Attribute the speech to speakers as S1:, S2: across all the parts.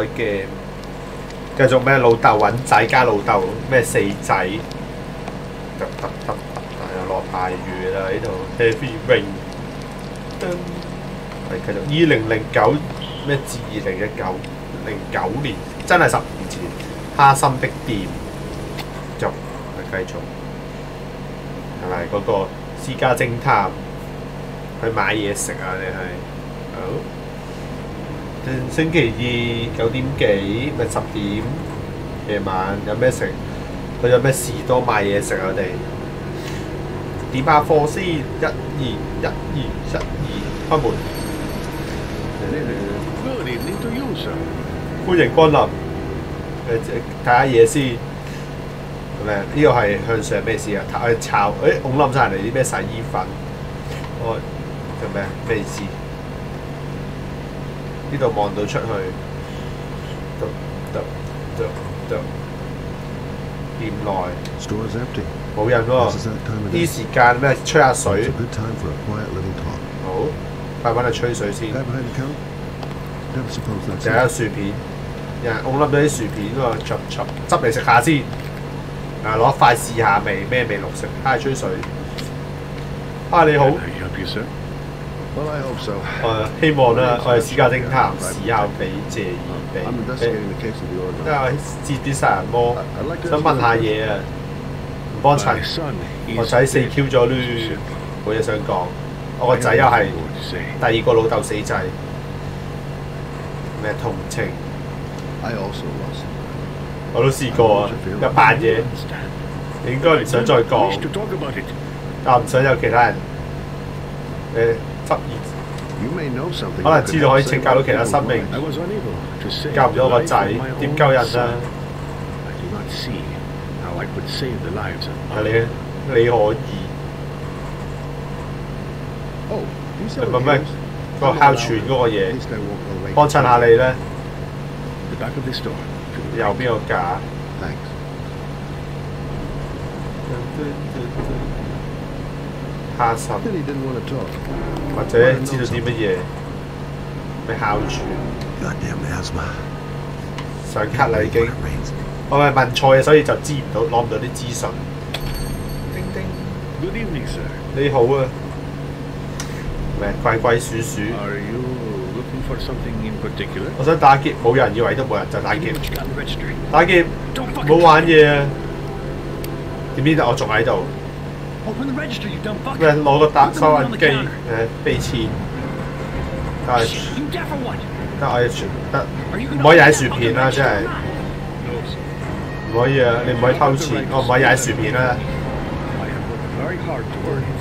S1: 開 game，繼續咩老豆揾仔加老豆咩四仔，得得得，又落大雨啦呢度 heavy rain，噔係繼續二零零九咩至二零一九零九年，真係十年前，哈森的店，就係繼續係咪嗰個私家偵探去買嘢食啊？你係好？ 星期二九点几咪十点夜晚有咩食？去咗咩士多买嘢食啊我哋点下货先，一二一二一二开门，
S2: Good evening to you, sir.
S1: 欢迎光临。诶睇下嘢先，系咪？呢个系向上咩事啊？睇抄，诶拱冧晒人哋啲咩洗衣粉，我做咩咩意思？ 呢度望到出去，得得得得，店内
S3: Store's empty.
S1: 冇人喎
S3: This is。that time of
S1: 呢
S3: day.
S1: 时间咩吹下
S3: It's
S1: 水
S3: a，good time for a quiet little talk.
S1: 好，快揾去吹水先。
S3: Guy behind the counter? Never suppose that's
S1: 就有
S3: it.
S1: 薯片，有人拱冧咗啲薯片喎，执执执嚟食下先。诶攞块试下味，咩味绿色？睇下吹水。啊你好，
S2: Can I help you, sir?
S3: Well, I hope so.
S1: 诶希望咧，我系私家侦探史孝比谢尔
S3: I'm
S1: 比。
S3: investigating the case of the
S1: 因
S3: order.
S1: 为接啲杀人魔，
S3: I'd like to
S1: 想问下嘢啊，唔帮衬
S2: My。son is
S1: 我仔死
S2: dead,
S1: Q 咗咧
S2: sir.，
S1: 冇嘢想讲。我个
S2: I
S1: 仔
S2: have
S1: 又系
S2: nothing more to say.
S1: 第二个老豆死仔，咩同情
S3: I also lost.
S1: 我都试过啊，又扮嘢，
S2: Understand?
S1: 你应该唔想再
S2: I
S1: 讲
S2: wish，to talk about it.
S1: 但唔想有其他人诶 执意，
S3: You may know something.
S1: 可能
S3: that could
S1: 知道可以
S3: help
S1: 拯
S3: save
S1: 救到
S3: other
S1: 其他
S3: people's
S1: 生命
S3: lives.。
S2: I was unable to save
S1: 救唔咗
S2: the
S1: 个
S2: life
S1: 仔
S2: of my，
S1: 点
S2: own
S1: 救人
S2: son.
S1: 啊？
S2: I do not see how I could save the lives of
S1: 系你你可以，
S3: Oh, you
S1: 你
S3: said
S1: 问咩个哮喘嗰个嘢
S3: At，least I won't go late.
S1: 帮衬下你咧，
S2: the back of the store. to the
S1: 右
S2: right.
S1: 边个架。
S3: Thanks.
S1: 哈 森
S3: Then he didn't want to talk.
S1: 或者知道啲乜嘢，咩哮喘，
S3: Goddamn asthma.
S1: 想咳啦已经
S3: When。it rains.
S1: 我系问错嘢，所以就知唔到，攞唔到啲资讯。叮叮，
S2: Good evening, sir.
S1: 你好啊！ 咩鬼鬼祟祟，
S4: Are you looking for something in particular?
S1: 我想打劫，冇人以为都冇人就打
S4: Give
S1: 劫
S4: me，what you got in the registry.
S1: 打劫
S4: Don't
S1: 唔
S4: fucking
S1: 好玩嘢啊！点知我仲喺度， 咩攞个打
S4: Put the
S1: 收
S4: money
S1: 银
S4: on the
S1: 机
S4: counter.
S1: 诶俾钱，但系
S4: Shit, you deaf or what?
S1: 得我要传得
S4: Are you
S1: 唔
S4: gonna
S1: 可以
S4: open
S1: 踩
S4: that
S1: 薯
S4: fucking
S1: 片啦，真
S4: register
S1: 系
S4: or not? No, sir.
S1: 唔可以啊！你唔可以偷钱，我唔可以踩薯片啦，
S4: I have worked very hard to earn it.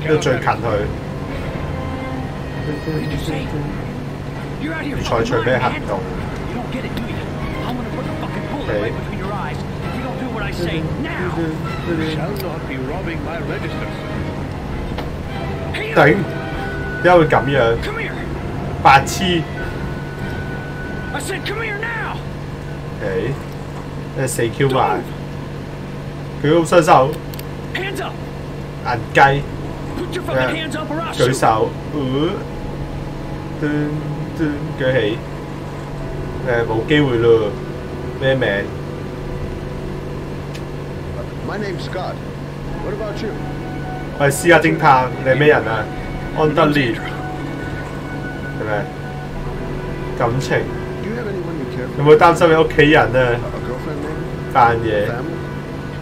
S1: 呢度最近佢。
S4: What did you say? You're out here
S1: 要采取
S4: fucking
S1: 咩
S4: lying,
S1: 行
S4: man.
S1: 动？
S4: You don't get it, do you? I'm gonna put the fucking bullet
S1: Okay.
S4: I say now. Shall not be robbing my register, sir. Hey,
S1: 顶，点解会咁样？
S4: come here!
S1: 白痴！
S4: I said come here now!
S1: 诶，咩四 Q 埋？举高双手，
S4: Hands up!
S1: 银鸡
S4: Put your fucking
S1: Yeah.
S4: hands up or I'll
S1: 举
S4: shoot.
S1: 手，呃端端举起，诶冇机会咯。咩名？
S2: My name's Scott. What about you?
S1: 我系私家侦探，你系咩人啊？安德烈系咪？感情
S2: Do you have anyone you care
S1: 有
S2: for?
S1: 冇担心你屋企人啊？
S2: A girlfriend, maybe?
S1: 扮嘢，
S2: Family?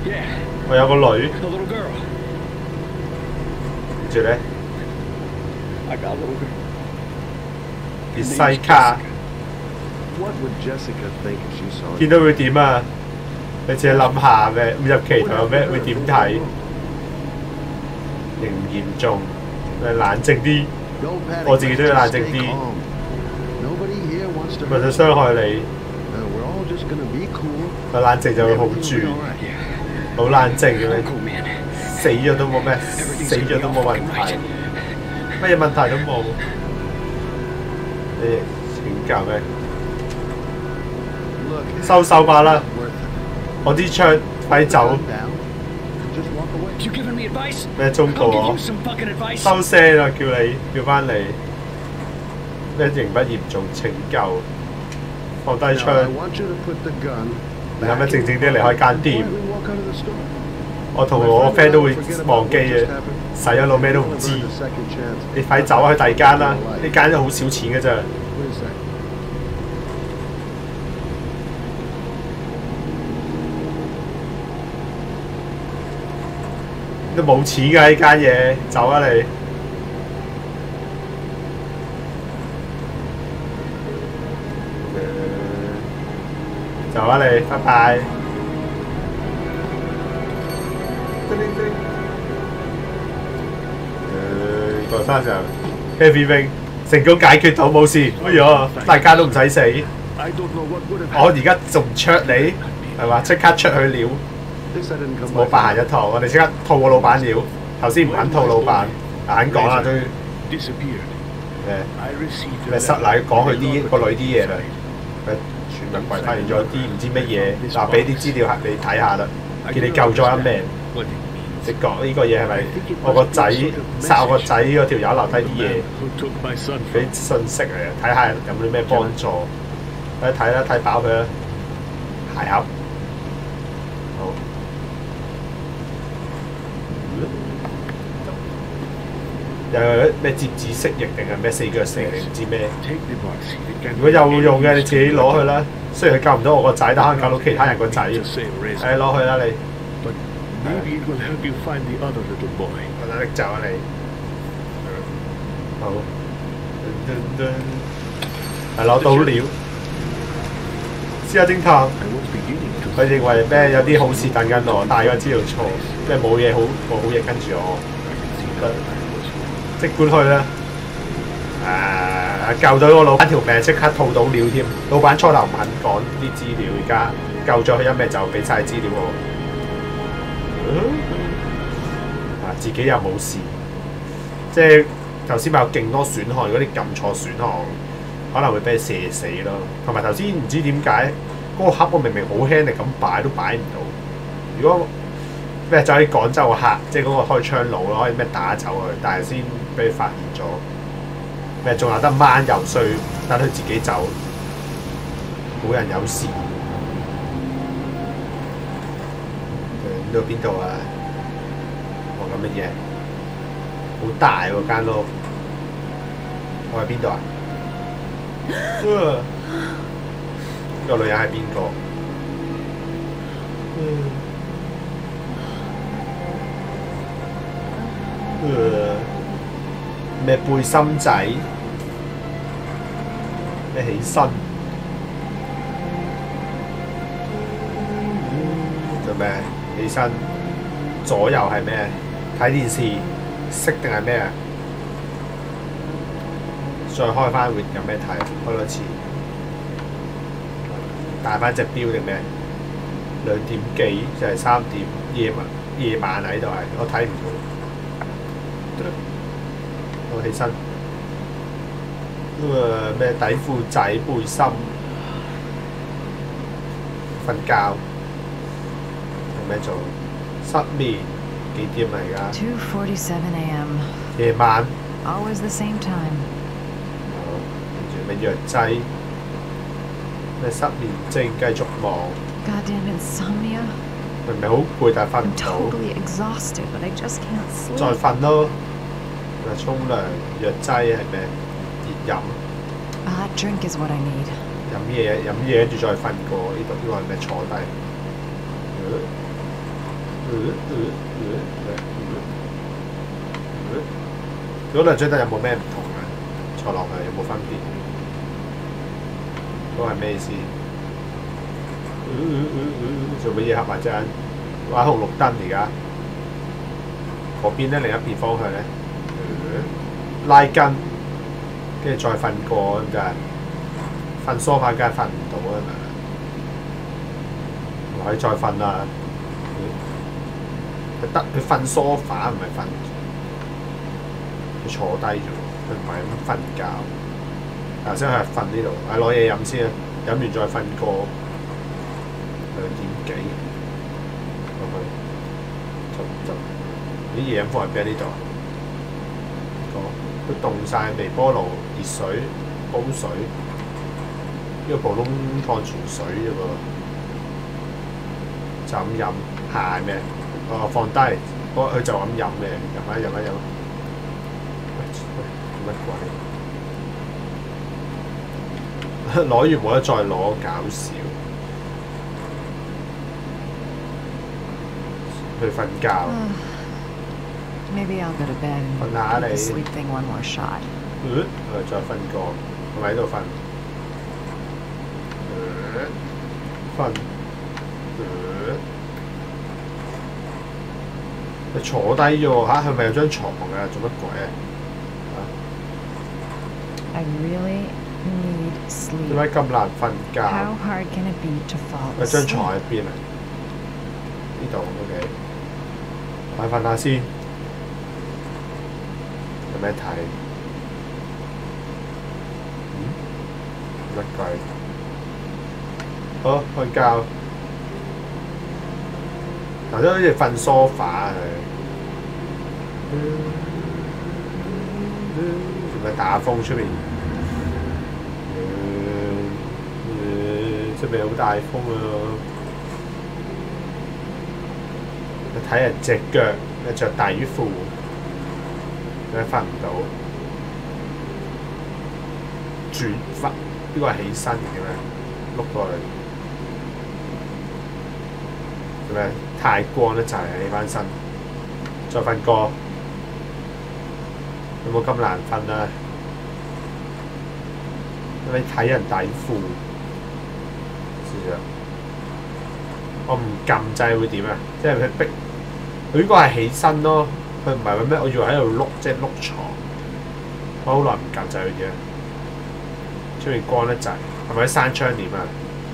S4: Yeah,
S1: 我有个女，
S4: a little girl.
S1: 跟住咧
S4: I got a little girl.
S1: 别西卡。
S2: What would Jessica think if she saw
S1: 见
S2: you?
S1: 到会点啊？ 你自己谂下咩？误入歧途有咩？会点睇？严唔严重？你冷静啲，
S2: Don't panic.
S1: 我自己都要冷
S2: Just
S1: 静
S2: stay
S1: 啲。
S2: calm. Nobody here wants to
S1: 咪
S2: hurt
S1: 就
S2: you.
S1: 伤害你。
S2: Uh, we're all just gonna be cool.
S1: 佢冷静就会好
S2: Everything will
S1: 住
S2: be，all right.
S4: Yeah,
S1: 好冷静嘅
S4: I'm
S1: 你，
S4: cool, man.
S1: 死咗都冇咩，
S4: Everything's
S1: 死
S4: gonna
S1: 咗
S4: be
S1: 都
S4: all
S1: 冇问
S4: fucking
S1: 题
S4: right.，
S1: 乜嘢问题都冇。你请教咩？
S2: Look, it's
S1: 收手吧啦
S2: not！worth it.
S1: 我支枪，快
S2: Put the
S1: 走
S2: gun！down and Just walk away.
S4: You giving me advice?
S1: 咩忠
S4: I'll
S1: 告
S4: give
S1: 我
S4: you？some fucking advice.
S1: 收声啊！叫你叫翻嚟。咩刑不严重？拯救，放低
S2: Now, I
S1: 枪。
S2: want you to put the gun
S1: 你有咩
S2: back
S1: 静
S2: in
S1: 静
S2: your
S1: 啲离开间
S2: pocket
S1: 店
S2: and？quietly walk out of the store.
S1: 我同
S2: My
S1: 我
S2: friend
S1: 个 friend
S2: and
S1: 都
S2: I
S1: 会
S2: forget about
S1: 忘
S2: what
S1: 记
S2: just
S1: 嘅，
S2: happened.
S1: 洗咗脑咩都唔
S2: We'll
S1: 知
S2: earn。a second chance.
S1: 你快走啊！去第二间啦，呢间都好少钱嘅咋。 都冇钱㗎呢间嘢，走啊你！走啊你，拜拜。诶，过山上 Heavy Wing 成功解决到冇事，哎呀，大家都唔使死。
S4: I don't know what would have
S1: 我而家仲唔灼你系嘛？即刻出去料，
S2: This I didn't come
S1: 冇
S2: by
S1: 扮
S2: for.
S1: 一套，我哋即刻套个老板料。头先唔肯套老板，硬讲啦都诶
S4: disappeared. I received
S1: 咩失礼讲佢啲个女啲嘢啦。诶全日柜发现咗啲唔知乜嘢，嗱俾啲资料你睇下啦，叫你救咗一命。
S4: What it means.
S1: 你讲呢个嘢系咪我个仔杀我个仔嗰条友留低啲嘢
S4: Who took my son
S1: 俾
S4: from?
S1: 信息嚟啊？睇下有冇啲咩帮助？睇睇啦，睇饱佢啦。鞋盒， 又有咩折纸蜥蜴定系咩四脚蛇定唔知咩？
S4: Take the box. It can
S1: 如果有用嘅，你自己攞去啦。虽然佢救唔到我个仔，但可能救到其他人个仔。
S4: to save Razor,
S1: 诶攞去啦你，
S4: but maybe it will help you find the other little boy.
S1: 我等拎走啊你。好，噔噔噔，系攞到料。私家侦探，
S4: I was beginning to
S1: 佢认为咩有啲好事等紧我，但系我知道错，咩冇嘢好冇好嘢跟住我。 即管去啦。誒、救到我老闆條命，即刻套到料添。老闆初頭唔肯講啲資料，而家救咗佢一命就俾晒資料我。啊，自己又冇事，即係頭先咪有勁多選項，嗰啲撳錯選項可能會俾你射死咯。同埋頭先唔知點解嗰個盒我明明好輕力咁擺都擺唔到。如果咩走去廣州個客，即係嗰個開槍佬咯，可以咩打走佢，但係先 俾佢发现咗。咩仲有得掹游水，等佢自己走，冇人有事。诶呢度边度啊？我咁乜嘢？ 好大喎间屋。我喺边度啊？呃个女人系边个？呃 咩背心仔？咩起身？做咩？起身？左右係咩？睇電視識定係咩啊？再開翻會有咩睇？開多次，帶翻隻錶定咩？兩點幾就係三點，夜晚夜晚喺度係，我睇唔到。 我起身，咁啊咩底裤仔背心，瞓觉，有咩做？失眠，几点啊而家？
S5: 2:47 a.m.
S1: 夜晚。
S5: Always the same time.
S1: 跟住咩药剂，咩失眠症继续忙，
S5: Goddamn insomnia.
S1: 明明好攰但系瞓
S5: I'm
S1: 唔到，
S5: totally exhausted, but I just can't
S1: 再
S5: sleep.
S1: 瞓咯。 咪沖涼，藥劑係咩？熱飲，
S5: A hot drink is what I need.
S1: 飲嘢飲嘢跟住再瞓過。呢度呢個係咩？坐低。呃呃呃呃呃呃嗰兩張凳有冇咩唔同啊？坐落去有冇分別？嗰個係咩意思？呃呃呃呃做乜嘢合埋隻眼？玩紅綠燈而家。嗰邊咧，另一邊方向咧，呃 拉筋，跟住再瞓過咁就係瞓梳化，梗係瞓唔到啊嘛。唔可以再瞓啦。佢得佢瞓梳化唔係瞓，佢坐低咗，佢唔係咁瞓覺。頭先佢係瞓呢度，係攞嘢飲先啊，飲完再瞓過兩點幾落去執執。啲嘢飲放喺邊呢度啊？個 佢冻晒微波炉热水煲水，呢个普通矿泉水啫喎，就咁饮下咩？哦，放低，我佢就咁饮嘅，饮一饮一饮。喂喂乜鬼？攞完冇得再攞，搞笑。去瞓觉。
S5: Maybe I'll go to bed and
S1: 瞓下
S5: give the
S1: 你
S5: sleep thing one more shot.
S1: 嗯，我再瞓过，系咪喺度瞓？嗯瞓。嗯你坐低咗喎吓，系咪有张床㗎？做乜鬼啊？
S5: I really need
S1: 点
S5: sleep.
S1: 解咁难瞓觉？
S5: How hard can it be to fall
S1: 有张
S5: asleep?
S1: 床喺边啊？呢度 OK，快瞓下先。 有咩睇？嗯？乜鬼？好瞓觉。头先好似瞓梳化佢。做咩打风出面？诶诶出面好大风啊！你睇人只脚，你着底裤， 你瞓唔到，轉瞓呢個係起身嘅咩？碌過去，做咩？太光得滯，起翻身，再瞓過，有冇咁難瞓啊？你睇人底褲，試下。我唔撳掣會點啊？即係佢逼，佢呢個係起身咯， 佢唔系话咩？我以为喺度碌，即系碌床。我好耐唔揿掣佢点啊？出面光得滞，系咪闩窗帘啊？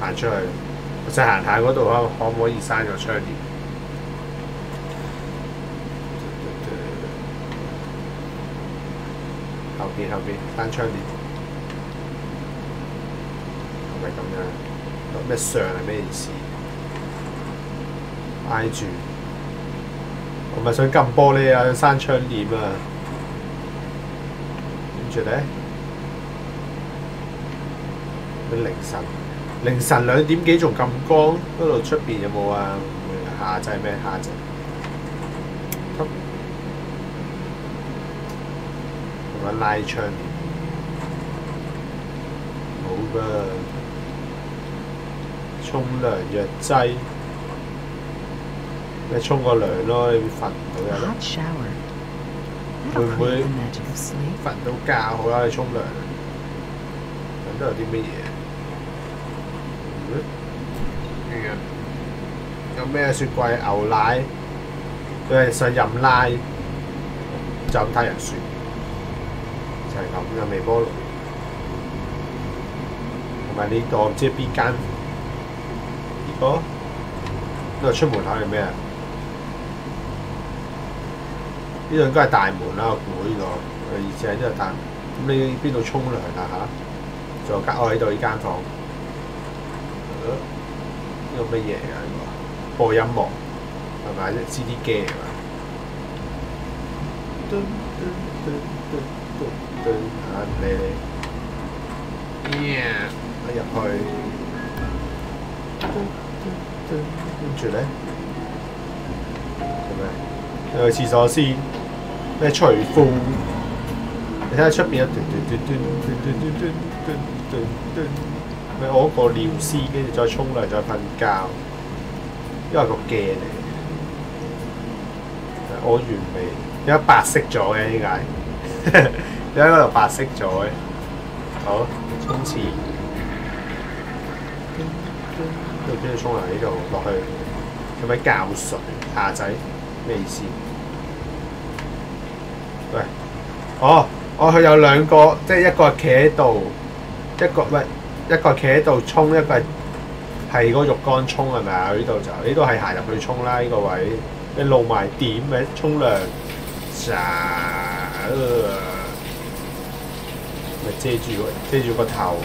S1: 行出去，我想行下嗰度啊，可唔可以闩个窗帘？后边后边闩窗帘，系咪咁样？咩上系咩意思？挨住， 我咪想揿玻璃啊，闩窗帘啊，跟住咧，咩凌晨？凌晨两点几仲咁光，嗰度出边有冇啊？夏祭咩夏祭？ 揾拉枪。好吧，冲凉药剂， 你冲个凉咯，你会瞓唔到
S5: A
S1: 嘅。
S5: hot shower.
S1: Wait,
S5: That'll create
S1: wait.
S5: the magic of sleep.
S1: 瞓到觉好啦，你冲凉。咁都有啲乜嘢？嗯有咩雪柜牛奶？佢系想饮奶，就咁睇人雪，就系咁嘅微波炉。同埋呢个唔知系边间？呢、个呢度出门口系咩啊？ 呢度应该系大门啦，我估呢度。我意思系呢度大门。咁你边度冲凉啊？吓？仲有间我喺度呢间房。呃呢个乜嘢啊？呢个播音乐系咪即 CD 机系嘛？噔噔噔噔噔噔啊！唔理你。Yeah，我入去。跟住咧，做咩？去厕所先。 咩除褲？你睇下出邊有斷斷斷斷斷斷斷斷斷斷斷咩？我嗰個尿絲，跟住再沖涼，再瞓覺，因為個鏡嚟嘅。我完美，點解白色咗嘅？點解？點解嗰度白色咗嘅？好，沖廁。跟住沖涼呢度落去，做咩教水？下仔咩意思？ 哦，哦，佢有两个，即系一个系企喺度，一个喂，一个企喺度冲，一个系系个浴缸冲系咪啊？呢度就呢度系行入去冲啦，呢、个位你露埋点咪冲凉，咋、呃咪遮住个遮住个头，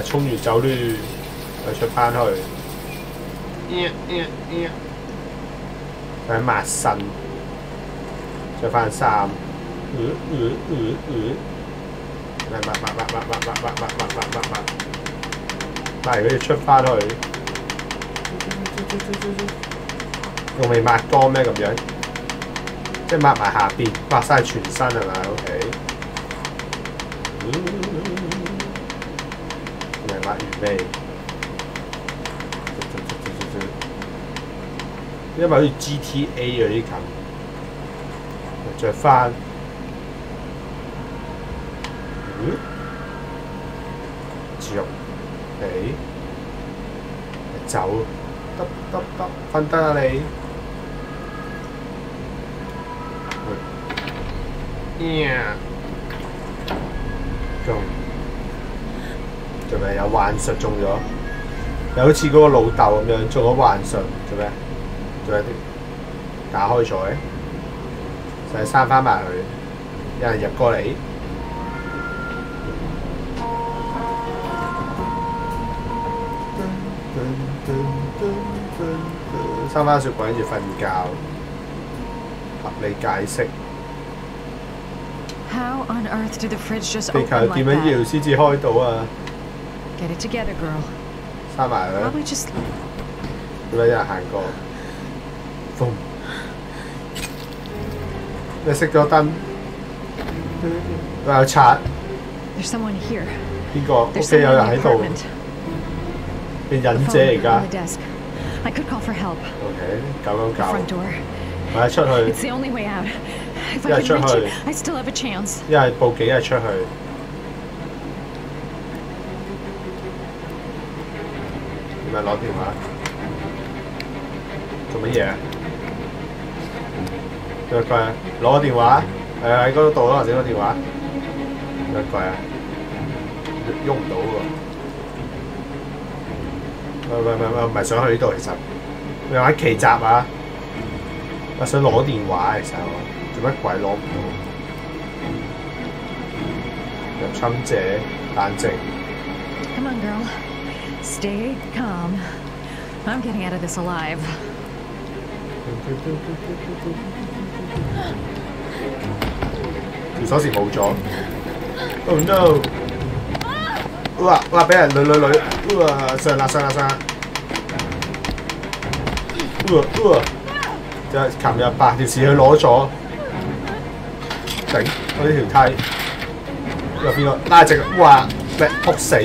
S1: 诶冲完走攣，再出翻去。再抹 身，着翻衫，呃呃呃呃，抹抹抹抹抹抹抹抹抹抹抹抹，抹完跟住出翻去，仲未抹干咩咁样？即系抹埋下边，抹晒全身系咪？OK，咪抹完未？因为好似 GTA 嗰啲咁， 着翻，嗯，着起，走，得得得，瞓得啊你，呀，中，做咩有幻术中咗？又好似嗰个老豆咁样中咗幻术，做咩？仲有啲打开咗嘅， 就系闩翻埋佢，有人入过嚟。闩翻雪柜跟住瞓觉，合理解释。
S5: How on earth did the fridge just
S1: 地
S5: open
S1: 球
S5: like
S1: 点样
S5: that?
S1: 摇先至开到啊？
S5: Get it together, girl.
S1: 闩埋佢，
S5: Probably just
S1: 点解有人行过？风， 你熄咗灯，佢有刷，
S5: there's someone here.
S1: 边个？屋
S5: There's
S1: 企有
S5: someone
S1: 人
S5: in
S1: 喺
S5: the
S1: 度，
S5: apartment.
S1: 变
S5: The
S1: 忍
S5: phone
S1: 者而家
S5: on。the desk. I could call for help.
S1: OK，九九
S5: The front
S1: 九，
S5: door.
S1: 或者出去
S5: It's，the only way out. If
S1: Yeah,
S5: I can reach
S1: try.
S5: it, I still have a chance.
S1: 一系报警，一系出去。点解攞电话？做乜嘢啊？ 做乜鬼啊？攞个电话，诶喺嗰度咯，整个电话。做乜鬼啊？喐唔到喎。喂喂喂喂，唔系想去呢度其实，你玩奇袭啊！我想攞电话其实我做乜鬼攞唔到？入侵者冷静。
S5: Come on, girl. Stay calm. I'm getting out of this alive.
S1: 条锁匙冇咗。Oh no！哇哇！俾人女女女，哇上啦上啦上啦！哇哇！就系琴日八条匙佢攞咗， 顶我呢条梯有边个拉直哇咩扑死诶、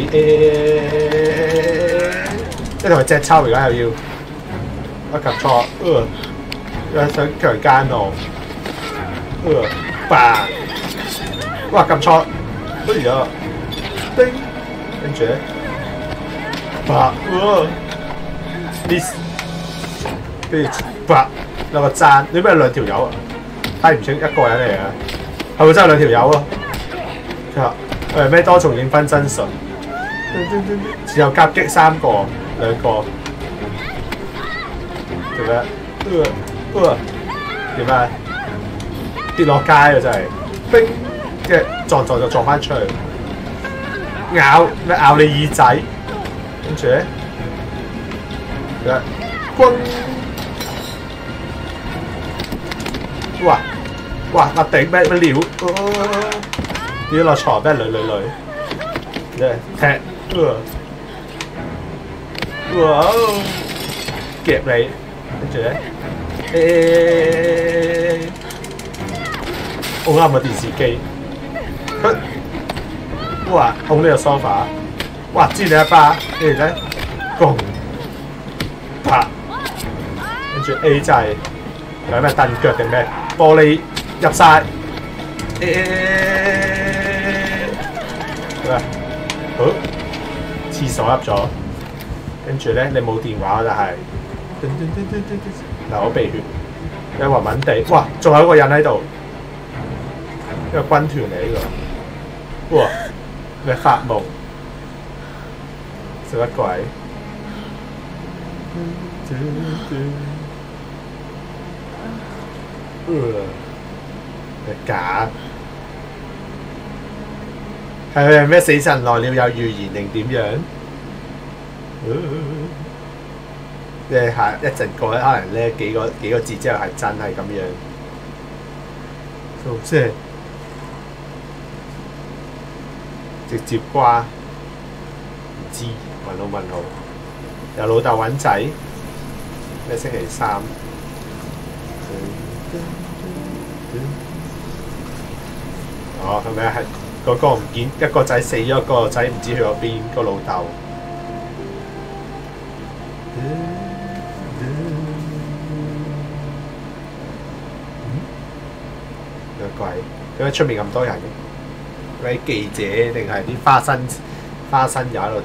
S1: 即系同佢只抽而家又要我揿错，呃，又想强奸我， 呃，吧，哇揿错，哎呀，叮，跟住咧，吧，呃，miss，跟住吧，两个赞，你咩两条友啊？睇唔清一个人嚟嘅，系咪真系两条友啊？佢话诶咩多重影分真纯，之后夹击三个两个。做咩？呃呃点啊？ 跌落街啊！真系，冰嘅撞撞就撞翻出去，咬咩咬你耳仔，跟住咧，佢话轰！哇哇！我顶咩咩料？跌咗落床咩？女女女，咧踢，呃，哇！夹你。跟住咧，诶， 好啱个电视机，佢，哇，控呢个 sofa，哇，知你一巴，跟住咧，嘣，啪，跟住 A 就系有咩凳脚定咩玻璃入晒，诶，喂，好，厕所入咗，跟住咧你冇电话就系。嗱，我鼻血，有晕晕地，哇！仲有一个人喺度， 一个军团嚟呢个，哇！咩发梦？食乜鬼？呃，系假？系咪咩死神来了有预言定点样？呃即系下一阵过咧，可能咧几个几个字之后系真系咁样，就即系 直接瓜唔知问号问号，有老豆揾仔咩星期三？哦，系咪系嗰个唔见一个仔死咗，个仔唔知去咗边，个老豆。有鬼！点解出面咁多人嘅？ 嗰啲记者定系啲花生花生友喺度睇？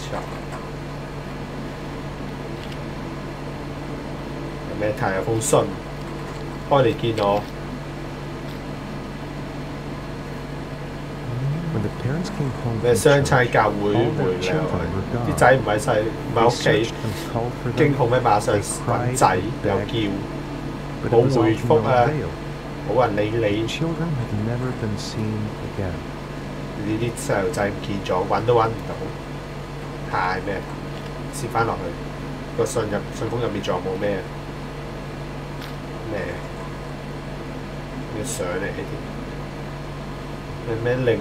S1: 错有咩睇？有封信，开嚟见我。
S2: When the parents came home
S1: 咩
S2: from
S1: 双
S2: church,
S1: 妻教会
S2: all
S1: 回
S2: their
S1: 嚟
S2: children were
S1: 啲
S2: gone.
S1: 仔唔喺细唔喺
S2: They
S1: 屋企
S2: searched，and called for
S1: 惊
S2: them,
S1: 恐咩马上
S2: They
S1: 揾
S2: cried
S1: 仔
S2: and
S1: 又
S2: begged,
S1: 叫，
S2: but
S1: 冇
S2: it was all
S1: 回
S2: to
S1: 覆
S2: no
S1: 啊
S2: avail.
S1: 冇人理你。
S2: Children had never been seen again.
S1: 呢啲细路仔唔见咗，揾都揾唔到，系咩？接翻落去个信入信封入面仲有冇咩？咩？咩相嚟呢啲？咩咩领？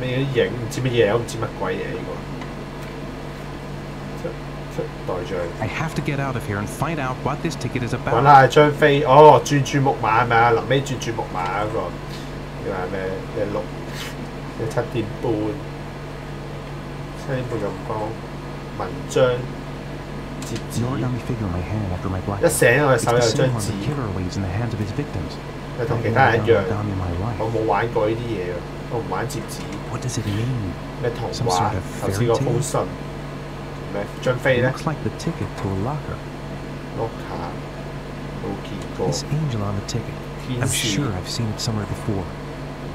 S1: 咩影？唔知乜嘢，我唔知乜鬼嘢呢个。 出出代帐。
S6: I have to get out of here and find out what this ticket is
S1: 揾
S6: about.
S1: 下张飞，哦，转转木马系咪啊？临尾转转木马嗰、个叫系咩？咩六咩七点半，七点半咁光，文章折纸
S6: The origami figure in my hand after my black.
S1: 一醒我
S6: It's
S1: 手
S6: the
S1: 有
S6: same
S1: 张
S6: one
S1: 纸
S6: the，killer leaves in the hands of his victims.
S1: 系
S6: I've
S1: 同其
S6: never
S1: 他人一
S6: done
S1: 样。
S6: origami in my
S1: 我
S6: life.
S1: 冇玩过呢啲嘢啊，我唔玩折纸，
S6: What does it mean?
S1: 咩童
S6: Some
S1: 话
S6: sort of，
S1: 头先个
S6: fairy
S1: 封
S6: tale?
S1: 信， 咩张飞
S6: It
S1: 咧
S6: looks like the ticket to a locker.
S1: 碌卡冇见过，
S6: This angel on the ticket.
S1: 天
S6: I'm
S1: 使
S6: sure I've seen it somewhere before.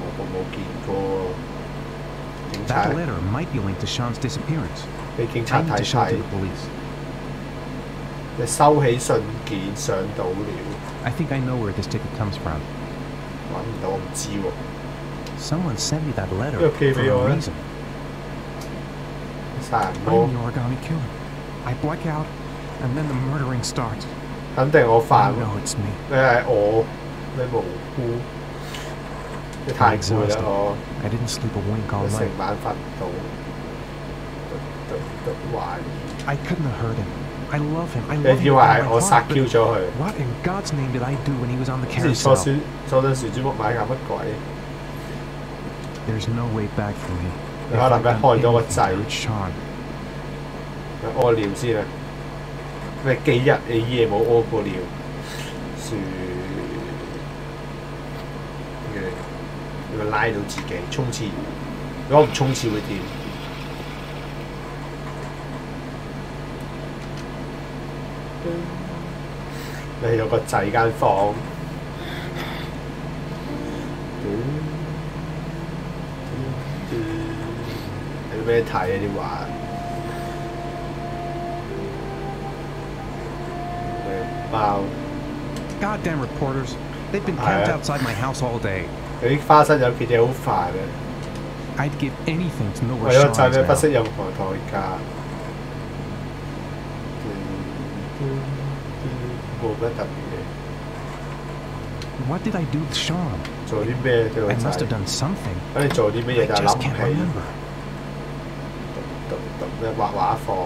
S1: 我我冇见过，警察
S6: That letter might be linked to Sean's disappearance.
S1: 俾警察
S6: I need
S1: 睇
S6: to show it
S1: 睇
S6: to。the police.
S1: 你收起信件上到了，
S6: I think I know where this ticket comes from.
S1: 揾唔到我唔知喎。
S6: Someone sent me that letter
S1: Okay,
S6: for
S1: we
S6: a
S1: are.
S6: reason. murdering starts.
S1: 肯定我
S6: I
S1: 犯，
S6: know it's me.
S1: 你系我，你无辜，你太
S6: I'm
S1: 攰啦
S6: exhausted.
S1: 我，
S6: I didn't sleep a wink all
S1: 我成
S6: night.
S1: 晚瞓唔到，都都都怀疑。
S6: I couldn't have hurt him. I love him. I
S1: 你
S6: love
S1: 以
S6: him
S1: 为
S6: with
S1: 系
S6: all
S1: 我
S6: my
S1: 杀
S6: heart, but
S1: Q 咗佢？
S6: What in God's name did I do when he was on the
S1: 之前坐
S6: carousel?
S1: 船坐紧船珠木马搞乜鬼？
S6: There's no way back for me.
S1: Nó
S6: If
S1: làm
S6: I'd
S1: cái
S6: done
S1: hồi đó
S6: anything
S1: có chạy.
S6: for Sean.
S1: 屙尿先啊！咩几日你夜冇屙过尿？算嘅，你咪拉到自己冲刺。如果唔冲刺会点？你有个掣间房。 有咩睇啊啲画？猫
S6: Goddamn reporters. They've been
S1: Ah,
S6: camped
S1: yeah.
S6: outside my house all day.
S1: 有啲花生友佢哋好烦嘅，
S6: I'd give anything to know
S1: 为
S6: where
S1: 咗
S6: Sean
S1: 仔
S6: is
S1: 咩不
S6: now.
S1: 惜任何代价。冇乜特别嘅，
S6: What did I do with Sean?
S1: 做啲咩对个
S6: I must
S1: 仔
S6: have？done something.
S1: 咁你做啲乜
S6: I
S1: 嘢就系
S6: just
S1: 谂唔
S6: can't
S1: 起。
S6: remember.
S1: 读读咩画画房？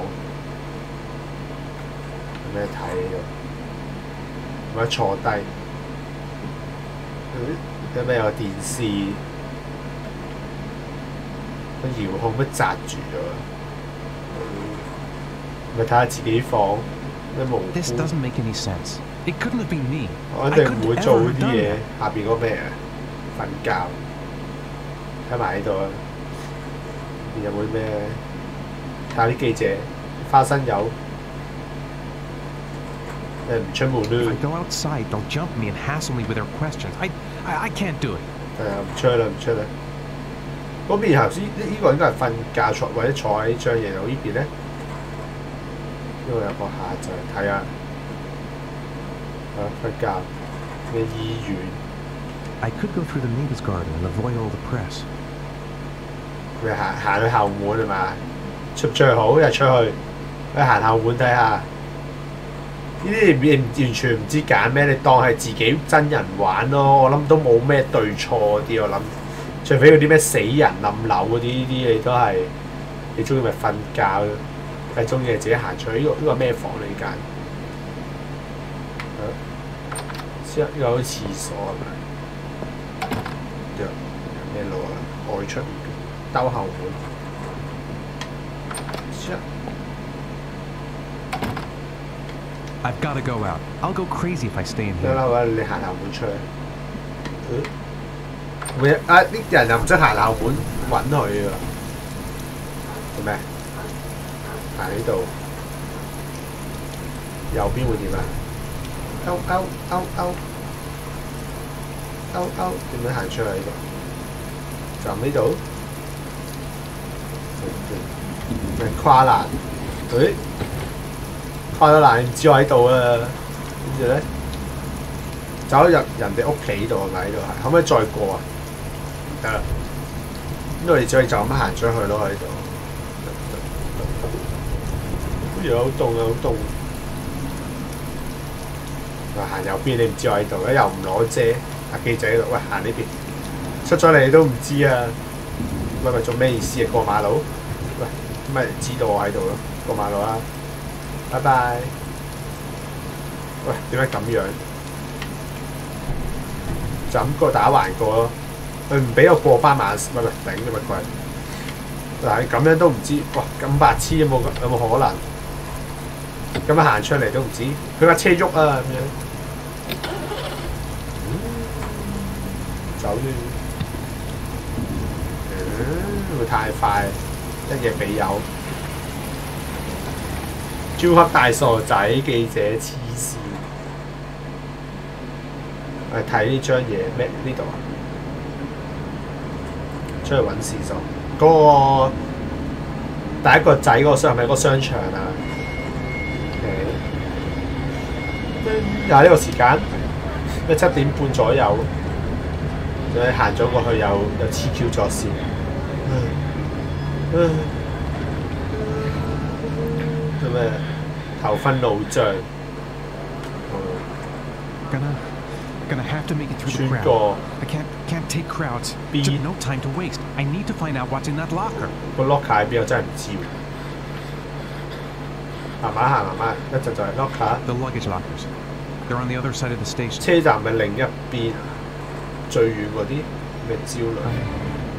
S1: 有咩睇呢度？或者坐低？有咩有电视？个遥控乜掷住咗？咪睇下自己房咩无
S6: This
S1: 辜
S6: doesn't make any sense. It couldn't have been me.
S1: 我一
S6: I
S1: 定
S6: couldn't
S1: 唔会
S6: ever
S1: 做
S6: have
S1: 啲
S6: done
S1: 嘢
S6: that.。
S1: 下边嗰咩啊？瞓觉。睇埋呢度啊！有冇啲咩？ 睇下啲記者花生友，誒唔出門
S6: If
S1: 咯
S6: I，go outside, they'll jump me and hassle me with their questions. I, I, I can't do it.
S1: 係啊唔出啦唔出啦。嗰邊頭先呢呢個應該係瞓覺坐或者坐喺張嘢度，呢邊咧，呢個有個下就係睇下，啊瞓覺嘅醫院。
S6: I could go through the neighbor's garden and avoid all the press.
S1: 佢行行去後門係嘛？ 出唔出去好？一系出去，去行后门睇下。呢啲你唔完全唔知拣咩，你当系自己真人玩咯。我谂都冇咩对错啲，我谂，除非嗰啲咩死人冧楼嗰啲，呢啲你都系你中意咪瞓觉咯，系中意自己行出去。呢、个呢、个咩房你拣？啊之后呢个好似厕所系咪？有有咩路啊？外出兜后门。 之后
S6: I've got to go out. I'll go crazy if I stay in
S1: 得
S6: here.
S1: 啦，喂，你行后门出去。会啊！啲人又唔识行后门揾佢㗎，做咩？行呢度，右边会点啊？勾勾勾勾勾勾，点样行出去呢度？就呢度， 咪跨栏，诶，跨咗栏，唔知我喺度啊！跟住咧。走入人哋屋企度系咪喺度系？可唔可以再过啊？唔得啦，咁我哋只可以就咁行出去咯喺度。好似好冻啊！好冻。话行右边你唔知我喺度，咧又唔攞遮，阿记者喺度，喂行呢边，出咗嚟你都唔知啊！喂喂，做咩意思啊？过马路？ 喂，咁咪知道我喺度咯，过马路啦，拜拜。喂，点解咁样？就咁个打横过咯，佢唔俾我过斑马，喂喂顶咗乜鬼？但系咁样都唔知，哇咁白痴有冇有冇可能？咁样行出嚟都唔知，佢架车喐啊咁样，嗯走咗，嗯会太快， 一夜俾油，超級大傻仔記者黐線。誒睇呢張嘢咩？呢度啊，出去揾事做。嗰、個第一個仔嗰個商係咪嗰個商場啊？OK，又係呢個時間，咩七點半左右，就係行咗過去又又黐 Q 咗線。 唉做咩？頭昏腦脹。嗯
S6: Gonna, gonna have to make it through the
S1: 穿
S6: crowd.
S1: 過
S6: I can't, can't take crowds.
S1: B.
S6: Just no time to waste. I need to find out what's in that locker.
S1: 個 locker 喺邊？我真係唔知喎。 慢慢行，慢慢，一陣就係 locker。
S6: The luggage lockers. They're on the other side of the station.
S1: 車站嘅另一邊，最遠嗰啲咩焦慮，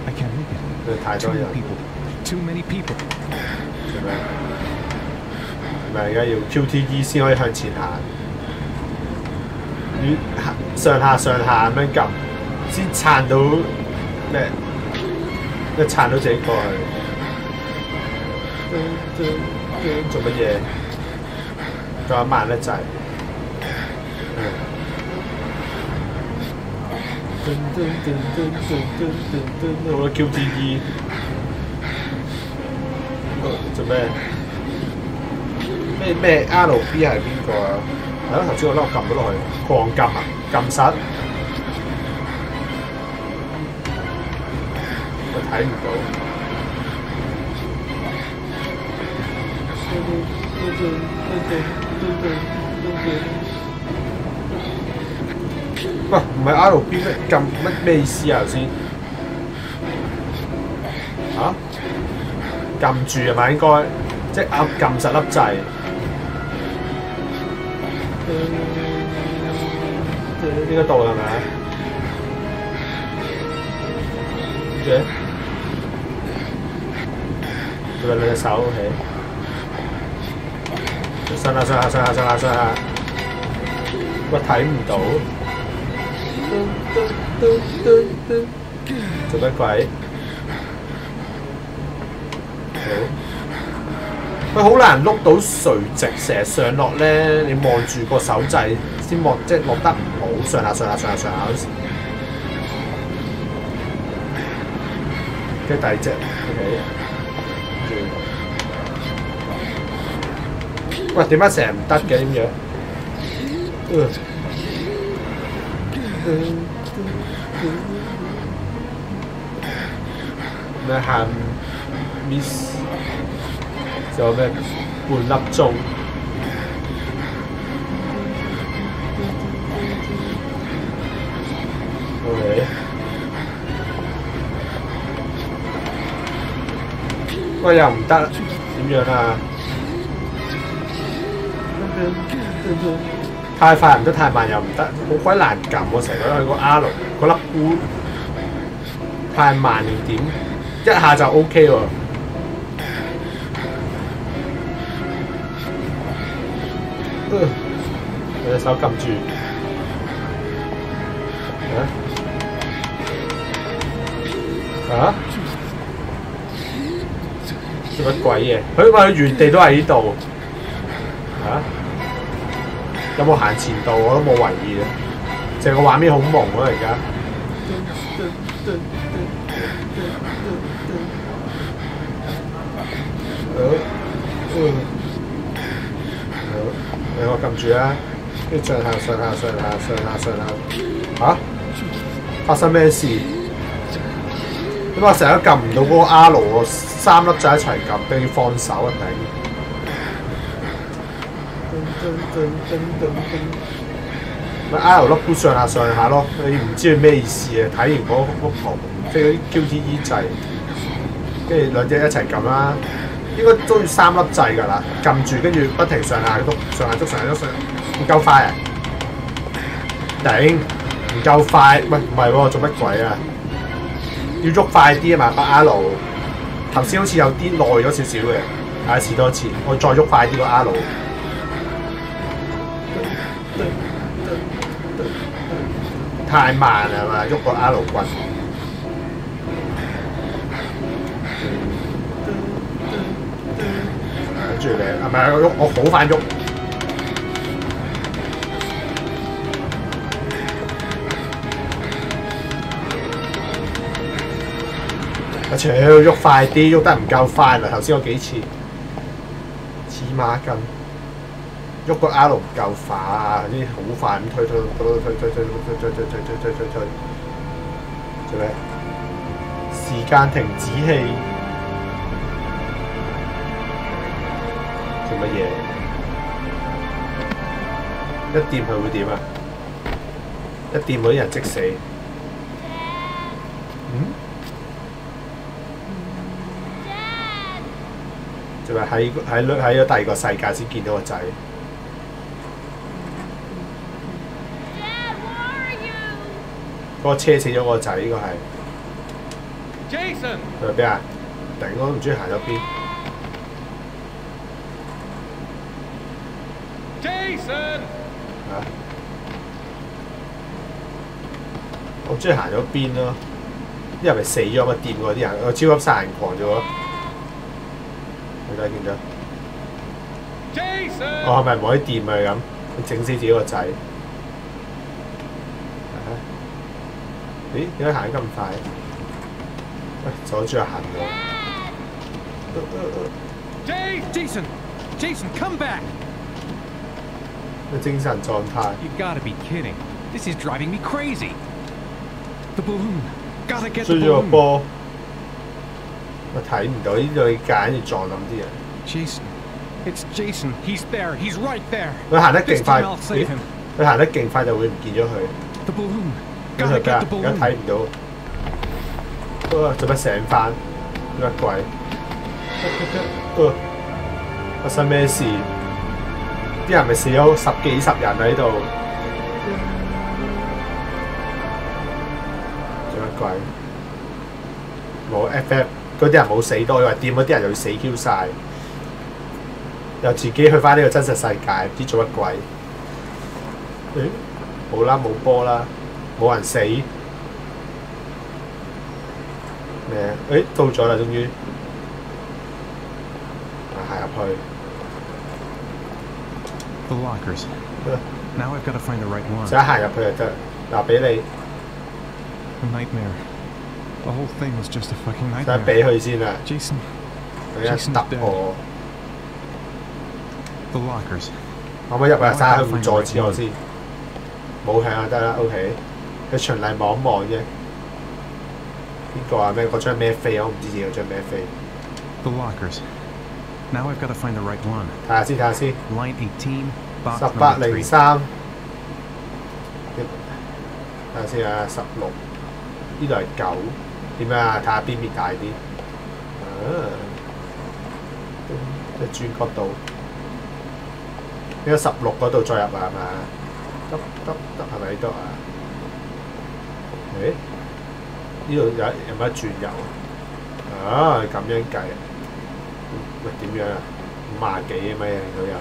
S6: I can't make it.
S1: 因為太
S6: Too
S1: 多人
S6: many，people. Too many people.
S1: 系咪？系咪而家要 QTE 先可以向前行？要上下上下咁样揿，先撑到咩？一撑到自己过去。做乜嘢？仲有慢得滞。嗯好多 QTE。 做咩？咩咩 LB 系边个啊？系咯，头先我粒揿咗落去，狂揿啊，揿实。我睇唔到。喂，唔系 LB 咩？揿乜咩意思啊？头先 揿住系咪应该？即系啱揿实粒掣。应该到啦系咪？嘅，做咪两只手起，上下上下上下上下上下，喂睇唔到，做乜鬼？ 好。佢好难碌到垂直，成日上落咧，你望住个手掣先望，即系落得唔好，上下上下上下上下嗰时。跟住第二只，OK。喂，点解成日唔得嘅点样？呃咩喊 miss？仲有咩半粒钟？OK。喂，又唔得，点样啊？太快唔得，太慢又唔得，好鬼难揿喎！成日觉得佢个 R 嗰粒菇太慢定点？一下就 OK 喎。 手揿住。啊？啊？做乜鬼嘢？佢话佢原地都喺呢度。啊？有冇行前度我都冇怀疑啊！成个画面好朦啊而家。好，嗯，好，你我揿住啦， 跟住上下上下上下上下上下，吓、发生咩事？点解我成日都揿唔到嗰个 R 喎？三粒掣一齐揿，都要放手啊顶！咪 R 粒箍上下上下咯，你唔知佢咩意思啊？睇完嗰幅图，即系嗰啲 QTE 掣，跟住两只一齐揿啦。应该都要三粒掣㗎啦，揿住跟住不停上下笃，上下笃，上下笃，上 唔够快啊！顶，唔够快，喂唔系喎，做乜鬼啊？要喐快啲啊嘛，把 R。头先好似有啲耐咗少少嘅，啊试多一次，我再喐快啲个 R。太慢啦嘛，喐个 R 棍。跟住你，系咪我喐？我好快喐。 我超喐快啲，喐得唔夠快啦！頭先有幾次，黐孖筋，喐個 R 唔夠快，啲好快咁推推推推推推推推推推推推推推推，做咩？時間停止器。做乜嘢？一掂佢會點啊？一掂嗰啲人即死。 就系喺喺喺咗第二个世界先见到个仔。
S7: Dad, where are you?
S1: 嗰个车死咗个仔，呢个系
S4: Jason!
S1: 佢喺边啊？顶我都唔知行咗边。
S4: Jason!
S1: 啊！我唔知行咗边咯，因为咪死咗嘛，掂嗰啲人，个超级杀人狂咗。 你睇见咗？
S4: Jason!
S1: 我系咪唔可以掂啊？咁佢整死自己个仔。啊咦？点解行得咁快？喂，阻住我行咗。
S4: Jason!
S6: Jason! Jason, come back!
S1: 个精神状态。
S6: You gotta be kidding. This is driving me crazy. The balloon. Gotta get the
S1: 追咗个
S6: balloon.
S1: 波，我睇唔到呢度，你拣住撞冧啲人。
S6: Jason. It's Jason. He's there. He's right there.
S1: 佢行得
S6: This
S1: 劲快，
S6: time I'll
S1: 咦
S6: save him.
S1: 佢行得劲快就会唔见咗佢。
S6: The balloon.
S1: 咁
S6: Gotta
S1: 佢咩啊
S6: get？the
S1: 而家
S6: balloon.
S1: 睇唔到。啊！做乜醒翻？乜鬼？啊！发生咩事？啲人咪死咗十几十人喺度。做乜鬼？冇 FF 嗰啲人冇死到，以为掂嗰啲人就要死 Q 晒，又自己去翻呢个真实世界，唔知做乜鬼？诶，冇啦，冇波啦，冇人死。咩啊？诶，到咗啦，终于。啊，行入去。
S6: The lockers. Now I've got to find the right one.
S1: 就一行入去就得。嗱，俾你，
S6: A nightmare. The whole thing was just a fucking
S1: 就俾
S6: nightmare.
S1: 佢先啦。
S6: Jason.
S1: 佢一揼我，
S6: The lockers.
S1: 可唔可以入去睇下佢会阻止我先？冇响就得啦，OK。佢循例望一望啫。呢个啊咩？嗰张咩飞啊？我唔知自己嗰张咩飞。
S6: The lockers. Now I've got to find the right one.
S1: 睇下先，睇下先。
S6: Line 18, box
S1: 十八
S6: number
S1: 零
S6: three.
S1: 三，睇下先啊，十六，呢度系九， 點樣啊？睇下邊邊大啲。啊，即係轉角度，呢個十六嗰度再入啊，係咪啊？得得得，係咪呢度啊？誒，呢度有有冇得轉右啊？啊，咁樣計啊？喂，點樣啊？五廿幾啊嘛，都有。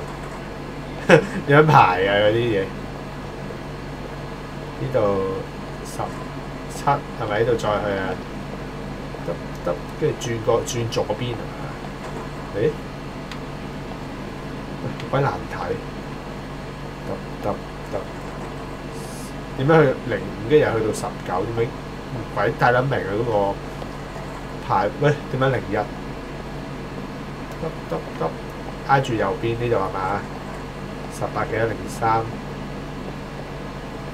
S1: 有排啊嗰啲嘢。呢度十七係咪？呢度再去啊？ 得得，跟住转个转左边啊？诶，喂好鬼难睇。得得得，点样去零五跟住又去到十九？点样唔鬼睇得明啊？嗰个排喂点解零一？得得得，挨住右边呢度系嘛？十八几零三。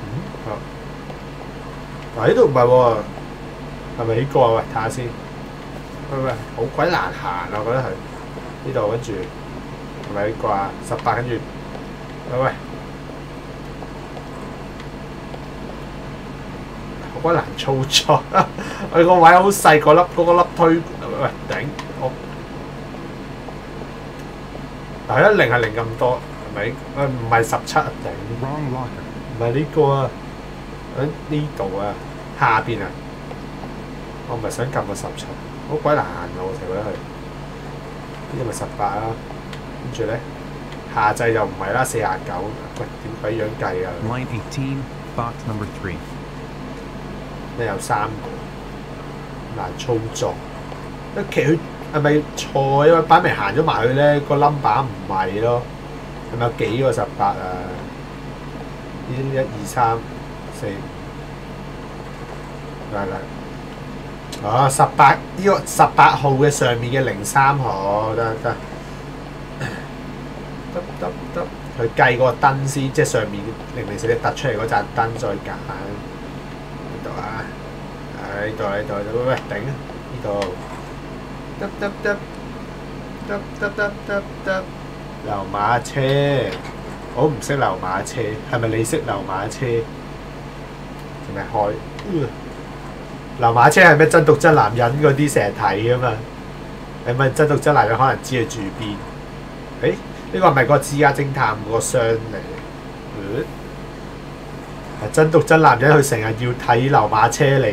S1: 嗯，好。嗱呢度唔系喎，系咪呢个啊？喂，睇下先。 喂喂，好鬼难行啊！我觉得系呢度跟住系咪呢个啊？十八跟住，喂喂，好鬼难操作。佢个位好细，嗰粒嗰个粒推，喂顶我。嗱，一零系零咁多，系咪？诶唔系十七啊顶。
S6: Wrong locker.
S1: 唔系呢个啊，喺呢度啊，下边啊，我唔系想揿个十七， 好鬼难啊！我成日觉得佢呢个咪十八啦，跟住咧下掣就唔系啦，四廿九，喂点鬼样计啊？
S6: Line 18, box number three.
S1: 咩有三个难操作，一其实佢系咪错啊？因为摆明行咗埋去咧，个 number 唔系咯，系咪有几个十八啊？呢一二三四，嚟嚟， 啊十八呢个十八号嘅上面嘅零三号，得得得得得，佢计个灯先，即系上面零零四四突出嚟嗰盏灯再拣。呢度啊，喺呢度喺度，喂喂顶啊！呢度得得得得得得得得，流马车，我唔识流马车，系咪你识流马车？系咪开？呃 流馬車係咩真毒真男人嗰啲成日睇噶嘛？ 你問真讀真男人可能知佢住邊。誒，呢個係咪個私家偵探嗰個箱嚟？嗯係真讀真男人佢成日要睇流馬車嚟，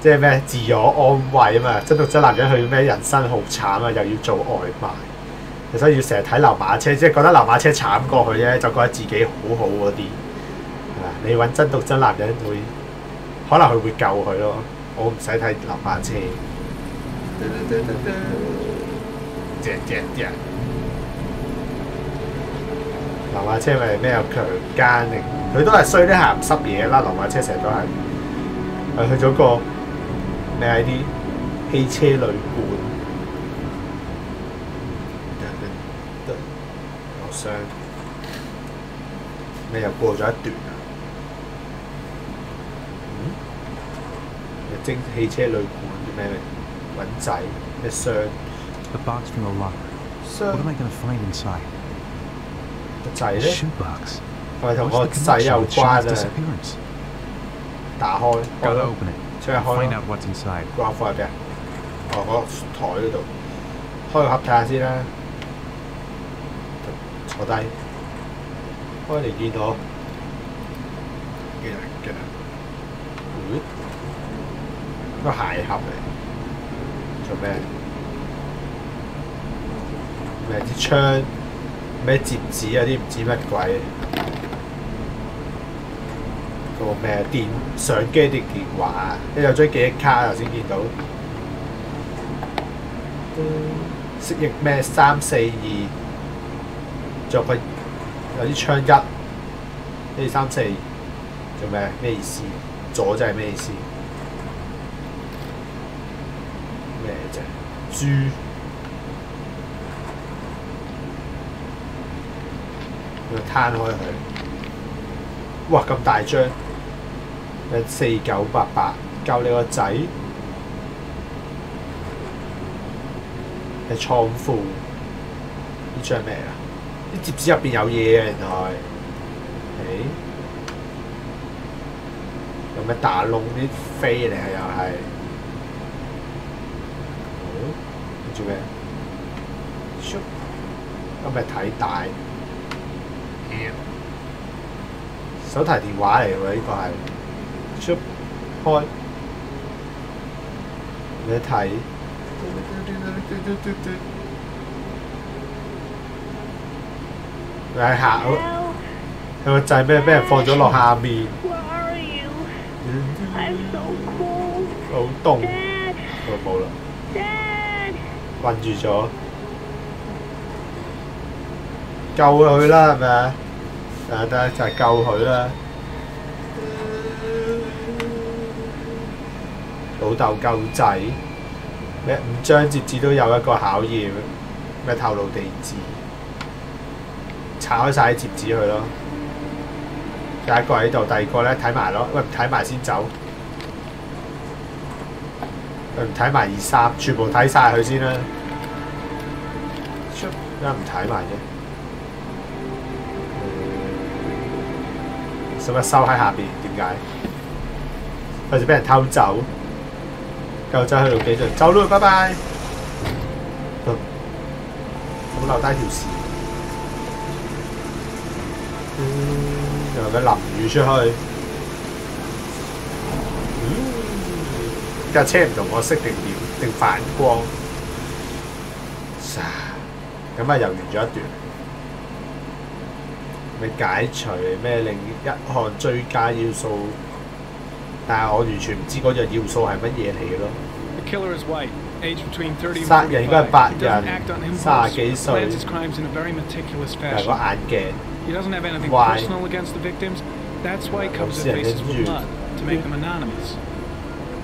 S1: 即係咩自我安慰啊嘛！真讀真男人佢咩人生好慘啊，又要做外賣，所以要成日睇流馬車，即係覺得流馬車慘過佢啫，就覺得自己好好嗰啲。係嘛？你揾真讀真男人會， 可能佢会救佢咯。我唔使睇流马车。正正正。流马车咪咩有强奸定？佢都系衰啲咸湿嘢啦。流马车成日都系，系去咗个咩喺啲汽车旅馆。我想咩又过咗一段啊？ 精汽车旅馆啲咩揾仔咩箱
S6: The box from the locker.
S1: 箱
S6: What am I gonna find inside?
S1: 个仔
S6: A
S1: 咧，
S6: shoebox.
S1: 系咪同
S6: What's
S1: 个
S6: the
S1: 仔
S6: connection
S1: 有
S6: with
S1: 关
S6: Sean's
S1: 啊？
S6: disappearance?
S1: 打开，
S6: Gotta
S1: 开咯
S6: open it.
S1: 出去开
S6: Find
S1: 咯
S6: out what's inside.
S1: 个盒放入边啊？哦，嗰个台嗰度，开个盒睇下先啦。坐低，开嚟见到嘅嘅，嗯， 個鞋盒嚟，做咩？咩支槍？咩摺紙啊？啲唔知乜鬼？個咩電相機定電話啊？你有張記憶卡頭先見到，蜥蜴咩三四二，仲有個有啲槍一，一二三四，做咩？咩意思？左就係咩意思？ 猪。佢摊开佢，哇咁大张，诶四九八八，救你个仔，系仓库，呢张咩啊？啲折纸入边有嘢嘅原来，诶、有咩打窿啲飞嚟啊又系， 你做咩？咻咁咪睇大。手提电话嚟喎，呢个系，出开，你睇，你下
S7: Help!
S1: 有个掣咩？俾人放咗落下面，
S7: Where are you? I'm so cold.
S1: 好冻，
S7: Dad!
S1: 哦冇啦，
S7: Dad!
S1: 困住咗，救佢啦，係咪啊？誒得就係救佢啦。老豆救仔，咩五張摺紙都有一個考驗，咩透露地址，拆開晒啲摺紙佢咯。第一個喺度，第二個咧睇埋咯，喂唔睇埋先走，佢唔 睇埋二三，全部睇晒佢先啦。出点解唔睇埋啫？使乜收喺下边？点解？费事俾人偷走。狗仔去到几尽，走咯，拜拜。嗯咁留低条线。嗯，又有咩淋雨出去？ 架車唔同我識定點定反光。咁啊，又完咗一段。咪解除咩另一項追加要素，但係我完全唔知嗰樣要素係乜嘢嚟嘅咯。
S8: The killer is white, aged between 30 and
S1: 殺人應該係白
S8: 45. He
S1: 人
S8: doesn't act on
S1: 卅
S8: impulse,
S1: 幾歲
S8: plans his crimes in a very meticulous
S1: 又係個
S8: fashion.
S1: 眼鏡，
S8: He doesn't have anything
S1: Why?
S8: personal against the victims. That's why he
S1: 咁
S8: covers
S1: 先
S8: their
S1: 人
S8: faces
S1: 跟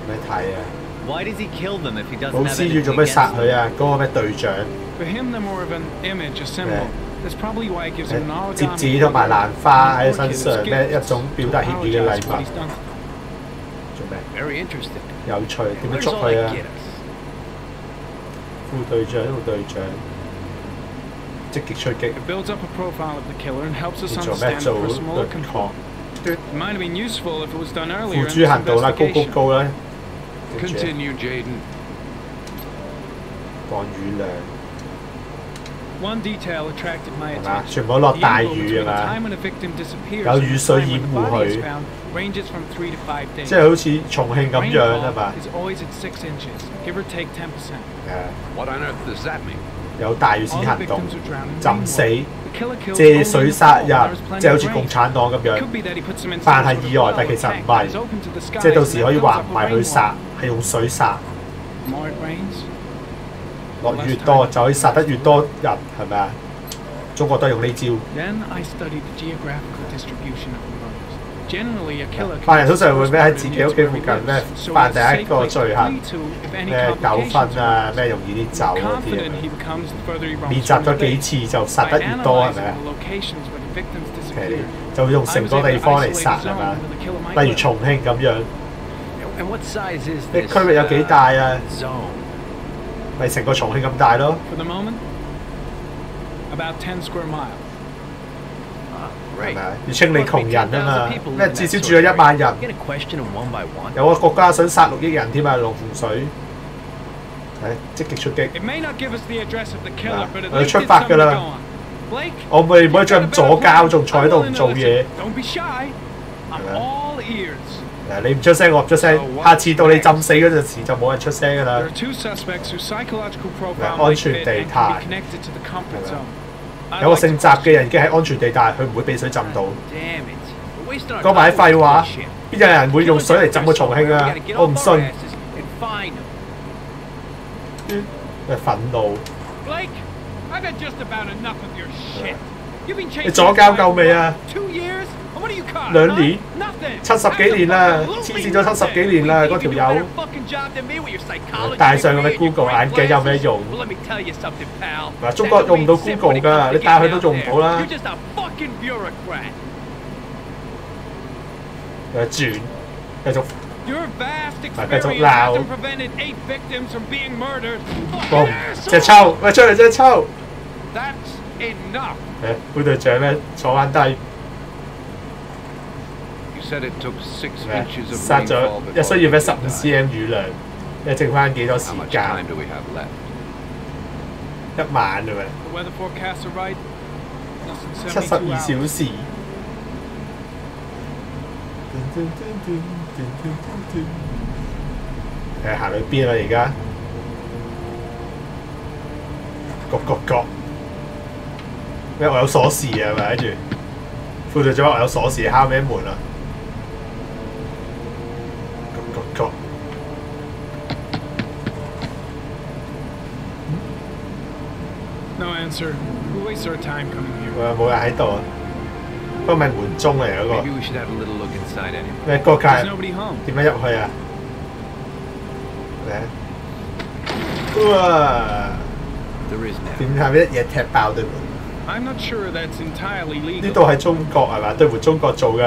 S8: with
S1: 住
S8: mud to make them anonymous.
S1: 咩睇啊？
S9: Why does he kill them if he doesn't
S1: 老
S9: have
S1: 师要
S9: anything
S1: 做咩
S9: against
S1: 杀
S9: them?
S1: 佢啊？嗰个咩队长
S8: For him, they're more of an image, a symbol.
S1: Yeah.
S8: That's probably why it gives him an
S1: 折
S8: origami.
S1: 纸同埋兰花喺
S8: Poor
S1: 身
S8: kid
S1: 上
S8: is
S1: 咩
S8: scared
S1: 一种表达歉意嘅礼
S8: apologize for what
S1: 物
S8: he's，done.
S1: 做咩？
S9: Very interesting.
S1: 有趣，点样
S9: Where's
S1: 捉
S9: all
S1: 佢
S9: that
S1: 啊？
S9: get us?
S1: 副队长副队长，积极出击，
S8: It builds up a profile of the killer and helps us
S1: 你做咩
S8: understand
S1: 做
S8: the person we're
S1: 轮
S8: looking
S1: 廓
S8: for.？It might have been useful if it was done
S1: 付
S8: earlier in
S1: 诸行
S8: this
S1: 动啦，高高
S8: investigation.
S1: 高啦，跟住
S4: Continue, Jaden.
S1: 降雨量
S8: One detail attracted my
S1: 系嘛？
S8: attention.
S1: 全部都落
S8: The
S1: 大
S8: interval
S1: 雨
S8: between
S1: 系
S8: the
S1: 嘛
S8: time？when a victim disappears
S1: 有
S8: and
S1: 雨
S8: the
S1: 水
S8: time
S1: 掩
S8: when the
S1: 护
S8: body is
S1: 佢
S8: found ranges from three to five days.
S1: 即系好似重庆咁样
S8: Rainfall
S1: 系嘛？
S8: is always at six inches, give or take 10%.
S1: 诶
S2: What on earth does that mean?
S1: 有大雨先
S8: All the
S1: 行动
S8: victims are drowned in
S1: 浸死
S8: rainwater. The killer killed
S1: 借
S8: only
S1: 水
S8: in the
S1: 殺
S8: fall when
S1: 人
S8: there was，plenty
S1: 即係好
S8: of
S1: 似
S8: rain.
S1: 共產黨咁樣
S8: Could be that he put some
S1: 扮係
S8: incendiary
S1: 意外，但
S8: oil
S1: 其實
S8: tank
S1: 唔
S8: that
S1: 係
S8: is open to the，skies
S1: 即係到
S8: and
S1: 時
S8: that
S1: 可以
S8: fills
S1: 話
S8: up
S1: 唔
S8: with
S1: 係去
S8: rainwater.
S1: 殺，係用水殺，
S8: The more it rains,
S1: 落越多就可以殺得越多人，係咪啊？中國都係用呢招。
S8: murders. Generally, a killer
S1: 犯人通常会
S8: commits
S1: 咩喺
S8: the
S1: 自
S8: first
S1: 己屋
S8: murder
S1: 企
S8: in
S1: 附
S8: his
S1: 近咩
S8: area, so
S1: 犯
S8: it's
S1: 第
S8: a
S1: 一
S8: safe
S1: 个
S8: place to
S1: 罪行
S8: flee to if any
S1: 咩纠
S8: complications
S1: 纷啊
S8: arise.
S1: 咩容易啲走
S8: The
S1: 嗰啲啊
S8: confident he becomes, the further he
S1: 练
S8: roams
S1: 习
S8: from
S1: 咗
S8: the
S1: 几
S8: base.
S1: 次就杀
S8: By
S1: 得越多系
S8: analyzing
S1: 咪啊
S8: the locations where the victims
S1: ？OK，
S8: disappeared,
S1: 就会用
S8: I
S1: 成
S8: was
S1: 个
S8: able
S1: 地
S8: to
S1: 方嚟
S8: isolate
S1: 杀
S8: the
S1: 系
S8: zone
S1: 嘛
S8: where the killer might？
S1: 例如
S8: live.
S1: 重庆咁样，
S2: And what size is
S1: 你
S2: this
S1: 区域有几大啊？
S2: uh, zone?
S1: 咪成个重庆咁大咯。
S8: For the moment, about 10 square miles.
S1: 系
S2: Great.
S1: 咪啊？要清理穷人啊嘛
S2: 10,000 people，live
S1: 咩
S2: in
S1: 至
S2: that
S1: 少
S2: sort
S1: 住咗
S2: of
S1: 一万人
S2: area. You're，gonna question them one by one.
S1: 有个国家想杀六亿人添啊！龙湖水，系积极出击。
S8: It may not give us the address of the
S1: Nah,
S8: killer, but at
S1: 我哋
S8: least
S1: 出
S8: it's
S1: 发
S8: something
S1: 㗎
S8: to
S1: 啦
S8: go on. Blake,
S1: 我哋唔可以
S8: you've
S1: 再
S8: got a
S1: 咁
S8: better
S1: 左交，
S8: plan.
S1: 仲坐喺度
S8: I'm
S1: 唔
S8: willing to
S1: 做嘢
S8: listen.。Don't be shy. I'm
S1: Yeah.
S8: all ears.
S1: 诶，你唔出声，我唔出声。下次到你浸死嗰阵时，就冇人出声㗎
S8: There
S1: 啦
S8: are。two suspects whose psychological profile
S1: Yeah,
S8: might
S1: 安全
S8: fit
S1: 地
S8: and
S1: 带。
S8: can be connected to the comfort
S1: Yeah.
S8: zone. I'd
S1: 有个
S8: like to
S1: 姓习嘅人已经喺安全地带，佢唔会俾水浸到。
S2: Damn it. We're wasting our
S1: 讲埋啲
S2: time with
S1: 废话
S2: this bullshit.，
S1: 边有人会用水嚟浸个重庆
S2: We
S1: 啊
S2: gotta？get
S1: 我唔
S2: off our
S1: 信。
S2: asses and find them.
S1: 咩愤怒？
S8: Blake, I've had just about enough of your shit. You've been
S1: 你
S8: chasing
S1: 左交够未啊？ 两
S8: huh?
S1: 年
S8: Nothing.
S1: 七十几年啦，黐线咗七十几年啦，嗰条友。戴上嗰啲 Google 眼镜有咩用？
S2: Well, let me tell you something, pal.
S1: 嗱，中国用唔到 Google 㗎，你带佢都用唔到啦
S2: You're。just a fucking bureaucrat.
S1: 诶转，继续
S8: Your vast
S1: Mà cái chỗ
S8: experience
S1: Lào.
S8: hasn't prevented eight victims from being murdered.
S1: 嘣
S8: Fucking，
S1: 只
S8: asshole!
S1: 抽，喂出嚟只抽。
S8: That's enough.
S1: 诶，副队长咧坐翻低， 杀咗
S2: rainfall
S1: 一
S2: before
S1: 需要咩
S2: the
S1: 十
S2: kid
S1: 五
S2: died.
S1: cm 雨量，你剩翻几多时
S2: How much
S1: 间
S2: time？do we have left?
S1: 一晚系咪？
S8: The weather forecasts are right. Less
S1: 七
S8: than
S1: 十
S8: 72
S1: 二
S8: hours.
S1: 小时。诶行去边啊？而家？各各各。咩？我有锁匙啊？系咪？跟住副队长话我有锁匙，敲咩门啊？ 各各各。
S8: No answer. Who wastes our time coming here?
S1: 喂，冇人喺度啊！嗰个咪门钟嚟嗰个
S2: Maybe we should have a little look inside anyway.
S1: 咩？嗰个
S8: There's
S1: 界
S8: nobody home.
S1: 点样入去啊？咩？哇！
S2: There is now.
S1: 点系咪一嘢踢爆对门？
S8: I'm not sure that's entirely
S1: 呢
S8: legal.
S1: 度系中国系嘛？对门中国做嘅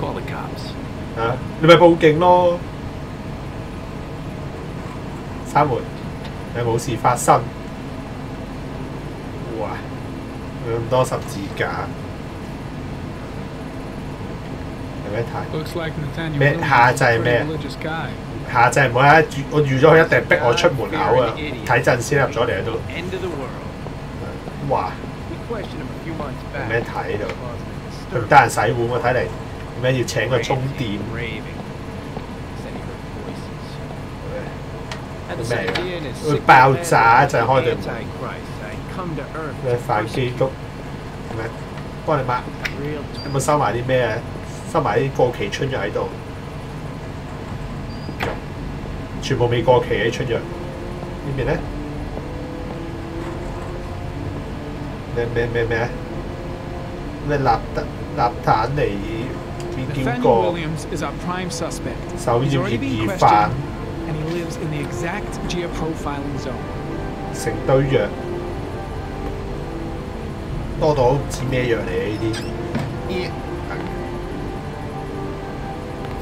S2: Call the cops.
S1: 啊！你咪报警咯！闩门，你冇事发生。哇！有咁多十字架，有咩睇？
S8: Looks like Nathaniel
S1: Mẹ,
S8: Williams
S1: hạ
S8: is a
S1: chạy
S8: pretty
S1: mẹ.
S8: religious guy.
S1: 下阵唔好喺我预咗佢一定逼我出门口啊！睇阵先入咗嚟喺度。
S2: End of the world.
S1: 哇！
S2: We questioned him a few months
S1: 有
S2: back.
S1: 咩睇度？
S2: Causing
S1: 佢唔
S2: disturbance.
S1: 得闲洗碗喎，睇嚟 点解要请个钟店？
S2: Raving. Said he heard voices. Had this
S1: Mẹ,
S2: idea in his
S1: ôi,
S2: sick
S1: bao
S2: head
S1: giá
S2: that
S1: trời,
S2: the
S1: thôi đừng.
S2: Antichrist. I come to earth
S1: 咩
S2: to
S1: 反基
S2: persecute
S1: 督系咪？帮你抹，
S2: real
S1: 有冇收埋啲咩啊？收埋啲过期春药喺度，全部未过期嘅春药。呢边咧？咩咩咩咩啊？咩纳特纳坦尼边经
S10: Nathaniel
S1: 过
S10: Williams is our prime suspect.
S1: 首
S10: He's
S1: 要
S10: already
S1: 嫌
S10: been
S1: 疑
S10: questioned,
S1: 犯，
S10: and he lives in the exact geoprofiling zone.
S1: 成堆药，多到唔知咩药嚟嘅呢啲。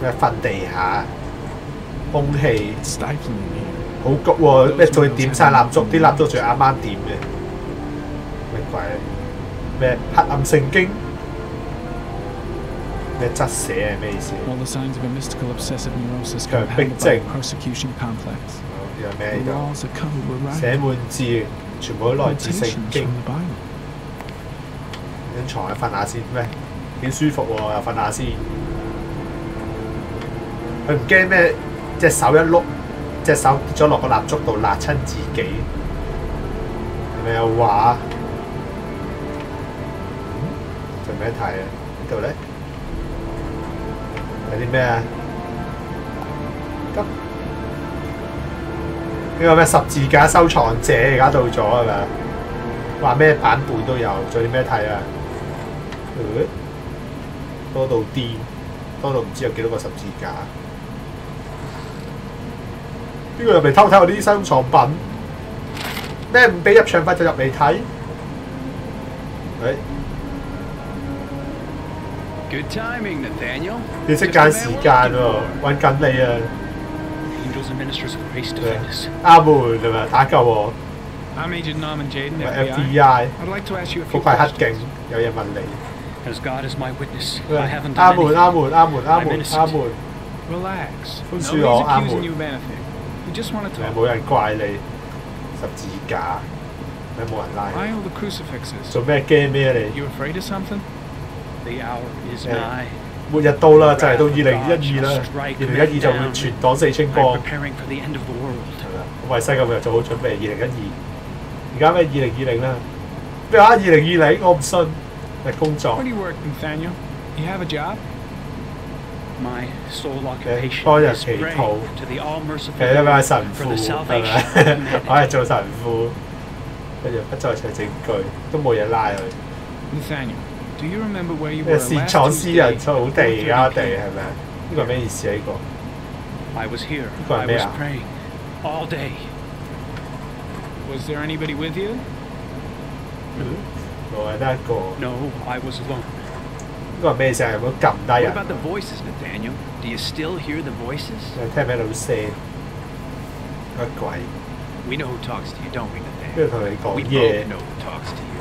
S1: 咩瞓地下，空气
S10: It's stifling in here.
S1: 好焗喎！咩仲要点晒蜡烛？啲蜡烛仲要啱啱点嘅，咩鬼？咩黑暗圣经？ 咩侧写系咩意思？
S10: All the signs of a mystical obsessive neurosis
S1: Cờ
S10: compounded
S1: bích
S10: by a
S1: chỉnh.
S10: persecution complex.
S1: 有咩
S10: The
S1: 喺度？
S10: walls are covered with
S1: 写
S10: writing.
S1: 满字，全部都来自圣
S10: Quotations
S1: 经
S10: from。the Bible.
S1: 张床啊，瞓下先咩？几舒服喎，又瞓下先。佢唔惊咩？只手一碌，只手跌咗落个蜡烛度，辣亲自己。系咪有画？嗯做咩睇啊？呢度咧 有啲咩啊？急！呢个咩十字架收藏者而家到咗系咪啊？话咩版本都有，仲有啲咩睇啊？诶多到癫，多到唔知有几多个十字架。边个入嚟偷睇我啲收藏品？咩唔俾入场费就入嚟睇？诶，
S4: Good timing, Nathaniel.
S1: 你识间时间喎，揾紧你啊！
S4: Angels and ministers of grace
S1: 诶
S4: defend us.
S1: 啱门系咪打救我？
S8: I'm Agent Norman Jaden,
S1: 咪
S8: FBI.
S1: FBI，
S8: I'd like to ask you a
S1: 嗰
S8: few
S1: 个系黑
S8: questions.
S1: 警，有嘢问你。
S4: As God is my witness,
S1: 佢
S4: I
S1: 话
S4: haven't
S1: 啱
S4: done
S1: 门
S4: anything.
S1: 啱门啱门啱
S4: I'm
S1: 门
S4: innocent.
S1: 啱门，
S8: Relax.
S1: Who's
S8: Nobody's
S1: your
S8: accusing
S1: Amor?
S8: you of anything. We just want to
S1: 诶
S8: talk.
S1: 冇人怪你十字架，咩冇人拉
S8: Why
S1: 你
S8: all the crucifixes?
S1: 做咩惊咩你？
S8: You afraid of something?
S1: 末日到啦，就嚟到二零一二啦，二零一二就会全党四清
S4: I'm
S1: 光，
S4: preparing for the end of the world.
S1: 系咪？咁为西咁又做好准备，二零一二，而家咩二零二零啦？咩话二零二零？我唔信，系工作
S8: Where do you work, Nathaniel? You have a job?
S4: My sole occupation
S1: 帮人
S4: is
S1: 祈
S4: praying
S1: 祷，
S4: to the all-merciful
S1: 系因为
S4: Lord
S1: 神
S4: for
S1: 父
S4: the
S1: 系
S4: salvation
S1: 咪
S4: of？humanity.
S1: 我系做神父，跟住不再取证据，都冇嘢拉佢。
S8: Nathaniel, do you remember where you
S1: 咩
S8: were
S1: 擅
S8: last
S1: 闯私人
S8: Tuesday?
S1: 草地而家
S8: at
S1: 地
S8: 4:30
S1: 系咪？呢个系咩意思啊？呢个？
S4: I was here.
S1: Ikaw,
S4: I was
S1: Mea.
S4: praying all day.
S8: Was there anybody with you?
S1: 我系得一个。
S4: No, I was alone.
S1: 呢个系咩意思啊？有冇揿低
S4: What
S1: 人？
S4: about the voices, Nathaniel? Do you still hear the voices?
S1: 听唔听到声？乜鬼？
S4: We know who talks to you, don't we,
S1: 跟
S4: Nathaniel?
S1: 住同你讲
S4: We
S1: 嘢
S4: both。know who talks to you.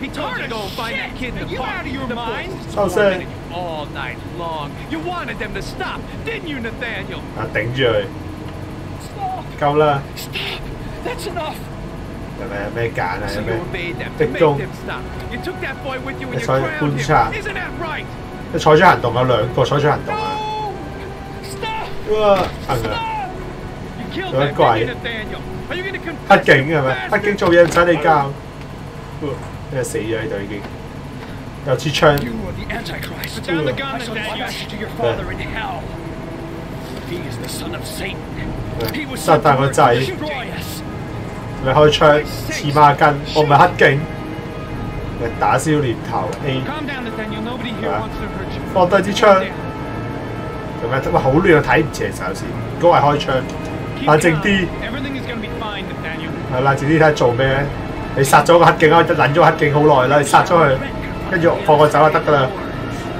S4: He told you to go shit. find that kid in the
S8: you
S4: park.
S8: out of your
S4: the
S8: mind?
S1: Sao
S4: xe? All night long. You wanted them to stop, didn't you, Nathaniel?
S1: À, tính rồi.
S4: Stop.
S1: Là.
S4: Stop. That's enough.
S1: Mẹ cả này mẹ
S4: tấn
S1: công.
S4: Cái
S1: sói
S4: phun xạ. Cái
S1: sói
S4: cho
S1: hành
S4: động có lượng, cái sói cho hành động à. Ua,
S1: thằng à.
S4: Rồi
S1: quậy.
S4: Thất
S1: kính
S4: rồi mà, thất
S1: kính cho dân xã đây cao. Ừ. 个采取行动啊！
S4: No. Stop.
S1: 哇，行啊！
S4: Stop. You killed
S1: Don't
S4: them,
S1: cry.
S4: didn't you, Nathaniel? Are you going to
S1: 黑
S4: confess?
S1: 警
S4: you
S1: 系咪？
S4: bastard?
S1: 黑警做嘢唔使你教，因为死咗喺度已经，有支枪，
S4: You are the Antichrist.
S8: Put down the
S1: Yeah.
S8: gun,
S4: I shall
S8: Nathaniel.
S4: confess you to your father in hell. He is the son of Satan. He was
S1: 杀
S4: sent
S1: 大
S4: to
S1: 个
S4: earth
S1: 仔，
S4: to destroy us.
S1: 咪开枪黐孖筋，我唔系黑警，咪打消念头 A，
S8: Calm down, Nathaniel. Nobody here
S1: Ah.
S8: wants to hurt you.
S1: 放低支
S8: Calm
S1: 枪，
S8: down.
S1: 做咩？喂，好乱啊，睇唔清首先，如果系开枪，
S8: Keep
S1: 冷静
S8: calm.
S1: 啲，
S8: Everything is going to be fine, Nathaniel.
S1: 系冷静啲睇下做咩？ 你杀咗个黑警啊，撚咗个黑警好耐啦，你杀咗佢，跟住放我走就得㗎啦，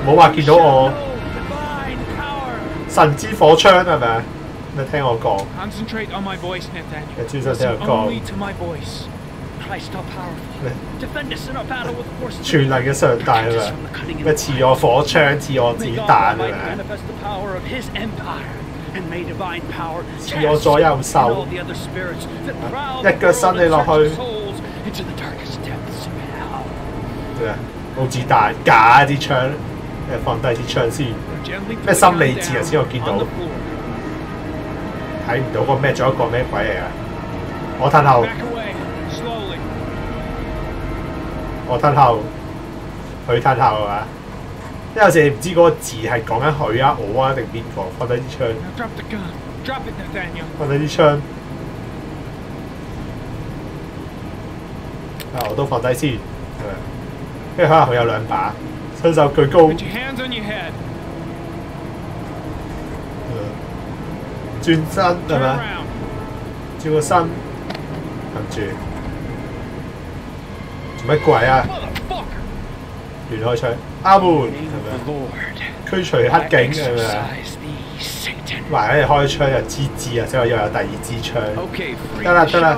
S1: 唔好话见到我
S4: Divine power.
S1: 神之火枪系咪啊？你听我讲，
S8: Concentrate on my voice, Nathaniel.
S1: 你专心听
S8: Listen
S1: 我讲
S8: only。to my voice.
S4: Christ all powerful. Defend us in our battle with the forces.
S1: 全能嘅上帝啊嘛，咩赐我火枪，赐我子
S4: May God
S1: 弹啊
S4: Almighty
S1: 嘛，
S4: manifest the power of His empire, and may divine power
S1: 赐我左右
S4: cast
S1: 手
S4: all the other spirits that prowl
S1: 一
S4: the
S1: 脚伸
S4: world
S1: 你
S4: and
S1: 落
S4: search
S1: 去
S4: for souls into the darkest depths of hell.
S1: 咩啊冇子弹，假啲枪，诶放低支枪先，
S8: Gently put
S1: 咩
S8: the
S1: 心
S8: gun
S1: 理治啊
S8: down
S1: 先我见到
S8: on the floor.
S1: 睇唔到个咩，仲有一个咩鬼嚟啊？我褪后，
S8: Back away, slowly.
S1: 我褪后，佢褪后系嘛？因为有时你唔知嗰个字系讲紧佢啊、我啊定边个，放低支枪，
S8: Now drop the gun. Drop it, Nathaniel.
S1: 放低支枪， 啊我都放低先，系咪？跟住可能佢有两把，双手举高。
S8: Put your hands on your head.
S1: 转身系
S8: Turn
S1: 咪？
S8: around.
S1: 转个身，揿住，做乜鬼啊？乱开枪，阿门系咪？驱除黑警系咪啊？埋喺度开枪又支支啊，之后又有第二支枪。
S4: Okay, freak.
S1: 得啦
S4: the
S1: 得啦，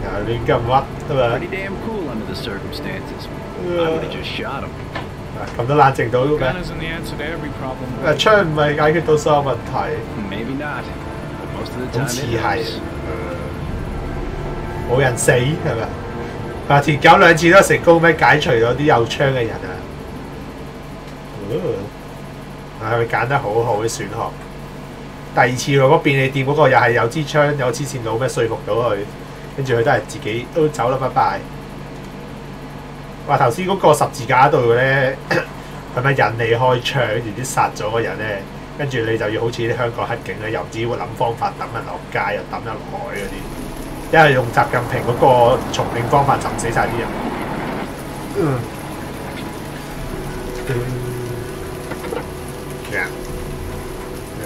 S4: show's over. You're under arrest.
S1: 又亂咁屈係咪
S4: Pretty？damn cool under the circumstances. I
S1: Uh.
S4: would have just shot him.
S1: 咁都冷靜到咩？
S8: Gun isn't the answer to every problem.
S1: 誒槍唔係解決到所有問題，
S4: Maybe not. But most of the
S1: 好
S4: time
S1: 似
S4: it
S1: 係
S4: does.
S1: 冇人死係咪？啊！田狗兩次都成功咩解除咗啲有槍嘅人啊！哦啊，佢揀得好好啲選項。第二次佢嗰便利店嗰個又係有支槍有黐線佬咩說服到佢， 跟住佢都係自己都走啦，拜拜。話頭先嗰個十字架度咧，係咪引你開槍，然之殺咗個人咧？跟住你就要好似啲香港黑警咧，又唔知會諗方法抌人落街，又抌人落海嗰啲，一係用習近平嗰個重慶方法浸死晒啲人。嗯。咩啊？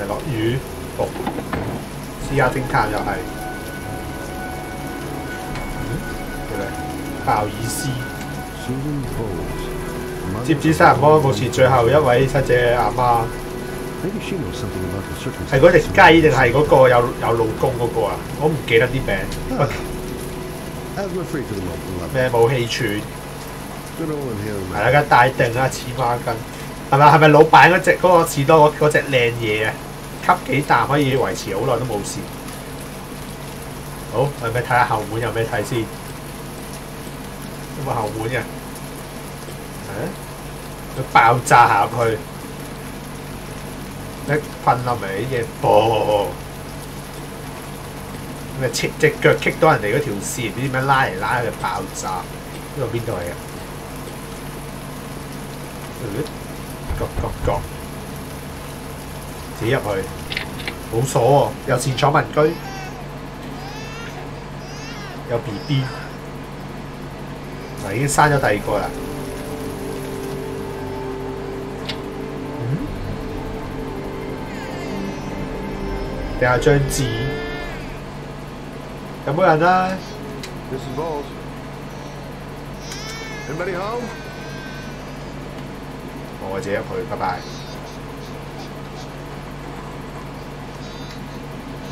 S1: 誒落雨，哦，私家偵探又係。 鮑爾斯。接唔接殺人魔？目前最後一位失者阿媽。係嗰隻雞定係嗰個有有老公嗰個啊？我唔記得啲名。咩武器串？係啦，梗帶定啦，黐孖筋。係咪係咪老闆嗰只嗰個士多嗰嗰隻靚嘢啊？吸幾啖可以維持好耐都冇事。好，係咪睇下後門有咩睇先？ 有冇后门嘅？诶，佢爆炸下入去。一喷落嚟啲嘢，噃，咩切只脚棘到人哋嗰条线，唔知点样拉嚟拉去爆炸，呢个边度嚟嘅？嗯角角角，自己入去，冇锁喎，有擅闯民居，有 B B， 嗱已经生咗第二个啦。掟下张纸，有冇人啊？
S11: This is Balls. Anybody home?
S1: 我自己入去，拜拜。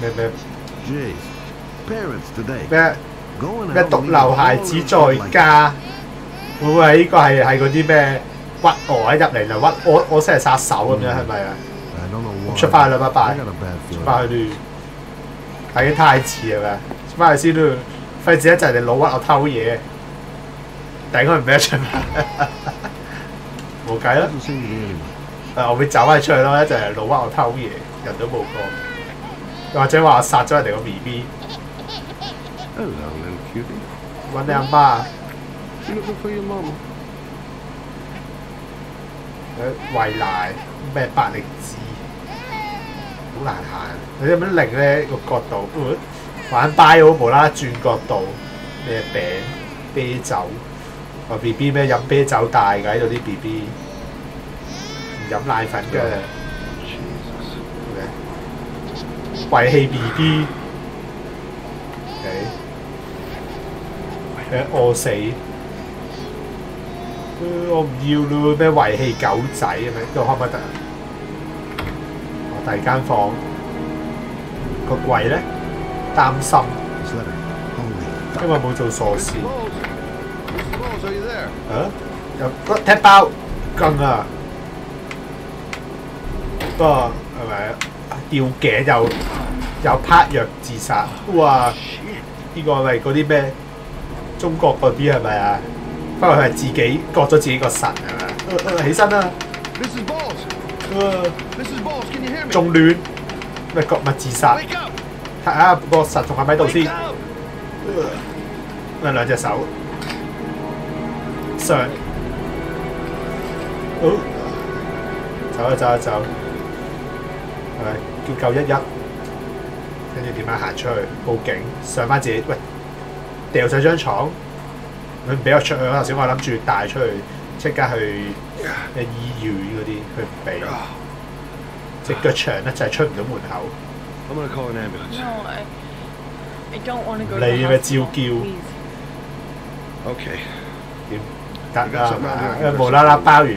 S1: 咩咩
S3: Parents today.
S1: 咩
S3: Going
S1: 咩
S3: out
S1: 独
S3: and
S1: 留
S3: leaving
S1: 孩
S3: all
S1: 子
S3: over
S1: 在
S3: the place.
S1: 家，会唔会系呢个系系嗰啲咩屈我一入嚟就屈我我先系杀手咁样系咪啊？
S3: I don't know why.
S1: 出翻去啦，拜拜
S3: I got a bad。
S1: 出
S3: feeling.
S1: 翻去啦，系啲太迟系咪？出翻去先啦，费事一阵你老屈我偷嘢，顶佢唔俾得出翻，冇计啦。
S3: Doesn't seem to be anyone.
S1: 诶，我会走翻出去咯，一阵系老屈我偷嘢，人都冇过，又或者话我杀咗人哋个 B B，
S3: Hello, little cutie.
S1: 揾你阿妈。
S3: You looking for your mama?
S1: 诶喂奶咩百力滋，好难行。你有冇拧咧个角度？呃玩 bio 无啦啦转角度，咩饼啤酒，话 B B 咩饮啤酒大㗎喺度啲 B B，唔饮奶粉嘅，遗弃 B B， 诶饿死。呃我唔要咯，咩遗弃狗仔咁样，呢度可唔可以得啊？我第二间房个柜咧，担心，
S3: This letter. Holy.
S1: 因为冇做傻事。
S11: Balls. Mrs. Balls, are you there?
S1: 啊？有踢爆更啊！不过系咪啊吊颈又又拍药自杀？哇！呢个系咪嗰啲咩 中国嗰啲系咪啊？不过佢系自己割咗自己个肾系咪啊？呃呃起身啦！
S11: Mrs. Balls.
S1: 呃
S11: Mrs. Balls, can you hear me?
S1: 仲乱咩割物自杀？
S11: Wake up!
S1: 睇下个肾仲喺咪度先
S11: Wake。up!
S1: 咩两只手上，好走啊走啊走，系叫九一一，跟住点样行出去报警，上翻自己喂 掉上张床，佢唔俾我出去嗰头先，我谂住带出去，即刻去咩医院嗰啲，佢唔俾。 只脚长咧就系出唔到门口。
S3: I'm gonna call an ambulance.
S7: No, I, I don't want to go to
S1: 你
S7: the
S1: 咪
S7: hospital.
S1: 照叫
S7: Please.
S3: Okay.
S1: 点得啊？诶无啦啦包完，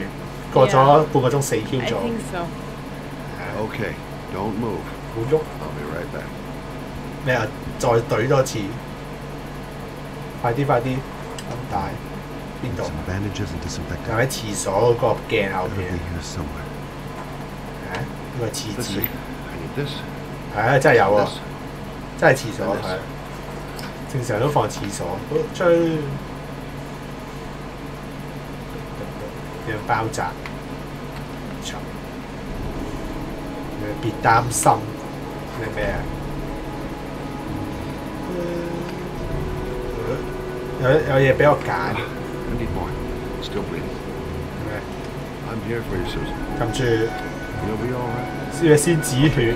S1: 过咗半个钟死 Q
S7: I
S1: 咗，
S7: think so.
S3: Okay. Don't move.
S1: 冇喐
S3: I'll be right back.
S1: 咩啊？再怼多次， 快啲快啲，咁大边度？
S3: Some bandages and
S1: 就
S3: disinfectant.
S1: 喺厕所嗰个镜后
S3: Gotta be
S1: 边，
S3: here somewhere.
S1: 系呢个厕
S3: Let's
S1: 纸
S3: see.，I need this.
S1: 系啊，真系有喎
S3: This.，
S1: 真系厕所
S3: And this.
S1: 系。正常都放厕所，追有包扎，长别担心咩咩啊？ 有有嘢俾我拣，
S3: I need more. Still bleeding.
S1: 咩
S3: I'm here for you, Susan.
S1: 揿住
S3: You'll be all right.
S1: 先先止血，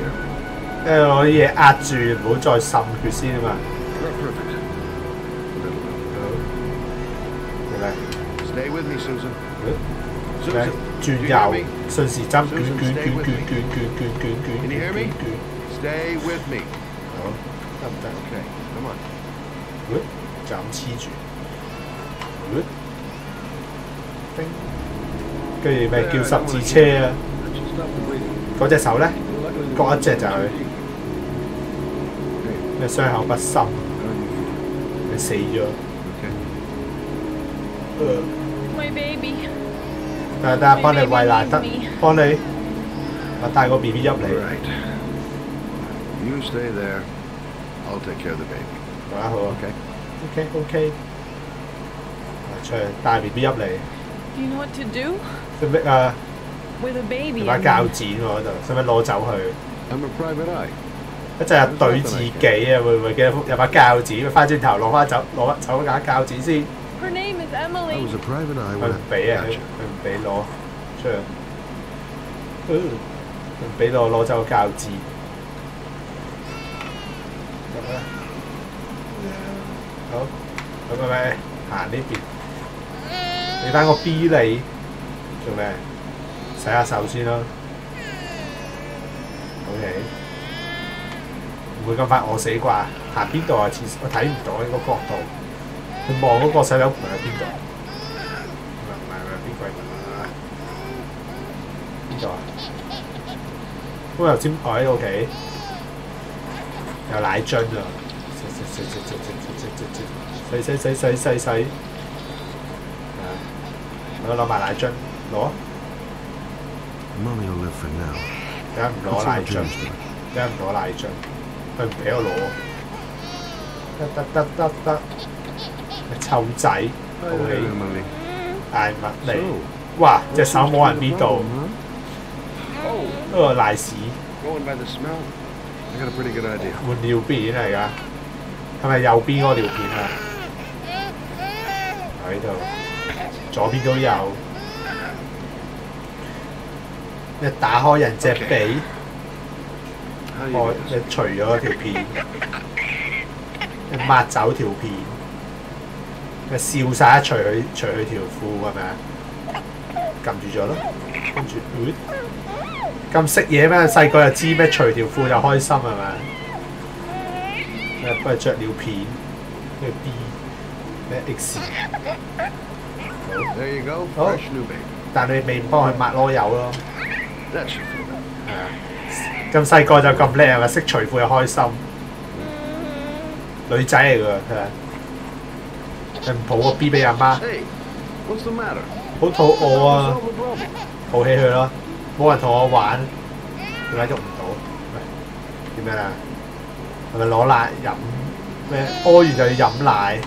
S1: 因为攞啲嘢压住，唔好再渗血先啊嘛。
S3: You're perfect. A little bit.
S1: 系咪？
S3: Stay with me, Susan.
S1: 咩
S3: Susan,
S1: 转
S3: you hear
S1: 右
S3: me?，
S1: 顺时针卷
S3: Susan,
S1: 卷
S3: stay
S1: 卷
S3: with
S1: 卷
S3: me.
S1: 卷卷卷卷卷
S3: Can you hear
S1: 卷
S3: me?
S1: 卷。
S3: Stay with me.
S1: 好，得唔得？
S3: Okay. Come on.
S1: 喂，就咁黐住。喂，叮，跟住咪叫十字车啊！
S3: That should stop the bleeding.
S1: 嗰只手咧，
S3: Luckily,
S1: 割一只就系
S3: Okay.
S1: 咩伤口不深，
S3: How do you feel?
S1: 你死咗。
S3: Okay.
S1: 呃
S7: My baby.
S1: 得得，帮你喂奶得，帮你，我带个 B B 入嚟，
S3: All right. You stay there. I'll take care of the baby.
S1: 好啊好啊
S3: Okay.
S1: ，OK OK，出去带 B B 入嚟，
S7: Do you know what to do
S1: 使唔使啊？
S7: with a baby?
S1: 有把
S7: in
S1: 鉸
S7: there?
S1: 剪喎嗰度，使唔使攞走去？
S3: I'm a private eye.
S1: 一阵日对自己啊，会唔会记得有把鉸剪？翻转头攞翻走，攞走架鉸剪先。
S7: Her name is
S3: I
S7: Emily.
S3: was a private eye
S1: 佢
S3: when
S1: 唔
S3: I
S1: 俾啊！佢
S3: Gotcha.
S1: 佢唔俾攞出去，佢唔俾我攞走个鉸剪。咁啦， 好，咁咪咪行呢边。你翻个 B 你做咩？洗下手先咯。OK，唔会咁快饿死啩？行边度啊？厕所我睇唔到呢个角度。你望嗰个洗手盆喺边度？唔系唔系唔系边鬼啊？边度啊？咁头先我喺屋企有奶樽啊！洗洗洗洗洗洗 食。洗洗洗洗洗洗，我攞埋奶樽攞。
S3: Mommy will live for now。
S1: 梗唔攞奶樽，梗唔攞奶樽，佢唔俾我攞。得得得得得，臭仔，
S3: 好
S1: 氣，艾麥
S3: 利，
S1: 哇！隻手摸人
S3: 呢度，
S1: 嗰個賴屎。換尿片嚟㗎，係咪右邊嗰條片啊？喺度，左边都有。你打开人只鼻，
S3: How do you
S1: 我
S3: do
S1: 你
S3: this?
S1: 除咗条片，你抹走条片，你笑晒一除佢除佢条裤系咪啊？揿住咗咯，跟住，อุ๊咁识嘢咩？细个就知咩？除条裤就开心系咪？诶，不如着尿片，咩 B， 咩 X，
S3: There you go,
S1: Oh.
S3: fresh new baby.
S1: 但你未帮佢抹攞油咯，
S3: That should feel better.
S1: 系啊！咁细个就咁叻系咪？识除裤就开心，女仔嚟㗎佢系。你唔抱个 B 俾阿妈，
S3: Hey, what's the matter?
S1: 好肚饿啊！
S3: Solve the problem.
S1: 抱起佢咯，冇人同我玩，点解喐唔到？喂，点样啊？系咪攞奶饮咩？屙完就要饮奶，系咯？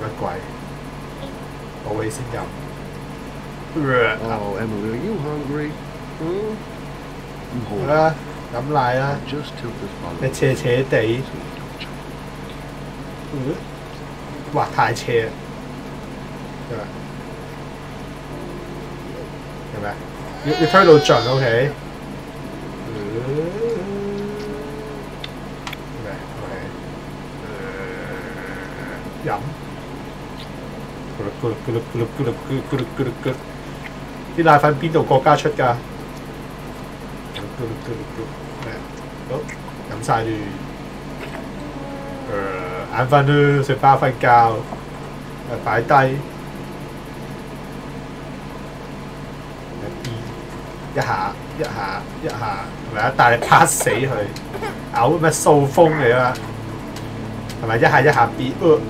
S1: 乜鬼？抱起先饮。
S3: Oh, Emily, are you hungry? Hmm? Hold
S1: 好啦，饮奶啦
S3: on.，Just tilt this bottle.
S1: 你斜斜地，嗯哇太斜，系咪？系咪？要要推到尽，OK。 咕嚕咕嚕咕嚕咕嚕咕嚕咕嚕啲奶粉邊度國家出㗎？咕嚕咕嚕咕嚕，好飲晒住，誒眼瞓啦，食飽瞓覺，誒擺低一下一下一下，係咪啊？但係拍死佢，嘔咩掃風嚟啊？係咪一下一下
S3: B？Good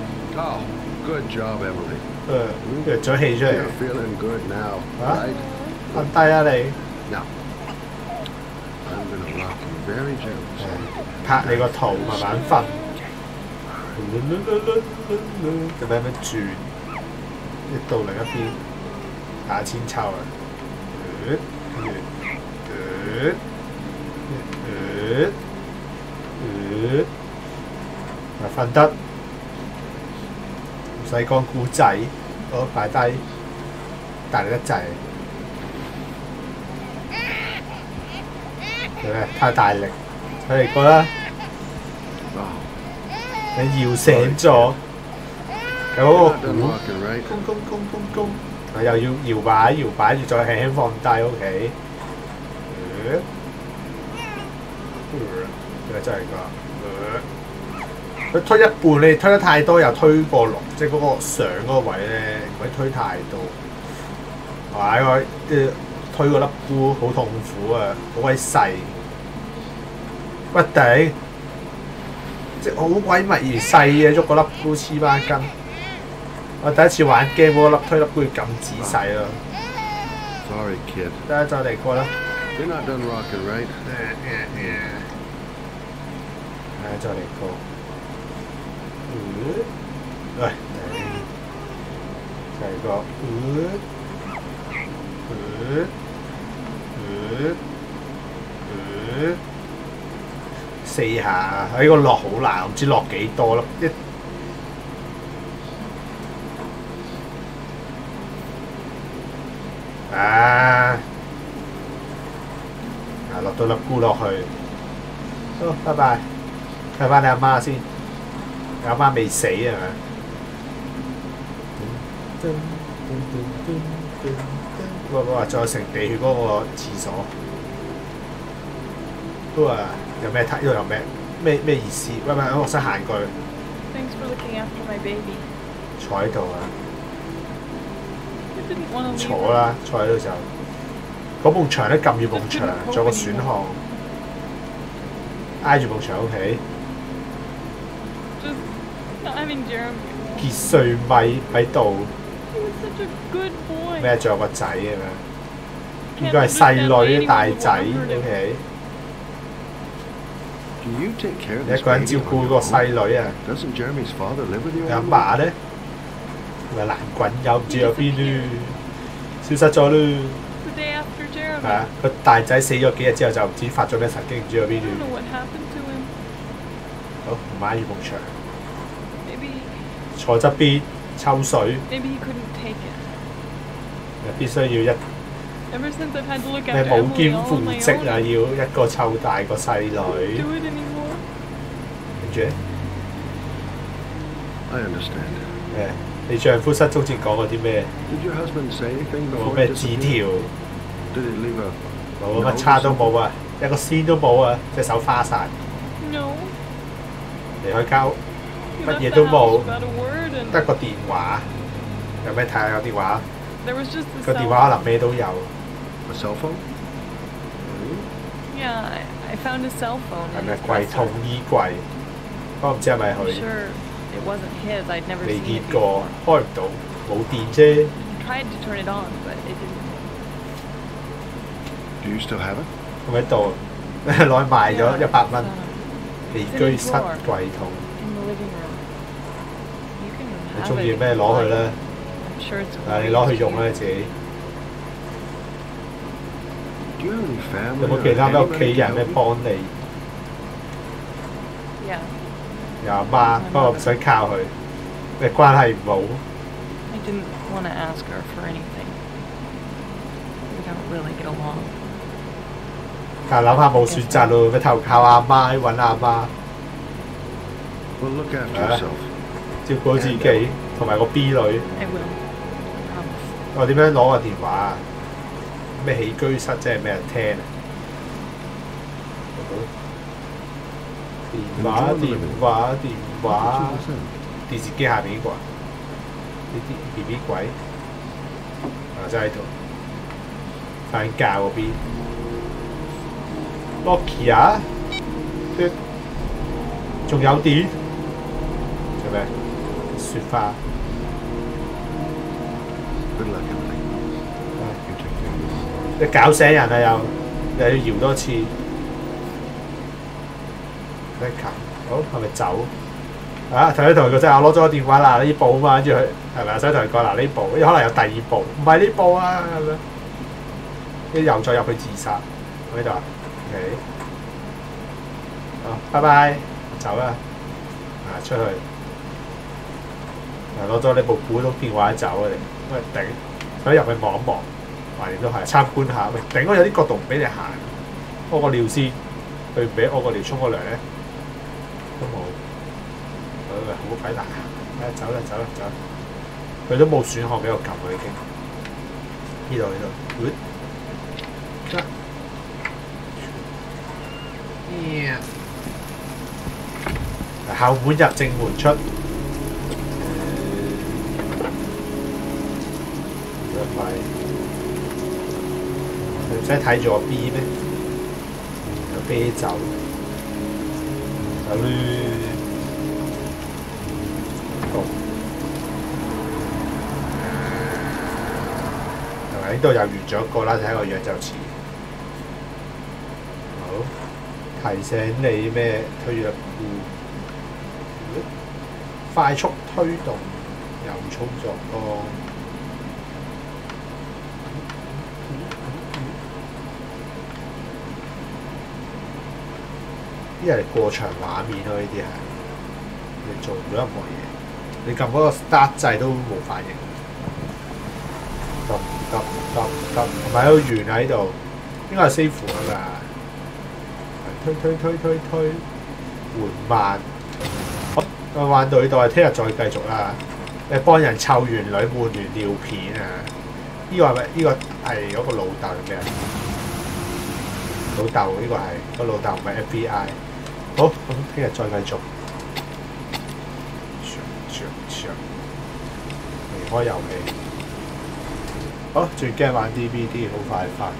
S3: job, Emily.
S1: 呃，弱咗气出嚟
S3: You're，feeling good now,
S1: Huh?
S3: right?
S1: 瞓低啊你！
S3: Now, I'm gonna rock you very gently.
S1: 拍你个头，慢慢瞓。咁样样转，一到另一边打千秋啊！跟住，呃呃呃啊瞓得，唔使讲故仔， 好摆低，大力得滞。系咪太大力？佢嚟过啦。
S3: Oh,
S1: 你摇醒咗，有嗰
S3: you're
S1: 个
S3: not done
S1: 鼓，
S3: rocking, right?
S1: 公公公公公，啊又要摇摆摇摆，要再轻轻放低，OK。呢个真系㗎， 佢推一半，你推得太多又推过落，即系嗰个上嗰个位咧，唔可以推太多。系个即系推嗰粒菇好痛苦啊，好鬼细，屈顶。即系好鬼密而细嘅，喐嗰粒菇黐孖筋。我第一次玩 game 嗰粒推粒菇要咁仔细咯。
S3: Sorry, kid.
S1: 得再嚟过啦。
S3: You're not done rocking, right?
S1: 系再嚟过。 嗯喂，再嚟过。嗯嗯嗯嗯四下，喺个落好难，唔知落几多咯。一啊！啊，落到粒菇落去。好，拜拜。睇翻你阿妈先，你 阿妈未死系咪？哇哇！再成地血嗰个厕所，都话有咩睇？呢度有咩咩咩意思？喂喂，我想行过去
S7: Thanks for looking after my baby.
S1: 坐喺度啊！
S7: I didn't want to leave.
S1: 坐啦，坐喺度就嗰埲墙咧揿住埲墙，仲有个选项挨住埲墙，OK。
S7: Just I'm in Germany.
S1: 傑瑞米喺度。
S7: Such a good boy.
S1: 咩？仲有個仔係
S7: 咪？
S1: 應該係細女大仔，OK。一個人照顧個細女啊！你阿爸咧，咪難滾又唔知有邊咯，消失咗
S7: 咯。
S1: 係啊，個大仔死咗幾日之後就唔知發咗咩神經，唔知有邊
S7: 咯。
S1: 好，唔買羽毛
S7: 長。
S1: 坐侧边抽水，
S7: maybe he couldn't take it.
S1: 必须要一
S7: Ever since I've had to look
S1: 咩
S7: after
S1: 冇
S7: Emily
S1: 兼
S7: all
S1: 父
S7: on my
S1: 职
S7: own,
S1: 啊，
S7: I
S1: 要一个凑大个细
S7: couldn't
S1: 女，
S7: do it anymore.
S1: 跟住咧
S3: I understand.
S1: 诶，你丈夫失踪前讲过啲咩？
S3: Did your husband say anything
S1: 冇
S3: before
S1: 咩
S3: he
S1: 纸
S3: disappeared?
S1: 条，
S3: Did he leave a
S1: 冇乜叉都冇啊，一个仙都冇啊，只手花晒，
S7: No.
S1: 离开交
S7: He
S1: 乜
S7: left
S1: 嘢
S7: the
S1: 都冇
S7: house，without a word and
S1: 得个电话，有咩睇下有电话？
S7: there was just the
S1: 个
S7: cell
S1: 电话可能咩都有。
S3: a cell phone?
S7: Yeah, I, I found a cell phone
S1: 系
S7: in
S1: 咪
S7: his
S1: 柜
S7: dresser.
S1: 桶衣柜？不过唔知系咪
S7: I'm
S1: 佢
S7: sure it wasn't his. I'd never
S1: 未
S7: seen
S1: 见
S7: it
S1: 过
S7: before.
S1: 开唔到，冇电啫。
S7: He tried to turn it on, but it didn't.
S3: Do you still have it?
S1: 咁喺度攞去卖咗
S7: Yeah,
S1: 一百
S7: it's,
S1: 蚊
S7: uh,
S1: 起居室柜桶。
S7: in the living room. You can
S1: 你
S7: have
S1: 中
S7: it
S1: 意
S7: if
S1: 咩
S7: you
S1: 攞去
S7: like.
S1: 啦？
S7: I'm sure it's
S1: 啊，你
S7: worth
S1: 攞
S7: it
S1: 去
S7: to
S1: 用
S7: you.
S1: 啦，你自己。
S3: Do you have any
S1: 有
S3: family?
S1: 冇
S3: or
S1: 其他咩屋
S3: anybody
S1: 企
S3: to
S1: 人咩
S3: help you?
S1: 帮你？
S12: Yeah.
S1: 有阿妈，不过唔使靠佢，你关系唔好。
S12: I didn't want to ask her for anything. We don't really get along.
S1: 但系谂下冇选择咯，咪投靠阿妈，揾阿妈
S3: Well, look after
S1: Ah.
S3: yourself.
S1: 照顾好自己，同埋个 B 女。
S12: I will. I promise.
S1: 我点样攞个电话啊？咩起居室即系咩人听啊？电话电话电话
S3: What you listen?
S1: 电视机下面呢个啊？呢啲 B B 鬼啊，真系喺度瞓紧觉嗰边。Locky 啊，嘟仲有电做咩？ 雪花。
S3: Good luck, Emily. You take care of yourself.
S1: 你搞醒人啊又，又要摇多次。咩琴？好系咪走？啊！头先同佢讲真系我攞咗个电话嗱呢部啊嘛，跟住佢系咪啊？想同佢讲嗱呢部，可能有第二部，唔系呢部啊咁样。跟住又再入去自杀，喺呢度啊？OK，好，拜拜，走啦，啊出去。 啊攞咗你部古董电话走啊你，喂顶！想入去望一望，横掂都系参观下。喂，顶我有啲角度唔俾你行，屙个尿先，佢唔俾屙个尿冲个凉咧，都冇。喂喂，好鬼难行，啊走啦走啦走啦！佢都冇选项俾我揿啦已经。呢度呢度，喂得。后门入正门出。 唔使睇住我 B 咩？有啤酒，有呢好，係咪呢度又完咗一個啦？睇個樣就似。好，提醒你咩？推入庫，快速推動，右操作咯。 啲係過場畫面咯，呢啲係你做唔到任何嘢，你撳嗰個 start 掣都冇反應。得得得得，同埋有個圓喺度，應該係 save 啊嘛。推推推推推，緩慢。好，我玩到呢度，聽日再繼續啦。你幫人湊完女換完尿片啊！呢、個係咪？呢、個係嗰個老豆嘅老豆，呢個係個老豆唔係 FBI。 好，咁聽日再繼續。上上上，離開遊戲。好，最驚玩 DVD，好快快。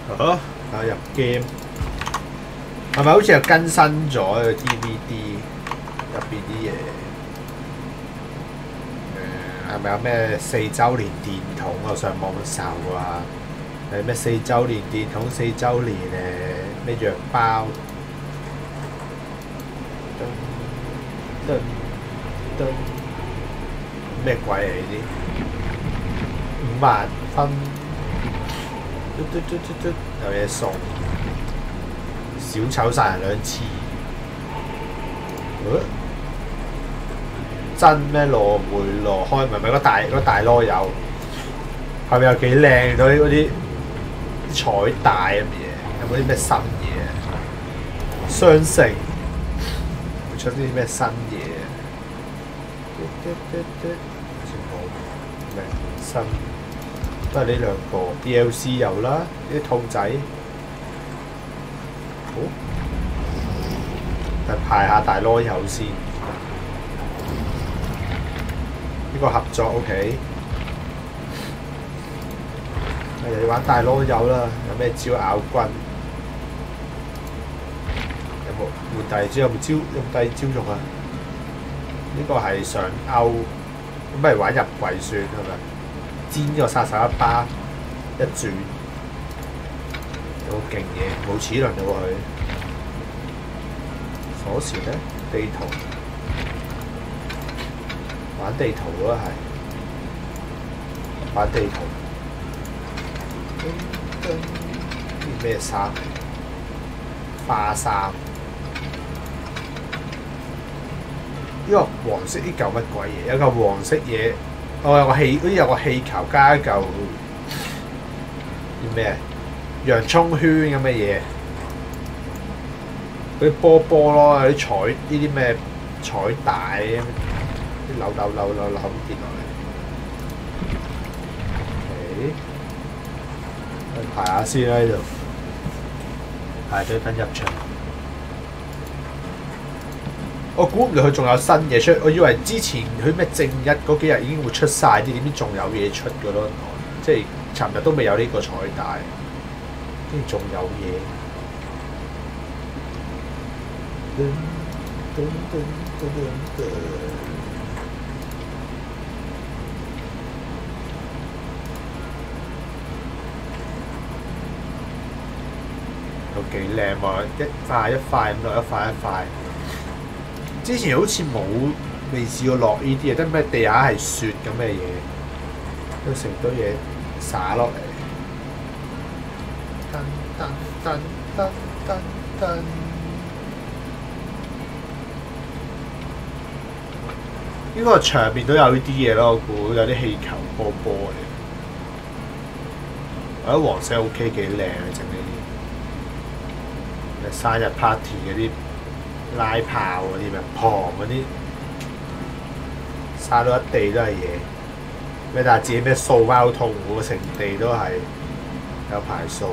S1: 好，啊入 game，系咪好似又更新咗个 DVD 入边啲嘢？诶系咪有咩四周年电筒啊？上网搜啊？诶咩四周年电筒、四周年诶咩药包？噔噔咩鬼嚟呢啲？五万分。 嘟嘟嘟嘟嘟，有嘢送，小丑杀人两次，呃真咩罗梅罗开咪咪嗰大嗰大箩柚，系咪又几靓嗰啲嗰啲彩带咁嘢？有冇啲咩新嘢？双城会出啲咩新嘢？嘟嘟嘟嘟好似冇咩新。 都系呢两个 DLC 有啦，呢啲兔仔，好，嚟排下大箩柚先。呢、个合作 OK，又要玩大箩柚啦，有咩招咬军？有冇换第二招？有冇招？有冇第二招用啊？呢、个系上欧，咁不如玩入柜算系咪？ 煎個殺手一巴一轉，有個勁嘢，冇齒輪嘅喎佢。鎖匙咧，地圖，玩地圖咯係，玩地圖。噔噔啲咩衫？花衫。呢個黃色呢嚿乜鬼嘢？有嚿黃色嘢。 我有个气，好似有个气球加一嚿叫咩啊？洋葱圈咁嘅嘢，嗰啲波波咯，有啲彩呢啲咩彩带咁，啲扭扭扭扭扭咁跌落嚟。OK，排下先啦呢度，排队等入场。 我估唔到佢仲有新嘢出，我以為之前佢咩正一嗰幾日已經會出晒啲，點知仲有嘢出嘅咯？即係尋日都未有呢個彩帶，跟住仲有嘢。噔噔噔噔噔噔都幾靚喎！一塊一塊咁落，一塊一塊。 之前好似冇未試過落呢啲嘢，得咩地下係雪咁嘅嘢，都成堆嘢灑落嚟。噔噔噔噔噔噔。應該場面都有呢啲嘢咯，我估有啲氣球波波嘅。我覺得黃色 OK 幾靚啊，整呢啲。生日 party 嗰啲。 拉炮嗰啲咩，旁嗰啲晒到一地都系嘢，咩但系自己咩扫猫痛喎，成地都系有排扫。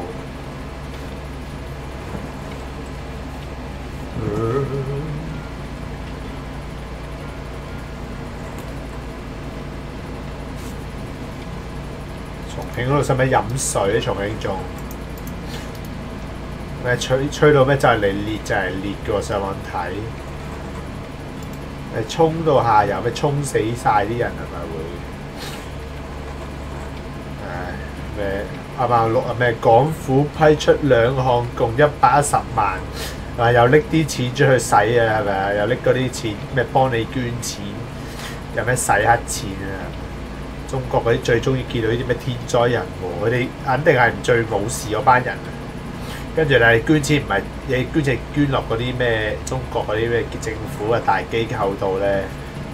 S1: 重庆嗰度使唔使饮水？重庆仲？ 咩吹吹到咩就係嚟裂就係裂嘅喎，上網睇。誒衝到下游，咩衝死晒啲人係咪會？誒咩啱啱錄啊咩？港府批出兩項共一百一十萬，話又拎啲錢出去使啊，係咪啊？又拎嗰啲錢咩幫你捐錢，有咩洗黑錢啊？中國嗰啲最中意見到呢啲咩天災人禍，佢哋肯定係唔最冇事嗰班人。 跟住你捐錢唔係你捐錢捐落嗰啲咩中國嗰啲咩政府嘅大機構度咧，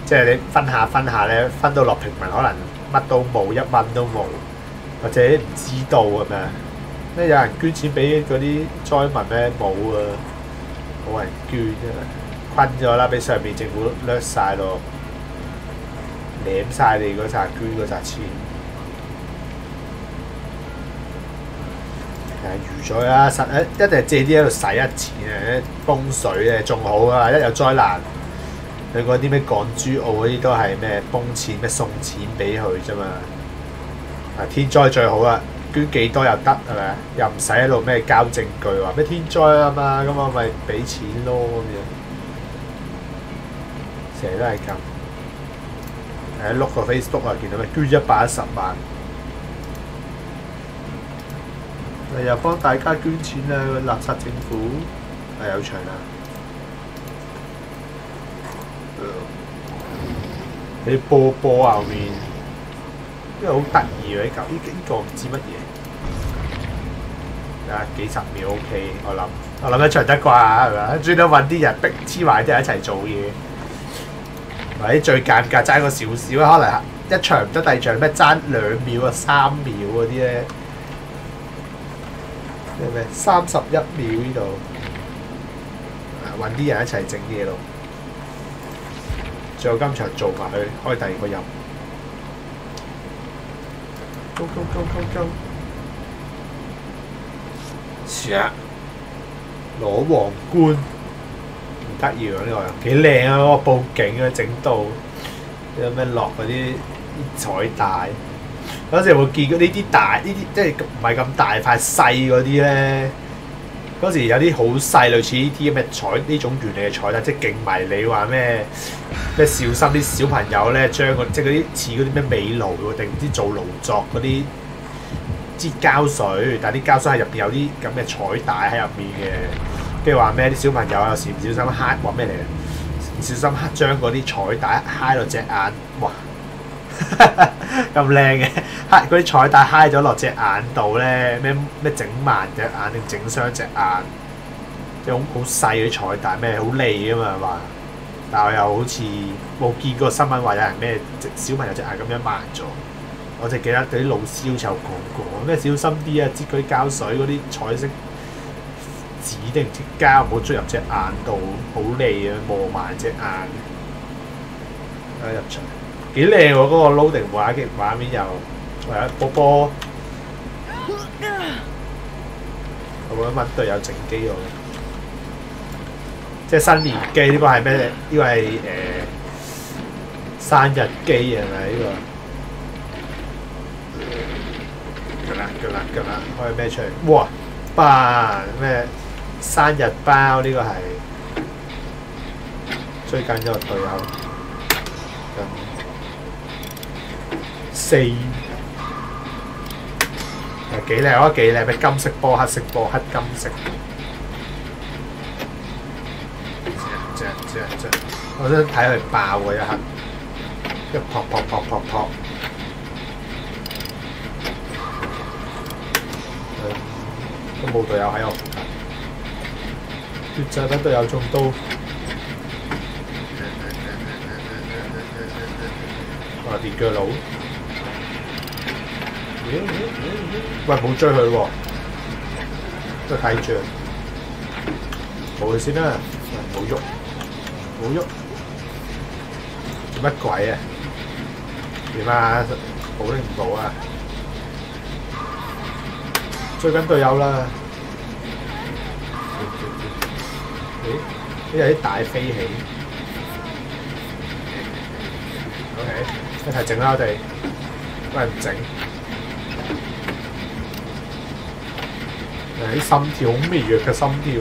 S1: 即係你分下分下咧，分到落平民可能乜都冇，一蚊都冇，或者唔知道咁樣。咩有人捐錢俾嗰啲災民咧冇啊，冇人捐啫，困咗啦，俾上面政府掠晒咯，舐晒你嗰扎捐嗰扎錢。 誒預咗啦，實一一定係借啲喺度使一錢嘅，風水咧仲好啊！一有災難，佢嗰啲咩港珠澳嗰啲都係咩崩錢咩送錢俾佢啫嘛。啊天災最好啦， 捐幾多又得係咪啊？又唔使喺度咩交證據話咩天災啊嘛，咁我咪俾錢咯咁樣，成日都係咁。誒碌個 Facebook 啊，見到咩捐一百一十萬， 又帮大家捐钱啊！个垃圾政府系有场啊！你波波后面，因为好得意嘅呢嚿，呢呢个唔知乜嘢。啊，几十秒 OK，我谂我谂一场得啩，系咪啊？专登揾啲人逼黐埋啲人一齐做嘢，或者最尴尬争个少少，可能一场唔得，第二场咩争两秒啊、三秒嗰啲咧， 咩咩三十一秒呢度，啊揾啲人一齐整嘢咯。最后今场做埋去，开第二个任。Go go go go go！切！攞皇冠，唔得意喎呢个，几靓啊！嗰个布景啊，整到有咩落嗰啲彩带。 有時有冇見過呢啲大呢啲，即係唔係咁大塊細嗰啲咧？嗰時有啲好細，類似呢啲咁嘅彩呢種原理嘅彩帶，即係勁迷你話咩咩小心啲小朋友咧，將個即係嗰啲似嗰啲咩美勞喎，定唔知做勞作嗰啲擠膠水，但係啲膠水係入邊有啲咁嘅彩帶喺入面嘅，跟住話咩啲小朋友有時唔小心揩話咩嚟嘅？唔小心揩將嗰啲彩帶揩落隻眼，哇！ 咁靚嘅，揩嗰啲彩帶揩咗落隻眼度咧，咩咩整盲隻眼定整傷隻眼，即係好好細嗰啲彩帶，咩好利啊嘛話，但係我又好似冇見過新聞話有人咩隻小朋友隻眼咁樣盲咗。我就記得嗰啲老師好似有講過，咩小心啲啊，擠嗰啲膠水嗰啲彩色紙定唔知膠唔好捽入隻眼度，好利啊，磨埋隻眼。啊入場 几靓喎！嗰、个 loading 画嘅画面又系啊波波，我觉得乜队友整机喎，即系新年机呢个系咩？呢个系诶、生日机系咪呢个？㗎啦㗎啦㗎啦，开咩出嚟？哇！包咩生日包呢个系最近有个队友 四诶几靓，我觉得几靓，咩金色波、黑色波、黑金色。只只只，我想睇佢爆喎一刻，一扑扑扑扑扑。诶都冇队友喺我附近，越仔等队友中刀。哇！电锯佬。 喂，冇追佢喎，都睇住，冇佢先啦，冇喐，冇喐，做乜鬼啊？点啊？保定唔保啊？追紧队友啦！咦？呢有啲大飞起，OK，一齐整啦我哋，喂唔整。 啲心跳好微弱嘅心跳，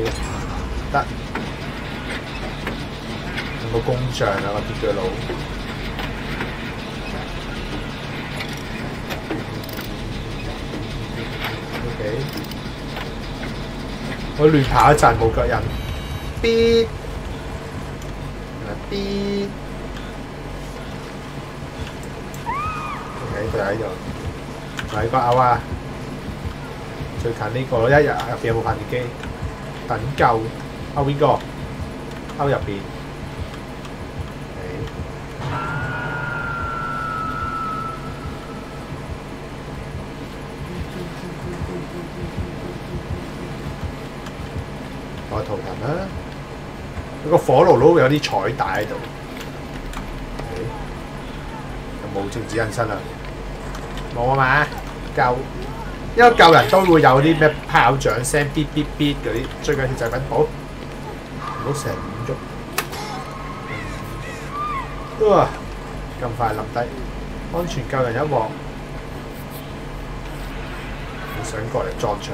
S1: 得有冇工匠啊？个铁脚佬，OK，我乱跑一阵冇脚印，咇，咇，OK，佢喺度，嚟个牛啊！ 最近呢、个一日入边有冇发电机？等救勾边个？勾入边。我图腾啦，有个火炉炉有啲彩带喺度。有冇静止引身啊？冇啊嘛，救！ 因为救人都会有啲咩炮仗声、咇咇咇嗰啲，最紧要就系品好，唔好成五喐。哇！咁快冧低，安全救人一镬。 想过嚟撞墙。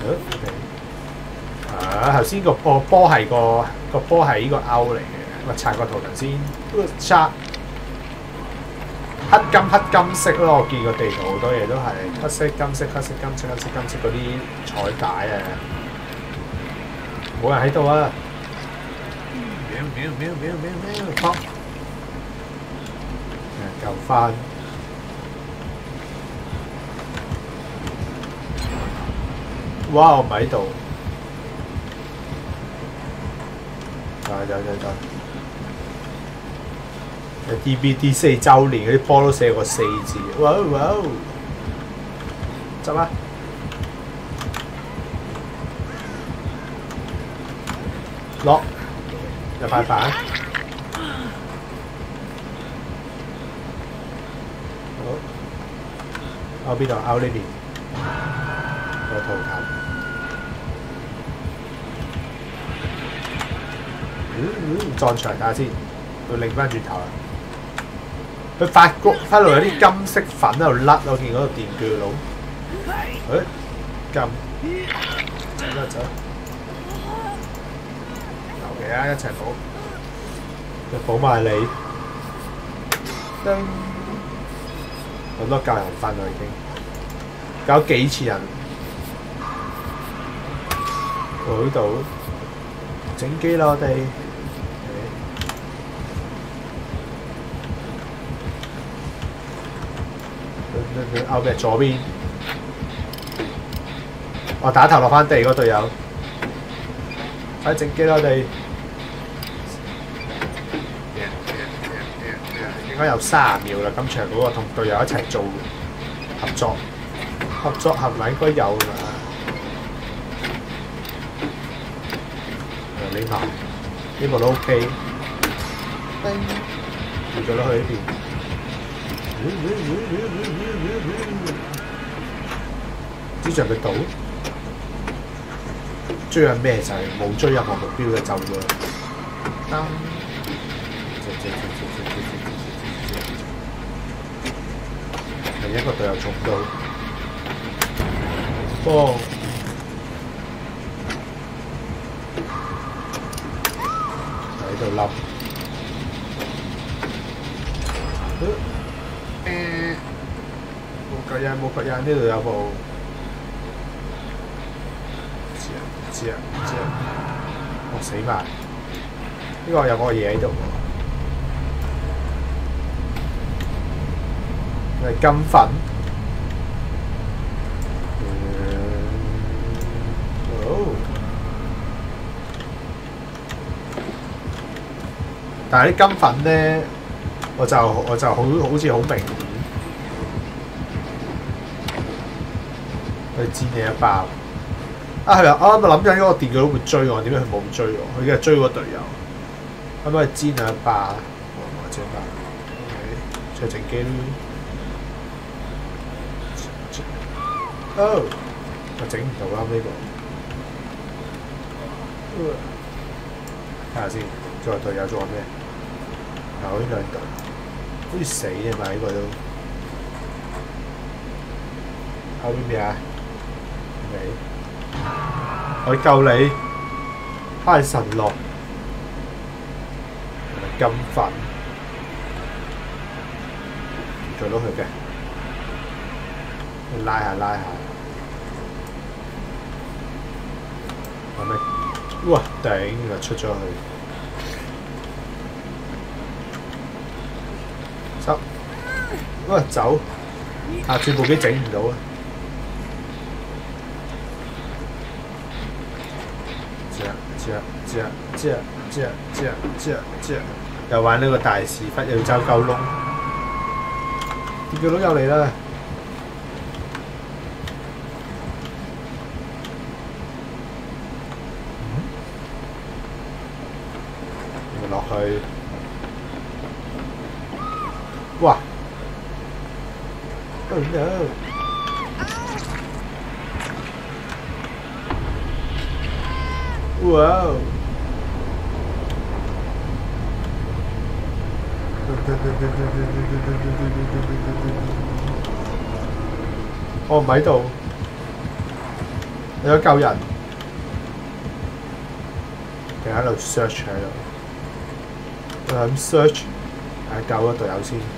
S1: 好，OK。啊，头先个个波系个个波系呢个勾嚟嘅，我刷个图头先，刷 黑金黑金色咯，我见个地图好多嘢都系黑色、金色、黑色、金色、黑色、金色嗰啲彩带啊，冇人喺度啊！喵喵喵喵喵喵，扑！诶救翻。哇！我唔喺度。走走走走。 DVD 四周年嗰啲波都写个四字，哇哇！执啊！落有块板。好，拗边度？拗呢边。个图腾。嗯嗯，撞墙睇下先，佢拧翻转头啦。 佢发觉翻嚟有啲金色粉喺度甩，我见嗰个电锯佬。诶，揿，走啦走。求其啊，一齐补，佢补埋你。噔，好多教人瞓啦已经，搞几次人。我呢度整机啦，我哋。 拗嘅左边，我打头落翻地嗰队友，快整机啦我哋，应该有三十秒啦，今场嗰个同队友一齐做合作，合作系咪应该有啦？诶呢排呢部都 OK，调咗落去呢边。 知着佢到，追紧咩就系冇追任何目标嘅就咗。当，另一个队友做唔到，帮喺度冧。 冇脚印，冇脚印，呢度有部。知啊，知啊，知啊！我死埋。呢个有个嘢喺度喎。系金粉。哦。但系啲金粉咧，我就我就好好似好明 去煎你一包。啊系啊！我啱啱谂紧嗰个电锯佬会追我，点解佢冇追我？佢而家追嗰队友，可唔可以煎两包？我煎包。OK，再整机咯。哦，我整唔到啦呢个。睇下先，再队友做咩？嗱，呢两队好似死啊嘛！呢个都。后边咩啊？ 你，我救你，派神落，金粉，做到佢嘅，拉下拉下，系咪？哇！顶就出咗去，走，喂走，下次部机整唔到啊！ 只只只只只只只，又玩呢个大屎忽，又走鸠窿，电锯佬又嚟啦！落去，哇！Oh no！Wow. 我唔喺度，你咗救人，定喺度 search 喺度？我系咁 search，系救咗队友先。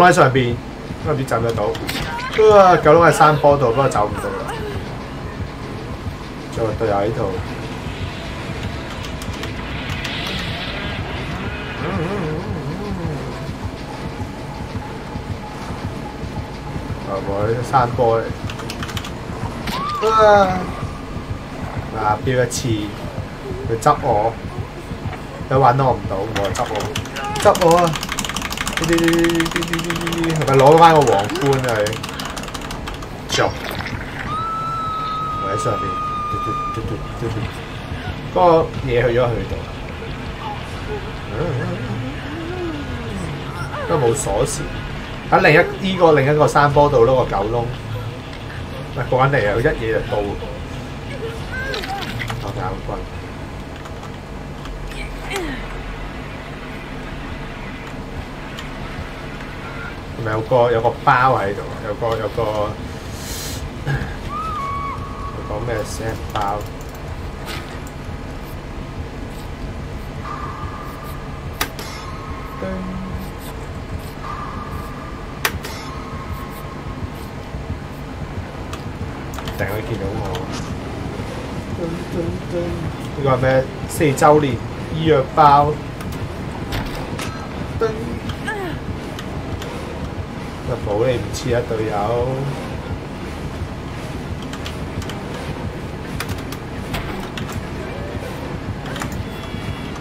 S1: 龙喺上边，唔知走唔走到。啊！九龙喺山坡度，不过走唔到啦。仲有队友喺度。啊！我喺山坡嚟。啊！嗱，飙一次，佢执我，佢揾我唔到，我就执我，执我啊！ 系咪攞翻个皇冠啊？佢着，我喺上边，嗰个嘢去咗佢度，都冇锁匙。喺另一依、个另一个山坡度咯，个狗窿。喂，个人嚟又一嘢就到，我搞棍。 系咪有个有个包喺度？有个有个有个咩声包？定佢见到我。呢个系咩？四周年医药包。 你唔似啊，队友。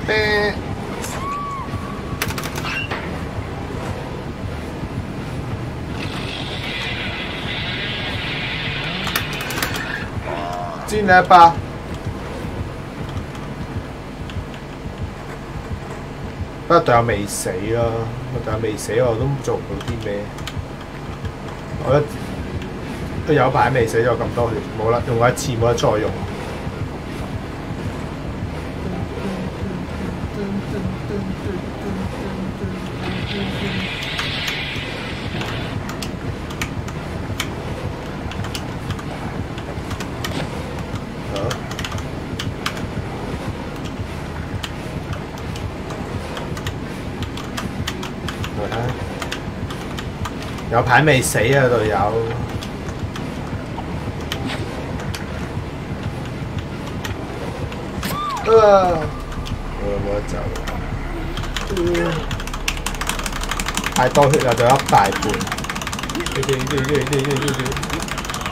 S1: 咩？进来吧。不过队友未死啦，队友未死我都做唔到啲咩。 我覺得都有排未死咗咁多血，冇啦，用過一次冇得再用。 有排未死啊，队友。啊！我冇得走。嗯太多血啦，仲有一大半。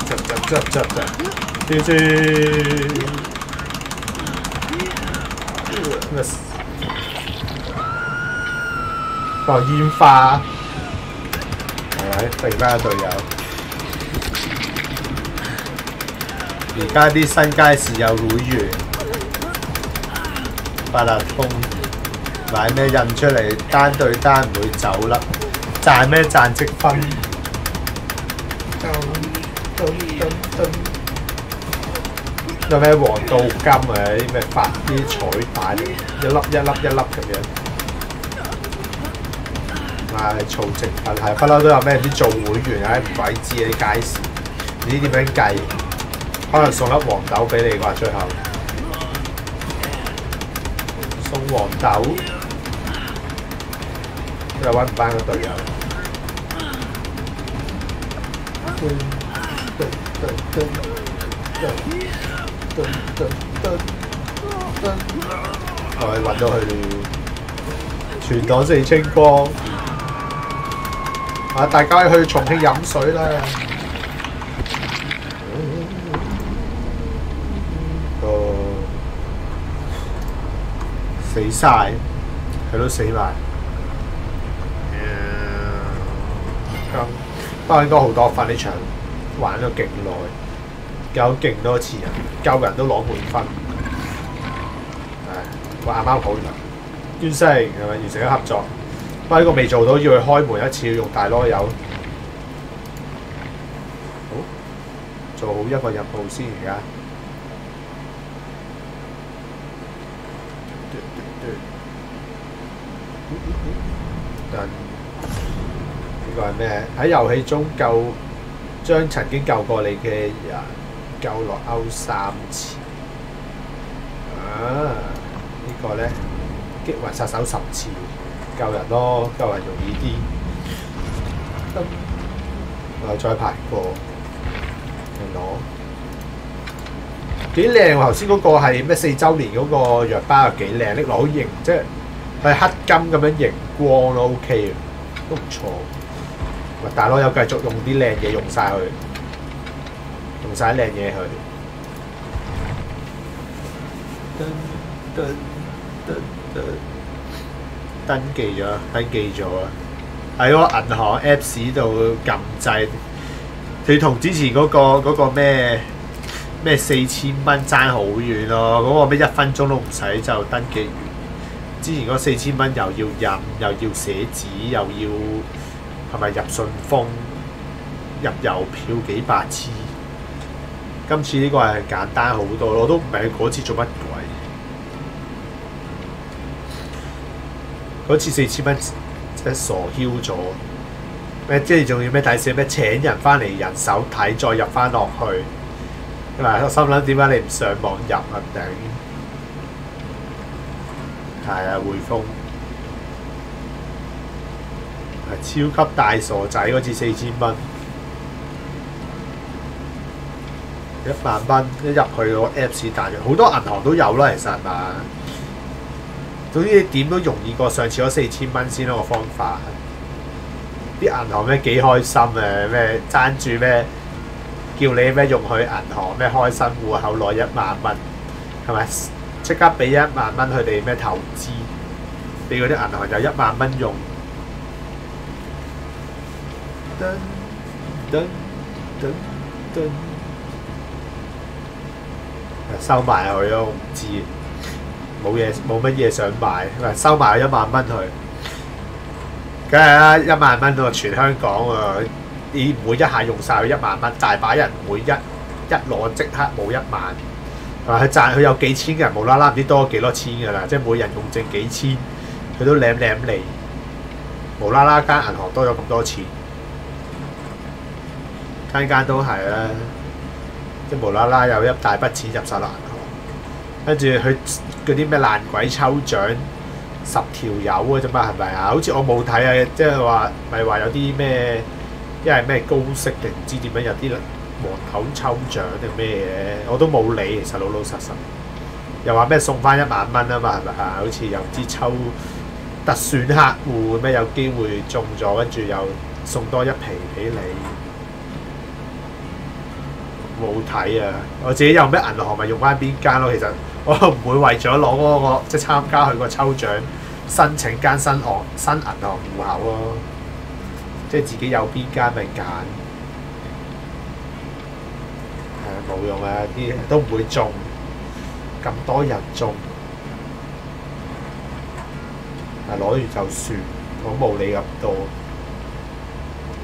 S1: 执执执执执，跳先。咩？放烟花。 系咪？突然间有队友。而家啲新街市有会员，八达通买咩印出嚟，单对单唔会走甩，赚咩赚积分。有咩黄道金啊？啲咩发啲彩蛋，一粒一粒一粒咁样。 啊！储值份系不嬲都有咩啲做会员唉，唔鬼知啊啲街市，唔知点样计，可能送粒黄豆俾你啩，最后送黄豆，又揾唔翻个队友。我哋揾到佢全党四清光。 啊！大家去重庆饮水啦！哦，死晒，佢都死埋。咁不过应该好多分呢场，玩咗劲耐，有劲多次人，救人都攞满分。诶，我啱啱好完，完成系咪完成咗合作？ 不過呢個未做到，要去開門一次要用大籮柚。好，做好一個任務先而家。等呢個係咩？喺遊戲中救將曾經救過你嘅人救落歐三次。啊！呢個咧擊暈殺手十次， 救人咯，救人容易啲。得我再排过，嚟攞几靓喎！头先嗰个系咩四周年嗰个药包又几靓，拎落好型，即系系黑金咁样荧光咯，OK 嘅，都唔错。喂，大佬有继续用啲靓嘢用晒佢，用晒啲靓嘢佢。登登登登 登記咗，登記咗啊！喺個銀行 Apps 度撳掣，佢同之前嗰、個嗰、個咩咩四千蚊爭好遠咯，嗰、個咩一分鐘都唔使就登記完。之前嗰四千蚊又要印，又要寫紙，又要係咪入信封、入郵票幾百次？今次呢個係簡單好多咯，我都唔明嗰次做乜 嗰次四千蚊真系傻嚣咗，咩即系仲要咩睇写咩请人翻嚟人手睇，再入翻落去。嗱，我心谂点解你唔上网入啊？顶！系啊，汇丰系超级大傻仔嗰次四千蚊，一万蚊一入去个 Apps 弹咗，好多银行都有啦，其实系嘛？ 總之點都容易過上次嗰四千蚊先咯個方法。啲銀行咩幾開心啊？咩爭住咩叫你咩用佢銀行咩開新戶口攞一萬蚊，係咪？即刻俾一萬蚊佢哋咩投資，俾嗰啲銀行有一萬蚊用。噔噔噔噔，收埋佢咯，我唔知。 冇嘢冇乜嘢想買，咪收埋一萬蚊去，梗係啦！一萬蚊喎，全香港喎，你唔會一下用晒佢一萬蚊，大把人唔會一一攞即刻冇一萬，係咪？佢賺佢有幾千嘅人無啦啦唔知多幾多千㗎啦，即係每人用剩幾千，佢都舐舐嚟，無啦啦間銀行多咗咁多錢，間間都係啦，即係無啦啦有一大筆錢入晒落銀行。跟住佢 嗰啲咩爛鬼抽獎十條友嘅啫嘛，係咪啊？好似我冇睇啊，即係話咪話有啲咩，一係咩高息定唔知點樣有啲黃頭抽獎定咩嘢，我都冇理。其實老老實實又話咩送翻一萬蚊啊嘛，係咪啊？好似又唔知抽特選客戶咁樣有機會中咗，跟住又送多一皮俾你。冇睇啊！我自己有咩銀行咪用翻邊間咯。其實 我唔會為咗攞嗰個即係參加佢個抽獎，申請間新行新銀行戶口咯。即係自己有邊間咪揀。係啊，冇用啊！啲都唔會中，咁多人中，啊攞完就算，我冇理咁多。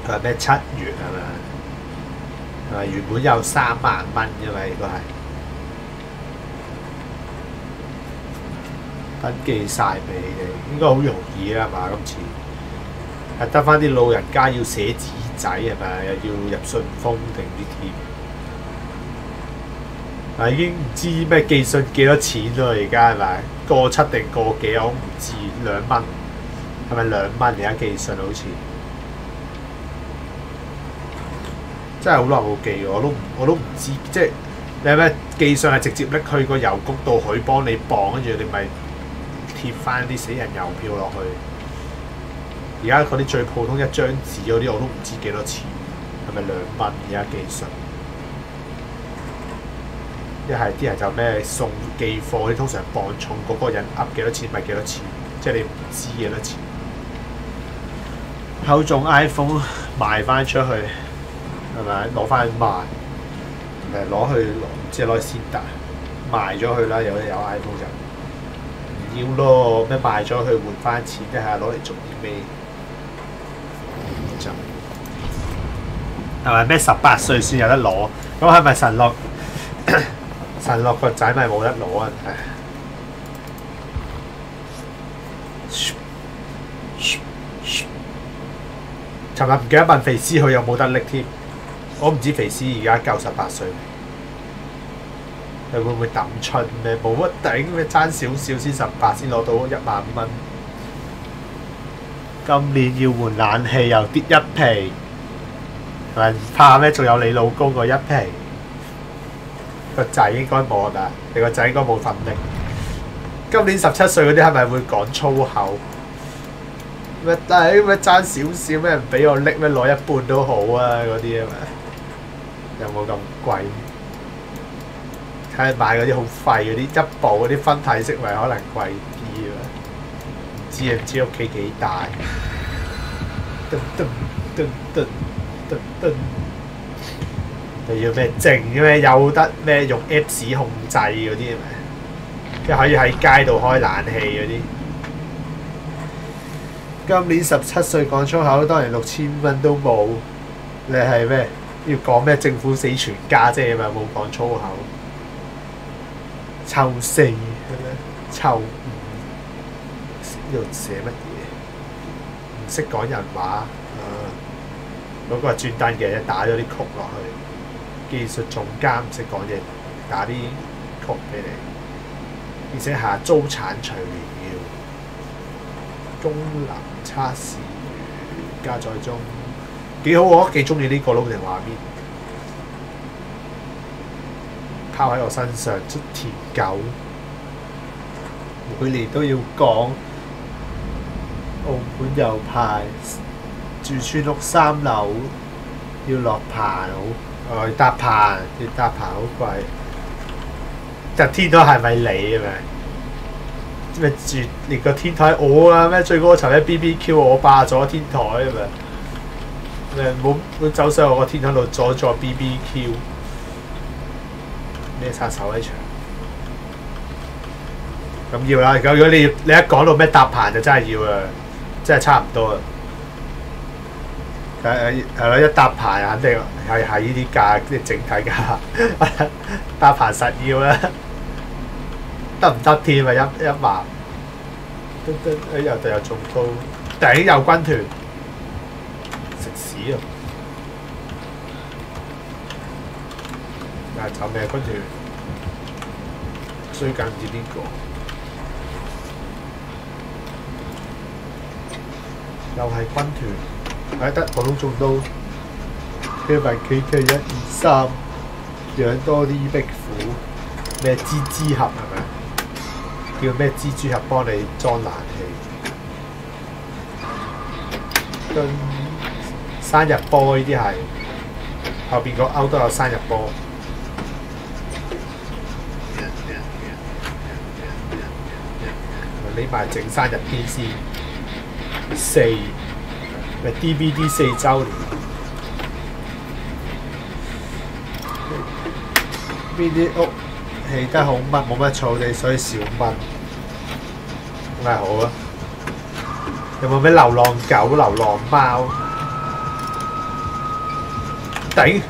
S1: 佢話咩七月係咪？係咪原本有三萬蚊嘅嘛？應該係 登記晒俾你哋，應該好容易啦，係嘛？今次係得翻啲老人家要寫紙仔係咪？又要入信封定唔知點？啊，已經唔知咩寄信幾多錢咯？而家係咪過七定過幾？我唔知兩蚊係咪兩蚊？而家寄信好似。真係好耐冇寄，我都唔我都唔知，即係你係咩寄信係直接拎去個郵局度，佢幫你綁，跟住你咪 貼翻啲死人郵票落去。而家嗰啲最普通一張紙嗰啲，我都唔知幾多錢，係咪兩蚊？而家寄信，一係啲人就咩送寄貨，你通常磅重嗰個人噏幾多錢咪幾多錢，即係你唔知幾多錢。厚重 iPhone 賣翻出去。係咪攞翻去賣？誒攞去攞，即係攞去先達賣咗佢啦。有有 iPhone 就唔 要咯，咩賣咗佢換翻錢，即係攞嚟做啲咩？ 就係咪咩十八歲先有得攞？咁係咪神樂神樂個仔咪冇得攞啊？唉尋日唔記得問肥師佢有冇得拎添，我唔知肥師而家夠十八歲 未，佢會唔會抌春咩？冇乜頂咩，爭少少先十八先攞到一萬蚊。今年要換冷氣又跌一皮，係咪怕咩？仲有你老公個一皮，個仔應該冇啦，你個仔應該冇份拎。今年十七歲嗰啲係咪會講粗口？咩但係咩爭少少咩唔俾我拎咩攞一半都好啊嗰啲啊嘛，有冇咁貴？ 睇下買嗰啲好廢嗰啲一部嗰啲分體式咪可能貴啲啊？唔知啊，唔知屋企幾大？噔噔噔噔噔噔，你要咩靜嘅咩？有得咩用 Apps 控制嗰啲係咪？跟住可以喺街度開冷氣嗰啲。今年十七歲講粗口，當然六千蚊都冇。你係咩？要講咩政府死全家啫嘛，冇講粗口。 臭四係咩？臭五呢度寫乜嘢？唔識講人話啊！嗰、個係專登嘅，打咗啲曲落去。技術總監唔識講嘢，打啲曲俾你。而且下租產除了，功能測試加載中，幾好我幾中意呢個咯，定畫面。 拋喺我身上出田狗，每年都要講。澳門有派住村屋三樓，要落棚好，哦要搭棚，要搭棚好貴。就天台係咪你啊？咪咩住連個天台我啊咩最高層咧 BBQ 我霸咗天台啊嘛，誒冇冇走上我個天台度阻咗 BBQ， 咩杀手喺场？咁要啦，咁如果你你一讲到咩搭棚就真系要啊，真系差唔多啊！诶诶系咯，一搭棚肯定系系呢啲价，即系整体价，搭棚实要啦，得唔得添啊？一一万，得得诶又又仲高，顶又军团，食屎啊！ 嗱，就咩军团？最紧唔知边个？又系军团，系得普通中刀，跟住咪 K K 一二三，养多啲壁虎，咩蜘蛛侠系咪？叫咩蜘蛛侠帮你装冷气？跟生日波呢啲系，后边个勾都有生日波。 匿埋整生日篇先。四咪 DVD 四周年，边啲屋起得好密，冇乜草地，所以少蚊，咁咪好啊！有冇咩流浪狗、流浪猫？顶！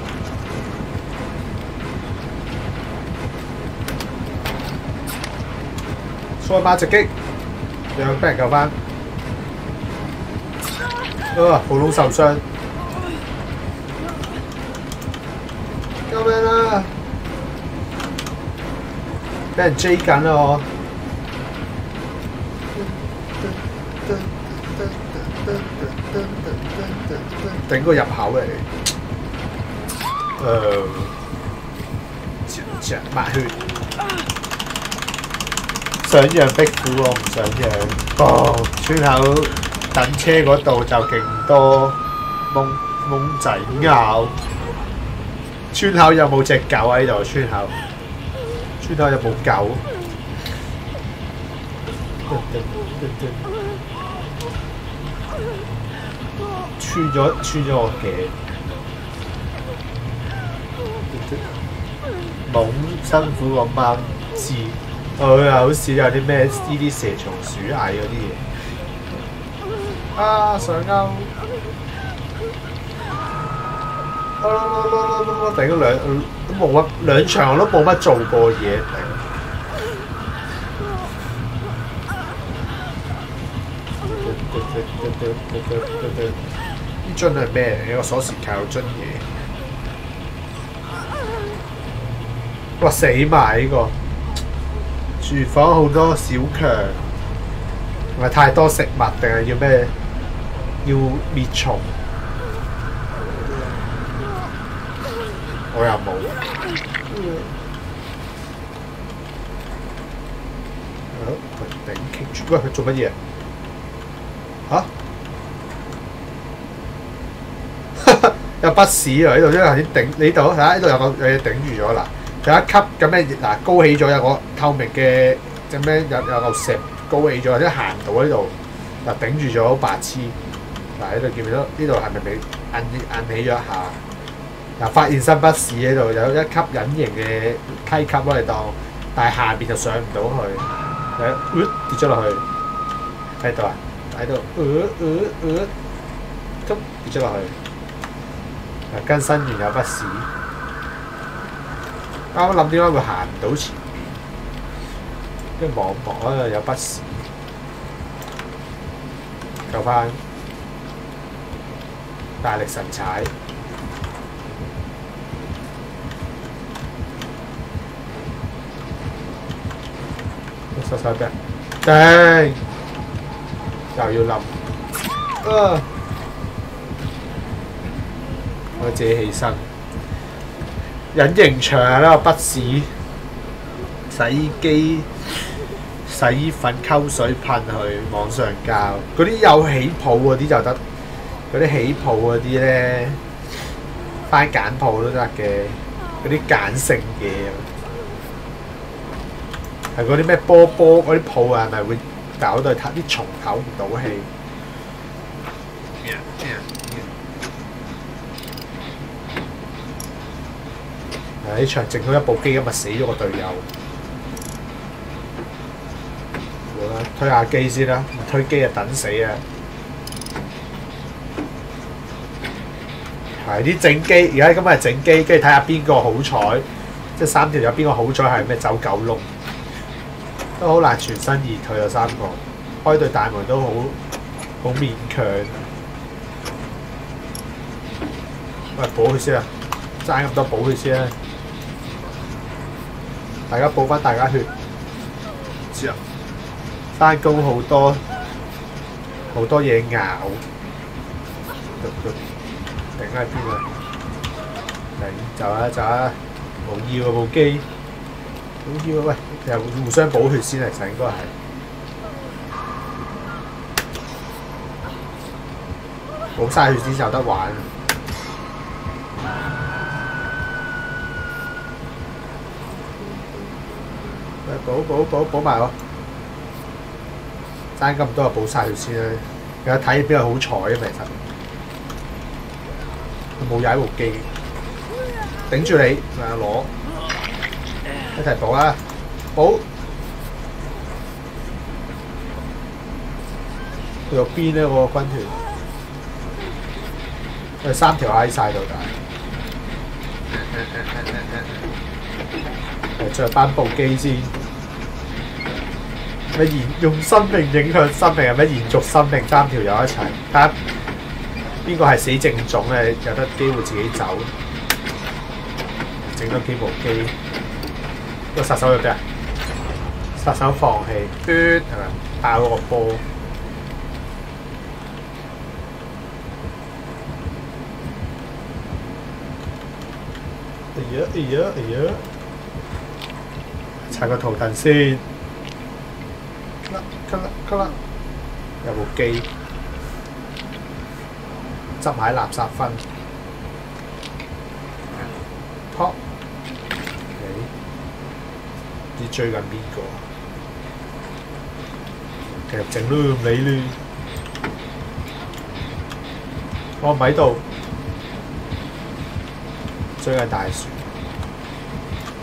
S1: 赛马直击， 让俾人救翻。啊！普通受伤，救命啦！俾人追紧啦我！顶个入口嚟，诶，只抹血， 想让壁虎我唔想让，哦，村口。等车嗰度就劲多懵懵仔咬，村口有冇只狗喺度？村口，村口有冇狗？穿咗穿咗我颈，懵辛苦个猫知， 佢啊好似有啲咩呢啲蛇虫鼠蚁嗰啲嘢。啊！上钩， 顶咗两都冇乜两场我都冇乜做过嘢，顶呢樽系咩嚟？一个锁匙扣樽嘢。哇！死埋呢、个 厨房好多小强，系咪太多食物定系要咩？要灭虫？我又冇。好，佢顶棘住，喂，佢做乜嘢？吓、有笔屎啊！呢度，因为头先顶呢度，睇下呢度有个有嘢顶住咗啦。 有一级咁嘅嗱高起咗，有个透明嘅只咩有有嚿石高起咗，或者行唔到呢度嗱顶住咗，好白痴。嗱喺度见唔见到呢度系咪被摁摁起咗一下？嗱发现新笔屎喺度，有一级隐形嘅梯级咯，你当，但系下边就上唔到去，诶、呃跌咗落去，喺度啊，喺度，呃呃呃，咁跌咗落去，嗱更新完有笔屎。 啱啱谂点解会行唔到前面，跟住望望啊有笔屎，救翻，大力神踩，收手嘅，顶，又要冧，啊！我自己起身。 隐形墙啊！呢个笔屎，洗衣机、洗衣粉沟水喷去网上教，嗰啲有起泡嗰啲就得，嗰啲起泡嗰啲咧，翻简铺都得嘅，嗰啲碱性嘢，系嗰啲咩波波嗰啲泡啊，系咪会搞到啲虫唞唔到气？ 诶呢场剩到一部机，咁咪死咗个队友。好啦，推下机先啦，唔推机就等死啊！系啲整机，而家今日系整机，跟住睇下边个好彩，即系三条有边个好彩系咩走九窿，都好难全身而退啊三个，开对大门都好好勉强。喂，补佢先啊！争咁多补佢先啊！ 大家补翻大家血。知啊，翻工好多好多嘢咬，顶喺边啊？顶走啊走啊！冇要啊部机，冇要啊喂！又互相补血先嚟，实应该系。补晒血先有得玩。 补补补补埋我，争咁多就补晒佢先啦。有睇边个好彩啊？其实佢冇踩部机，顶住你，嗱攞一齐补啦，补去到边咧？嗰个军团，佢三条喺晒度，但系诶再翻部机先。 咩延用生命影响生命系咩延续生命？三条友一齐，睇下边个系死正种嘅，有得机会自己走。整多几部机，个杀手入边啊？杀手放弃，嘟系咪爆咗个波？哎呀哎呀哎呀！拆个图腾先。 咳啦咳啦，有部机执埋垃圾分，扑你唔知追紧边个？继续整咯，唔理啦。我唔喺度，追紧大树。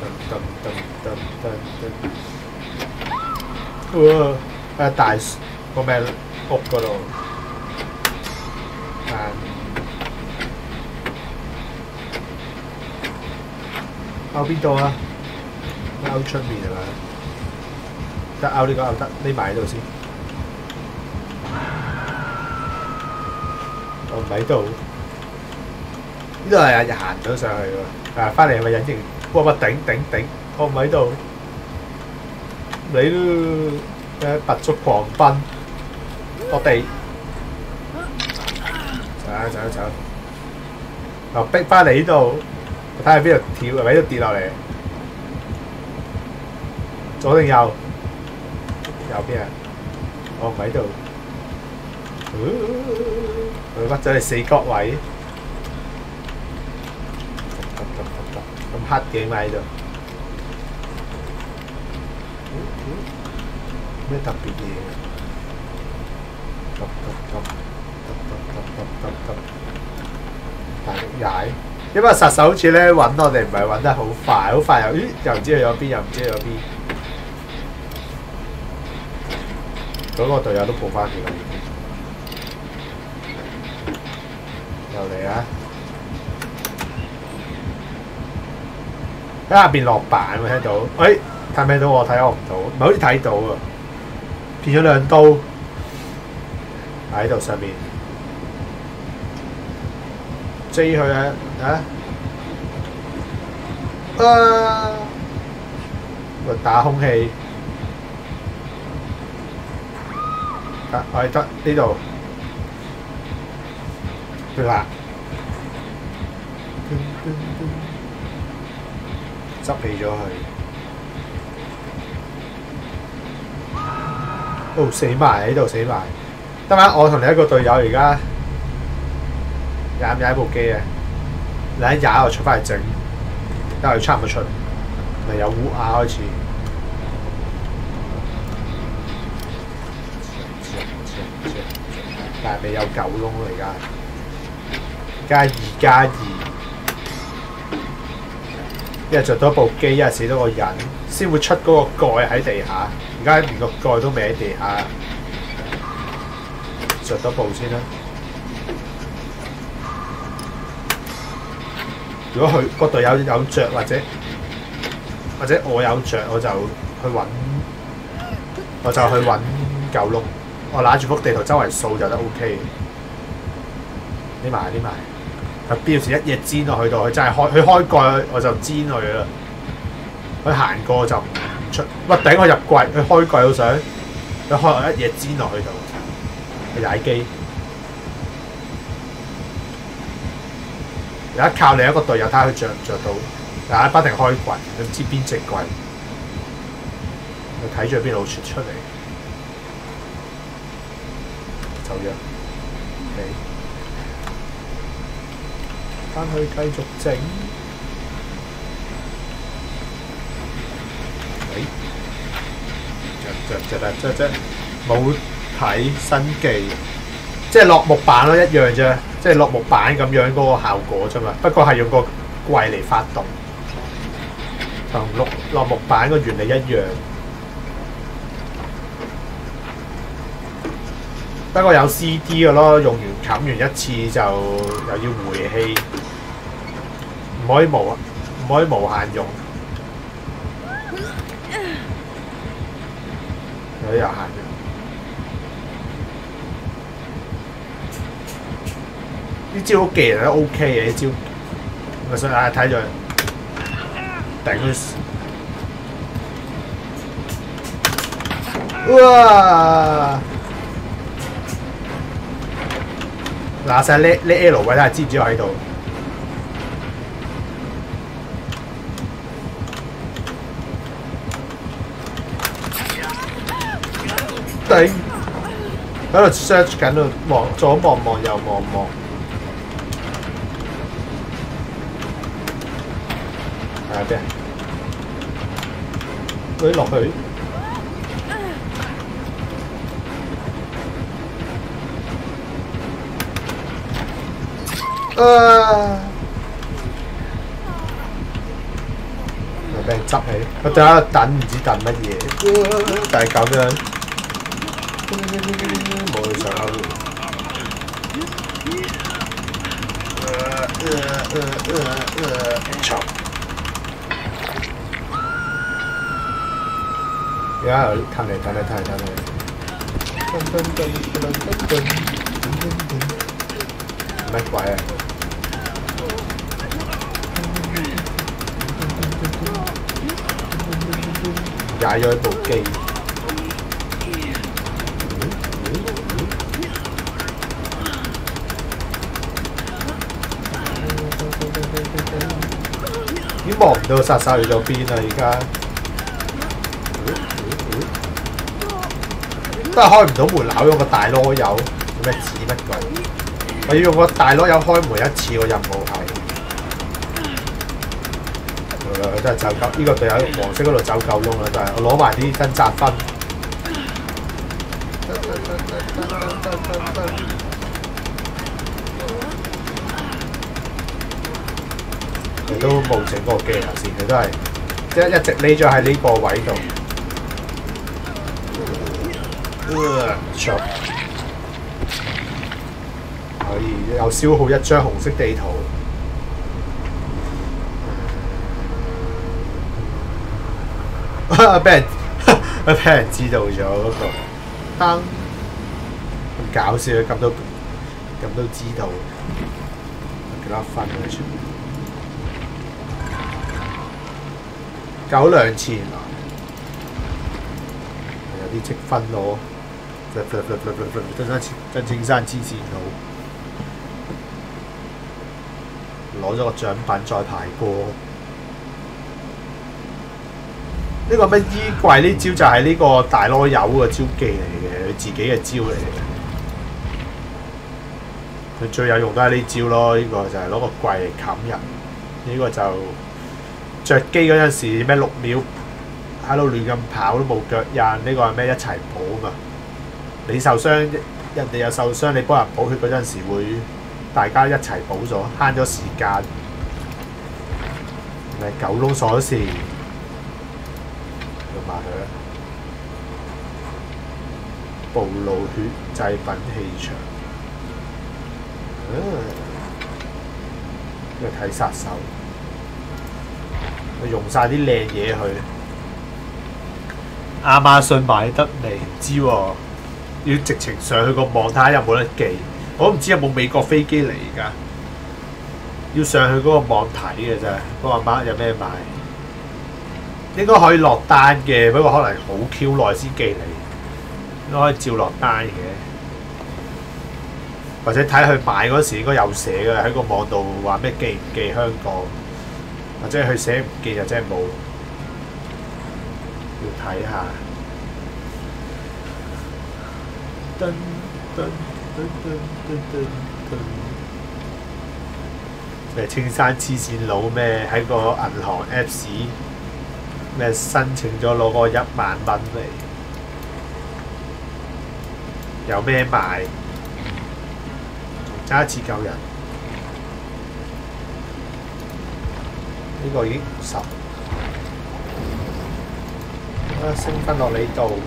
S1: 噔噔噔噔噔噔。哇！ 诶大个咩屋嗰度，但 勾边度啊？勾出面系咪？得勾呢个勾得，匿埋喺度先。我唔喺度，呢度系日行咗上去喎。啊，翻嚟系咪隐形？哇！我顶顶顶，我唔喺度。你都 诶拔足狂奔，落地，走啊走啊走！又逼翻嚟呢度，我睇下边度跳，系咪呢度跌落嚟？左定右？右边啊？我唔喺度。佢屈咗你四角位，咁黑嘅咪喺度。 咩特别嘢？揼揼揼揼揼揼揼揼，大力踩。因为杀手好似咧揾我哋唔系揾得好快，好快又咦又唔知去咗边，又唔知去咗边。嗰个队友都报翻嚟啦，已经。又嚟啊！喺下边落板喎，听到？喂，睇唔睇到我？睇我唔到，唔系好似睇到啊！ 变咗两刀喺度上面，追佢啊！啊！啊！咪打空气，得我系得呢度，对啦，执起咗佢。 哦，死埋喺度，死埋。得嘛？我同你一个队友而家踩唔踩部机啊？你一踩我出翻嚟整，因为差唔多出，咪有乌鸦开始。但系未有九窿咯，而家。而家二加二，一日着多部机，一日死多个人，先会出嗰个盖喺地下。 而家连个盖都未喺地下，着多部先啦。如果佢个队友有着或者或者我有着，我就去揾，我就去揾旧窿。我揦住幅地图周围扫就得 O K。匿埋匿埋，佢标时一嘢煎落去到，佢真系开佢开盖我就煎佢啦。佢行过就唔 出，屈頂我入櫃，佢開櫃好想，佢開我一嘢煎落去度，佢踩機。而家靠另一個隊友睇下佢着唔着到，但係不停開櫃，佢唔知邊隻櫃，佢睇住邊度出出嚟，走咗。OK，翻去繼續整。 着着着着着，冇睇新技，即系落木板咯，一样啫。即系落木板咁样嗰个效果啫嘛，不过系用个柜嚟发动，同落落木板个原理一样。不过有 CD 嘅咯，用完冚完一次就又要回气，唔可以无唔可以无限用。 有啲有限嘅。呢招好技能都 OK 嘅，呢招咪想啊睇咗顶佢死。哇！嗱晒呢呢 L 位睇下知唔知我喺度？ 顶！喺度 search 紧度望左望望右望望。系啊，边？佢落去。啊！又俾人执起，我等下等唔知等乜嘢，就系咁样。 Boys are out. Uh, uh, uh, uh, uh. Chop. 야, 타네, 타네, 타네, 타네. Mệt quá à. Dạ rồi, bộ kỳ. 望唔到杀手去咗边啦！而家都系开唔到门，咬咗个大箩柚，有咩指乜鬼？我要用个大箩柚开门一次个任务系。系啦，佢真系走够，呢、个队友黄色嗰度走够窿啦，真系我攞埋啲挣扎分。 佢都冇整过机头先，佢都系一一直匿咗喺呢个位度。呃着可以又消耗一张红色地图。俾人俾人知道咗嗰、个灯咁搞笑，咁都咁都知道几多分啊？全 九兩錢啊！有啲積分攞，真真真青山黐線佬，攞咗個獎品再排過。呢個咩衣櫃呢招就係呢個大籮柚嘅招技嚟嘅，佢自己嘅招嚟嘅。佢最有用都係呢招咯，呢、個就係攞個櫃嚟冚人。呢、個就 着机嗰阵时咩六秒喺度乱咁跑都冇脚印，呢、个系咩一齐补啊嘛？你受伤，人哋又受伤，你帮人补血嗰阵时会大家一齐补咗，慳咗时间。咪九窿锁匙。用埋佢啦。暴露血制品气场，嗯，呢个睇杀手，佢 用晒啲靚嘢去。亞馬遜買得未？唔知喎、要直情上去個網睇下有冇得寄。我都唔知有冇美國飛機嚟㗎，要上去嗰個網睇嘅啫。嗰個阿媽有咩買？應該可以落單嘅，不過可能好 Q 耐先寄嚟，應該可以照落單嘅。或者睇佢買嗰時應該有寫嘅喺個網度話咩寄唔寄香港， 或者佢寫唔寄就真係冇，要睇下。噔噔噔噔噔噔噔咩青山黐線佬咩喺個銀行 Apps 咩申請咗攞個一萬蚊嚟，有咩賣？仲揸一次救人， 呢、个已经五十，啊升翻落你度。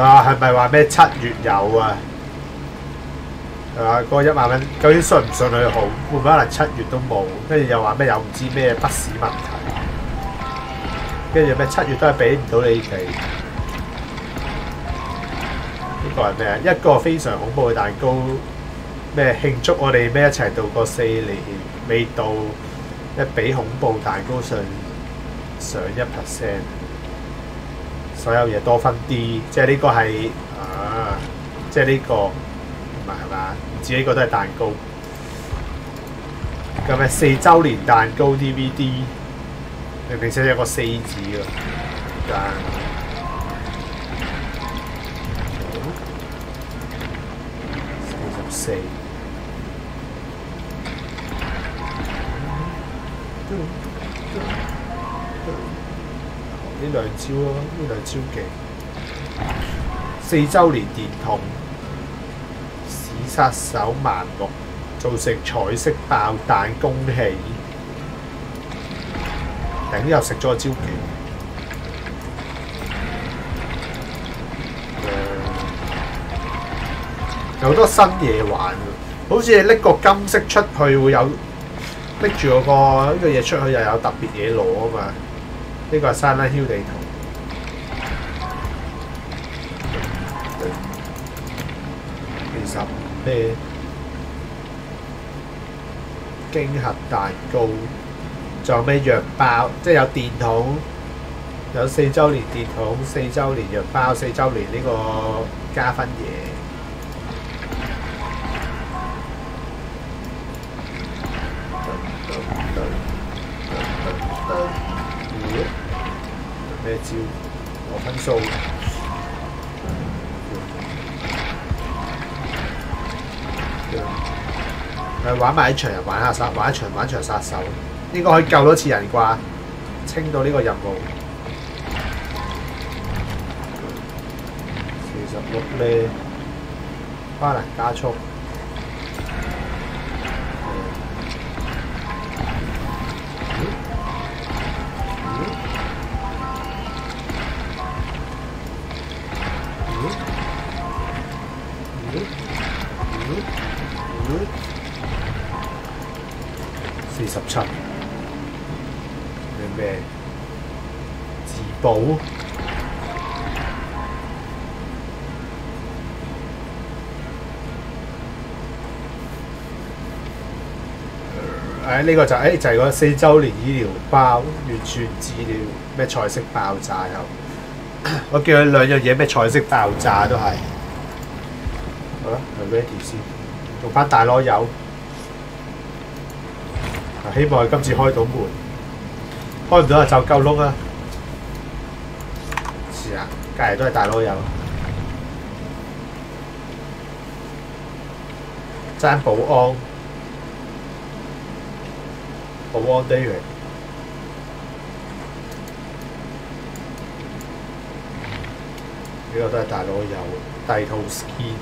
S1: 啊，系咪话咩七月有啊？系嘛？嗰个一万蚊，究竟信唔信佢好？会唔会可能七月都冇？跟住又话咩有唔知咩笔试问题？跟住咩七月都系俾唔到你哋？呢个系咩啊？一个非常恐怖嘅蛋糕， 咩庆祝我哋咩一齐度过四年，未到一比恐怖蛋糕上上一 percent。所有嘢多分啲，即系呢个系啊，即系呢、个唔系系嘛？唔知呢个都系蛋糕。咁咪四周年蛋糕 DVD，明明写有个四字㗎，但四 呢兩招咯，呢兩招勁。四週年電筒，史殺手盲目，造成彩色爆彈攻氣，頂又食咗個招技。有好多新嘢玩喎，好似拎個金色出去會有 拎住嗰個呢個嘢出去又有特別嘢攞啊嘛〜 呢個係山拉囂地圖。其實咩經核蛋糕，仲有咩藥包，即係有電筒，有四週年電筒、四週年藥包、四週年呢個加分嘢。 数。诶玩埋一场人玩下杀，玩一场玩场杀手，应该可以救多次人啩，清到呢个任务。四十六咧，花能加速。 诶、呢、个就诶、就系、个四周年医疗包，完全治疗咩菜式爆炸又，我叫佢两样嘢咩菜式爆炸都系。好啦，系 ready 先，用翻大攞油。希望佢今次开到门，开唔到就够碌啦。是啊，隔离都系大攞油。争保安， 保安 David。呢個都係大攞油，地圖 skin。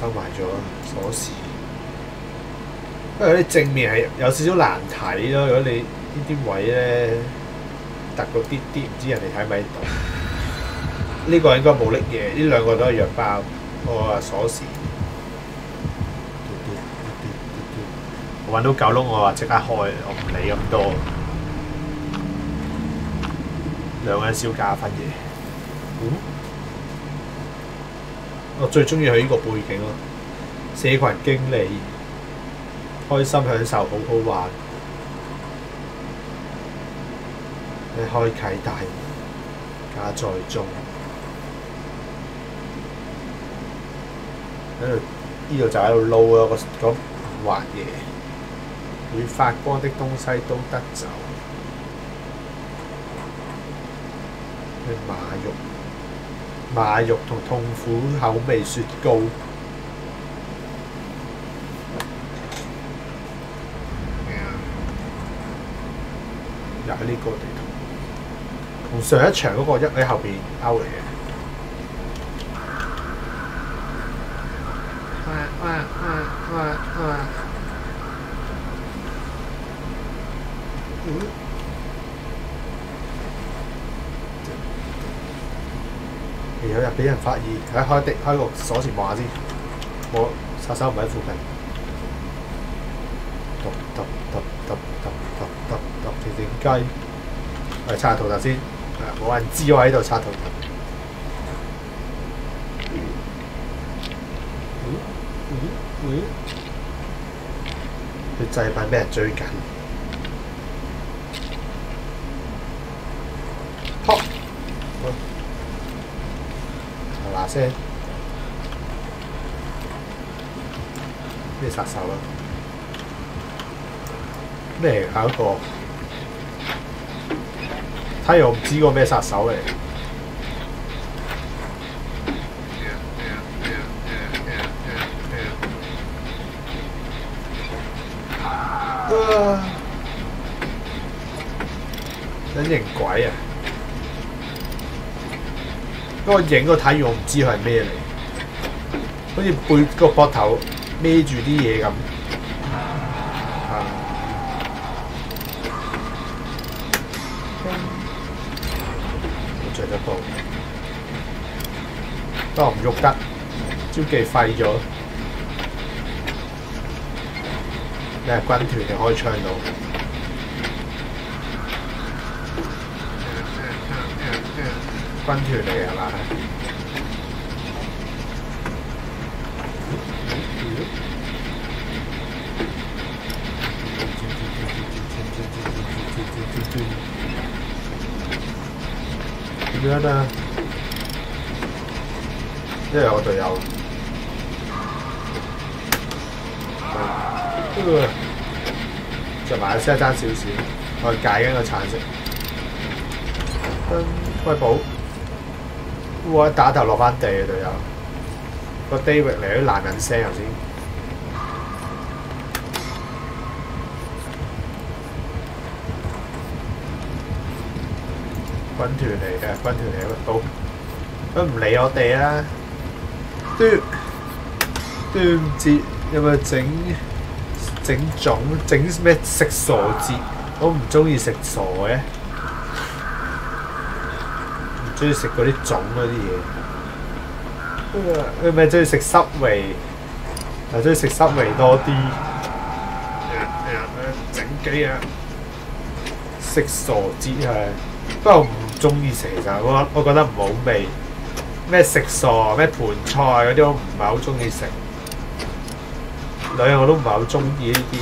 S1: 收埋咗鎖匙。因為啲正面係有少少難睇咯，如果你呢啲位咧 突嗰啲啲，唔知人哋睇唔睇到？呢、个应该冇拎嘢，呢两个都系药包，我话锁匙。我揾到九窿，我话即刻开，我唔理咁多。两个人烧加分嘢。嗯我最中意佢呢个背景咯，社群经理，开心享受，好好玩。 你開啟大門，加在中。喺度呢度就喺度撈咯，個個畫嘢，會發光的東西都得走。咩馬肉？馬肉同痛苦口味雪糕。又係呢個地圖， 同上一场嗰个一喺后边勾嚟嘅。嗯有日俾人发现，喺开的开个锁匙望下先，冇杀手唔喺附近。揼揼揼揼揼揼揼揼条定鸡，我哋刷图头先，系 冇人知我喺度刷圖頭。嗯嗯嗯，佢製品俾人追緊。撲！嗱聲，咩殺手啊？咩嚟㗎 嗰个？睇我唔知个咩杀手嚟。啊！隐形鬼啊！嗰个影个睇住我唔知佢系咩嚟，好似背个膊头孭住啲嘢咁。 唔喐得，招技废咗。你系军团你可以枪到。军团嚟嘅系嘛？点样啊？ 因为我队友，呃就埋先争少少，我解紧个橙色。灯威宝，哇！打头落翻地啊队友，个 David 嚟啲男人声头先。军团嚟嘅，军团嚟嘅都都唔理我哋啦， 都端午节有冇整整粽整咩食傻节？我唔中意食傻嘅，唔中意食嗰啲粽嗰啲嘢。佢咪中意食湿味，又中意食湿味多啲。整机啊！食傻节系，不过唔中意食其实我我觉得唔好味。 咩食傻咩盘菜嗰啲我唔系好中意食，两样我都唔系好中意呢啲。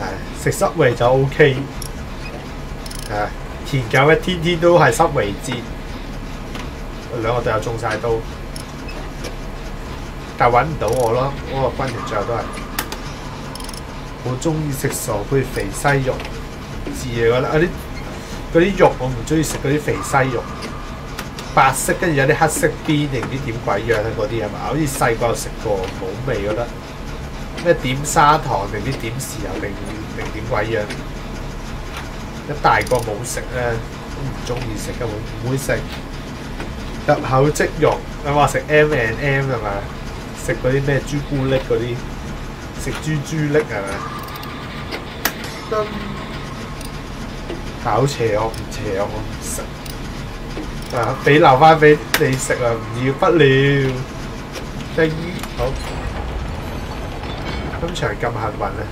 S1: 系食湿味就 O K。系田狗嘅天天都系湿味节，两个队友中晒刀，但系揾唔到我咯。嗰、个军团最后都系好中意食傻配肥西肉，唔知啊觉得啊啲嗰啲肉我唔中意食嗰啲肥西肉。 白色跟住有啲黑色邊定唔知點鬼樣啊嗰啲係嘛？好似細個有食過，冇味覺得。咩點砂糖定唔知點豉油定定點鬼樣？一大個冇食咧，都唔中意食根本唔會食。入口即溶，你話食 M and M 係咪？食嗰啲咩朱古力嗰啲，食豬豬力係咪？得搞邪惡唔邪惡我唔食。 啊！俾留翻俾你食啊！唔要不了。丁好，今场咁幸运咧，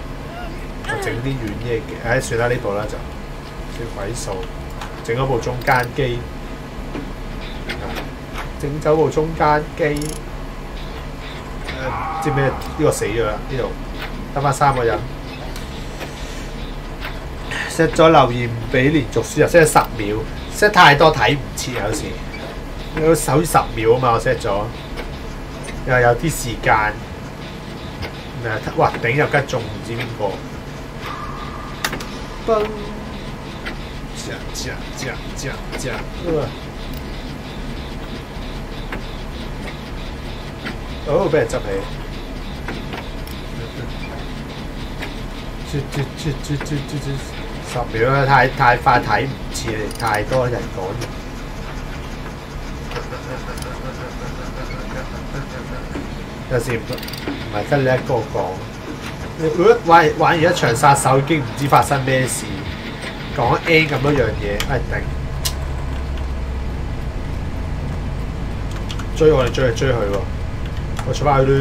S1: 我整啲软嘢嘅，唉、算啦呢部啦就算鬼数，整咗部中间机，啊整走部中间机，诶、知咩？呢、个死咗啦，呢度得翻三个人。set 咗留言唔俾连续输入，set 十秒 ，set 太多睇唔切有时，有手十秒啊嘛，我 set 咗，又有啲时间，诶哇顶又吉中唔知边个，崩，夹夹夹夹夹，呃哦俾人执起。啜啜啜啜啜啜啜 十秒啦，太太快睇唔切，太多人讲嘢。有时唔唔系得你一个讲，你呃玩玩完一场杀手已经唔知发生咩事，讲 N 咁多样嘢，唉顶！追我哋追嚟追去喎，我出翻去啦。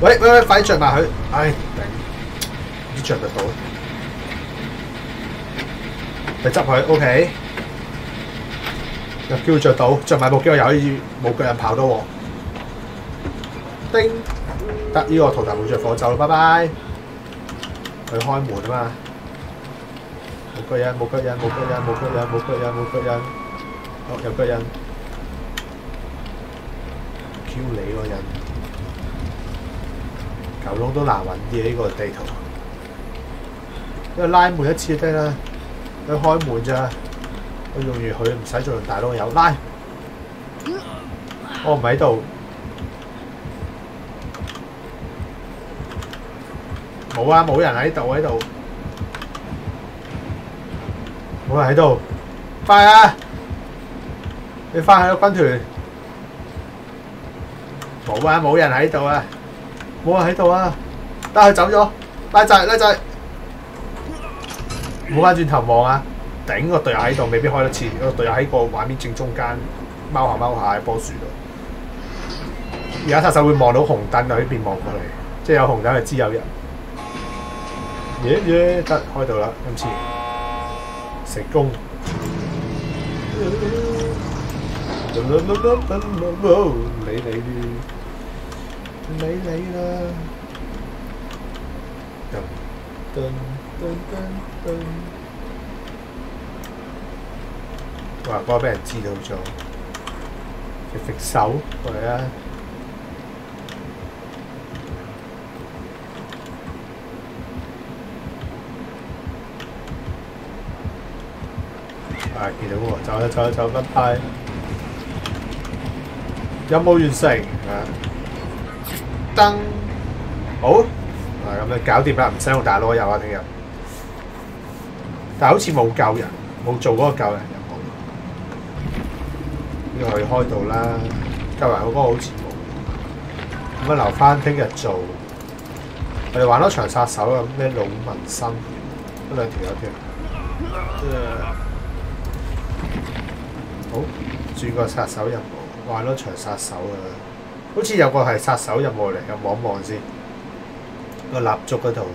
S1: 喂喂喂，快啲着埋佢！唉，顶，唔知 着得到。你执佢，OK。有机会着到，着埋部机我又可以冇脚印跑到喎。叮，得呢、个图腾会着火走啦，拜拜。佢开门啊嘛。冇脚印，冇脚印，冇脚印，冇脚印，冇脚印，冇脚印。哦，有脚印。Q 你个人。球窿都难揾啲呢个地图， 因为拉门一次就得啦，佢开门咋，我用完佢唔使再用大窿油拉，我唔喺度，冇啊冇人喺度喺度，冇人喺度，快啊！你翻去个军团，冇啊冇人喺度啊！冇人喺度啊！得佢走咗，拉掣拉掣， 冇翻转头望啊！ 顶个队友喺度，未必开得切。个队友喺个画面正中间踎下踎下喺棵树度。而家杀手会望到红灯喺呢边望过嚟，即系有红灯就知有人。耶耶，得开到啦，今次成功。你你你你啦！噔噔 噔噔噔。哇！嗰个俾人知道咗，佢揈手过嚟啊！啊！见到喎，走啦走啦走，拜拜！任务完成啊！灯好啊，咁样搞掂啦，唔使用大攞油啊！听日， 但係好似冇救人，冇做嗰個救人任務。呢個可以開到啦，救人嗰個好似冇，咁啊留翻聽日做。我哋玩多場殺手啊，咩老紋身，嗰兩條有條。好，轉個殺手任務，玩多場殺手啊！好似有個係殺手任務嚟，咁望一望先。個蠟燭嗰度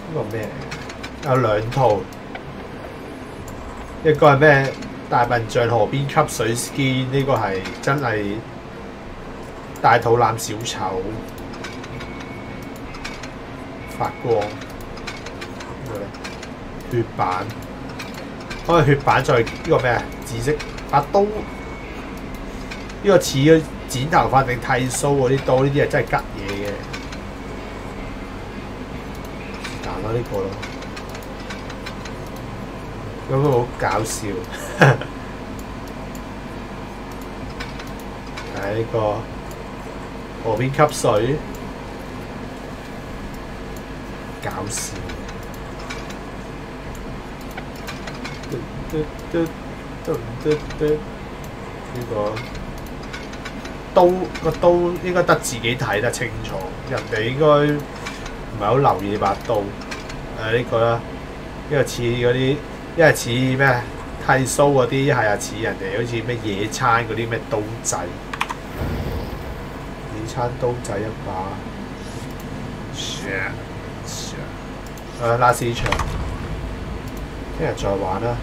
S1: 個咩嚟？有兩套，一個係咩？大笨象河邊吸水 skin，呢個係真係大肚腩小丑發光。呢個咧血板，可能血板再呢個咩啊？紫色把刀。呢個似咗剪頭髮定剃須嗰啲刀，呢啲係真係吉嘢嘅。 啦呢个咯，咁都好搞笑。系呢个河边吸水，搞笑。嘟嘟嘟嘟嘟嘟，呢个。刀个刀应该得自己睇得清楚，人哋应该唔系好留意把刀。 誒、呢個啦，呢個似嗰啲，一係似咩剃須嗰啲，一係又似人哋好似咩野餐嗰啲咩刀仔，野餐刀仔一把。誒拉屎場，聽日再玩啦。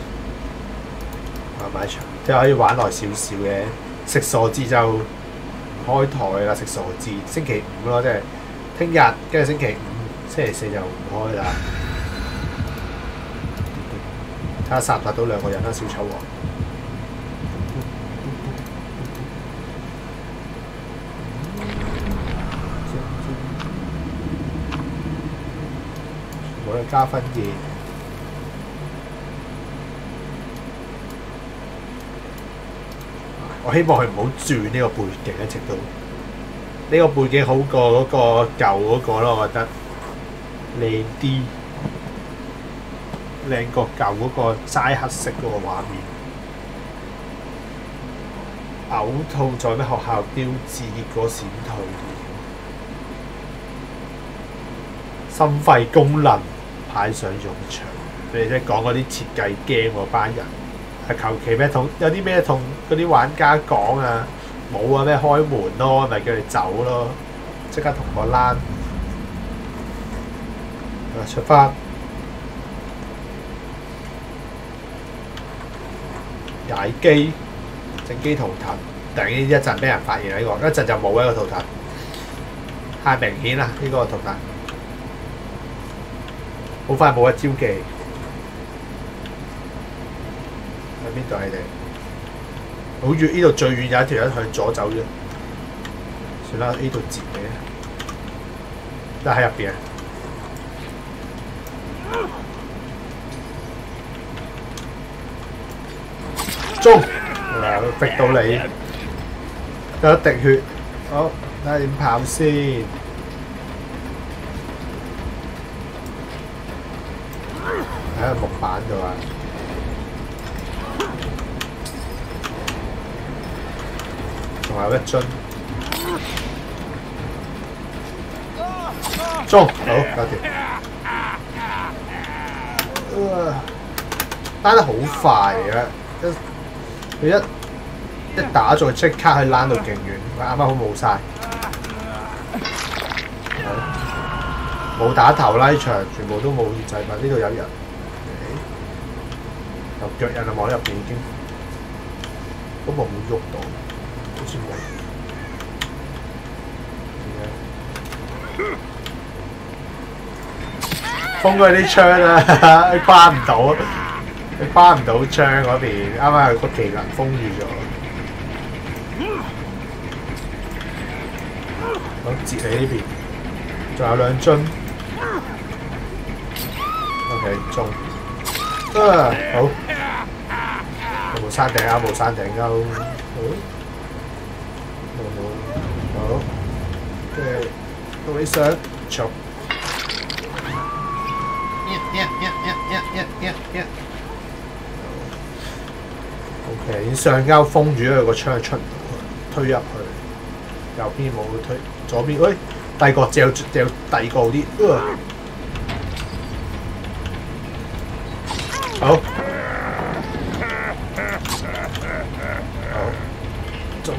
S1: 啊買場，即係可以玩耐少少嘅，食傻字就〜開台啦，食傻字，星期五咯，即係聽日，跟住星期五、星期四就唔開啦。 睇下殺唔殺到兩個人啦，小丑王。冇得加分嘅。我希望佢唔好轉呢個背景，一直都呢個背景好過嗰個舊嗰個咯，我覺得靚啲， 靓过旧嗰个斋黑色嗰个画面。呕吐在咩学校标志，结果闪退。心肺功能派上用场，你哋即系讲嗰啲设计 game 嗰班人。系求其咩同有啲咩同嗰啲玩家讲啊，冇啊咩开门咯，咪叫佢走咯，即刻同个栏出发， 踩机正机图腾，突然间一阵俾人发现呢个，一阵就冇一个图腾，太明显啦呢个图腾，好快冇一招技。边度系你？好远，呢度最远有一条人向左走啫。算啦，呢度截嘅，但喺入边啊。 中，嗱，逼到你，有一滴血，好，睇下点跑先。喺个木板度啊！仲有一樽，中，好，搞掂。呃拉得好快嘅，一 佢一一打咗即刻可以躝到劲远，佢啱啱好冇晒。好冇打头啦！呢场全部都冇制品，呢度有人，有脚印啊！望喺入边已经，嗰部冇喐到，好似冇。封佢啲枪啊！你关唔到， 你关唔到枪嗰边，啱啱系个技能封住咗。好，截你呢边，仲有两樽。OK，中。啊，好。有冇山顶啊？冇山顶勾。好。冇冇。好。跟住到你想捉。O.K. 已 经上勾封住咗个枪出唔到，推入去。右边冇推，左边喂，第二个掉掉第二个好啲。呃好。好。中。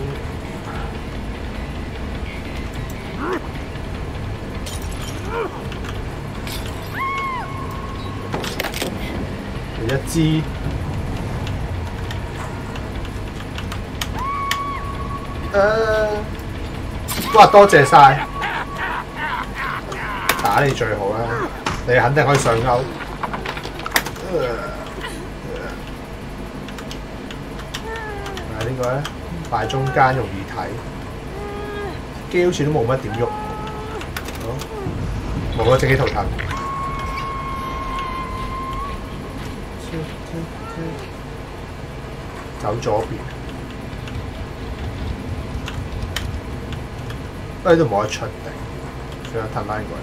S1: 一支。 誒，哇！多謝晒，打你最好啦，你肯定可以上勾。嗱呢個咧，擺中間容易睇，機好似都冇乜點喐。好，冇啊，正機圖騰。走左邊。 呢度冇得出定，所以褪翻过嚟。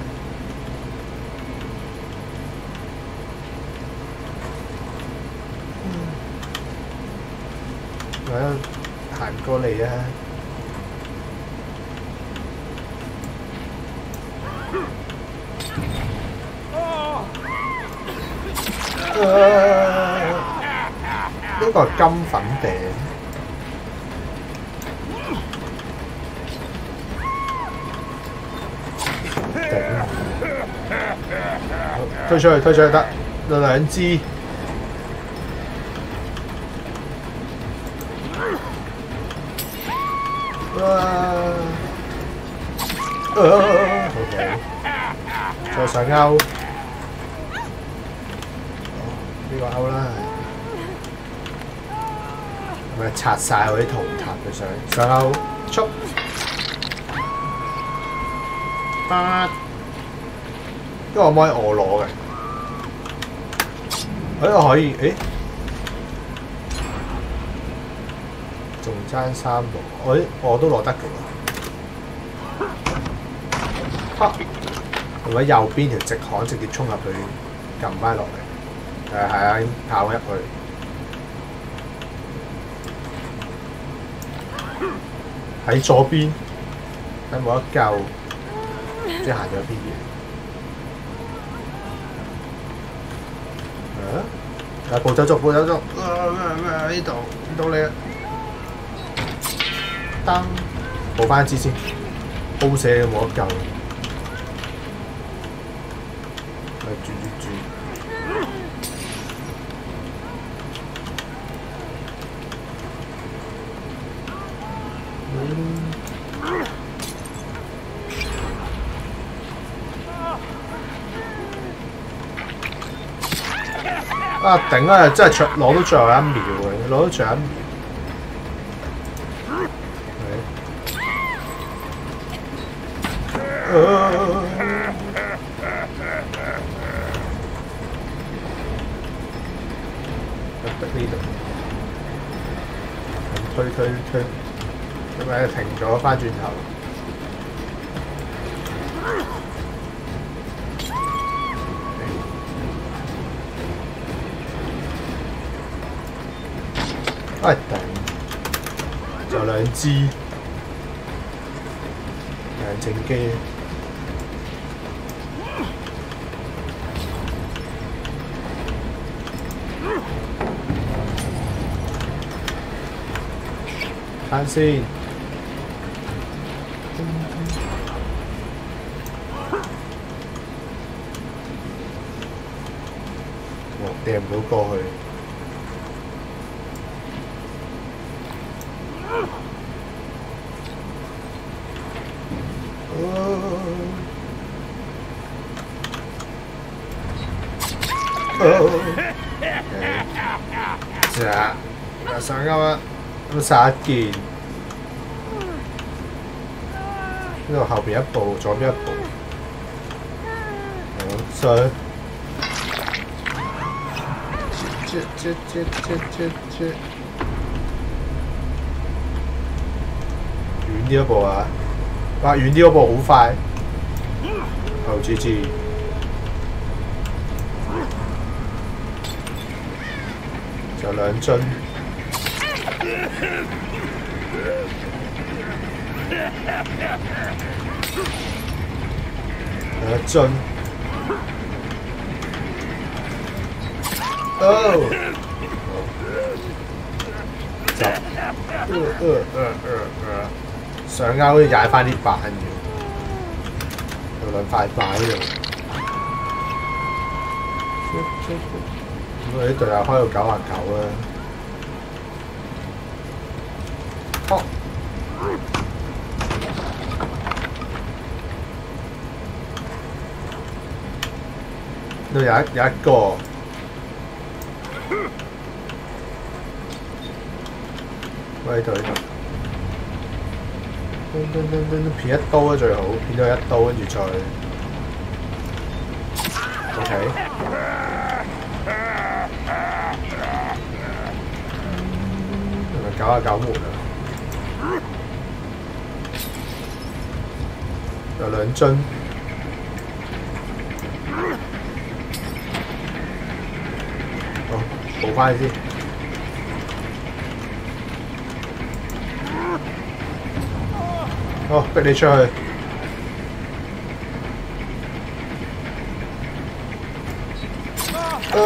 S1: 我行过嚟啊！呢个系金粉饼。 推出去，推出去得，有两支。哇！好嘅，再上勾，呢个勾啦，咪拆晒我啲图塔佢上上勾，速！八。 因为我可以我攞嘅，诶我可以，诶，仲争三步，我我都攞得嘅喎，吓，同埋右边条直巷直接冲入去，揿翻落嚟，诶系啊，跑入去，喺左边，睇冇得救，即系行咗边嘅。 啊！步走捉，步走捉，啊呢度见到你啊！灯补翻支先，煲死你冇得救。嚟转转转。 啊頂啊！真係攞到最後一秒嘅，攞到最後一秒。得呢度，推推推，咁咪停咗翻轉頭。件。呢度后边一步，左边一步。好，上。接接接接接接。远啲一步啊！哇，远啲嗰步好快。后支支。就两樽。 两樽。哦。就。呃呃呃呃呃。上钩好似踩翻啲板嘅，有两块板喺度。咁我啲队友开到九啊九啦。 度有一有一个。喂，度呢度。噔噔噔噔，片一刀咧最好，片咗一刀跟住再，OK。系咪九啊九门啊？有两樽。 补翻先。哦，逼你出去。啊！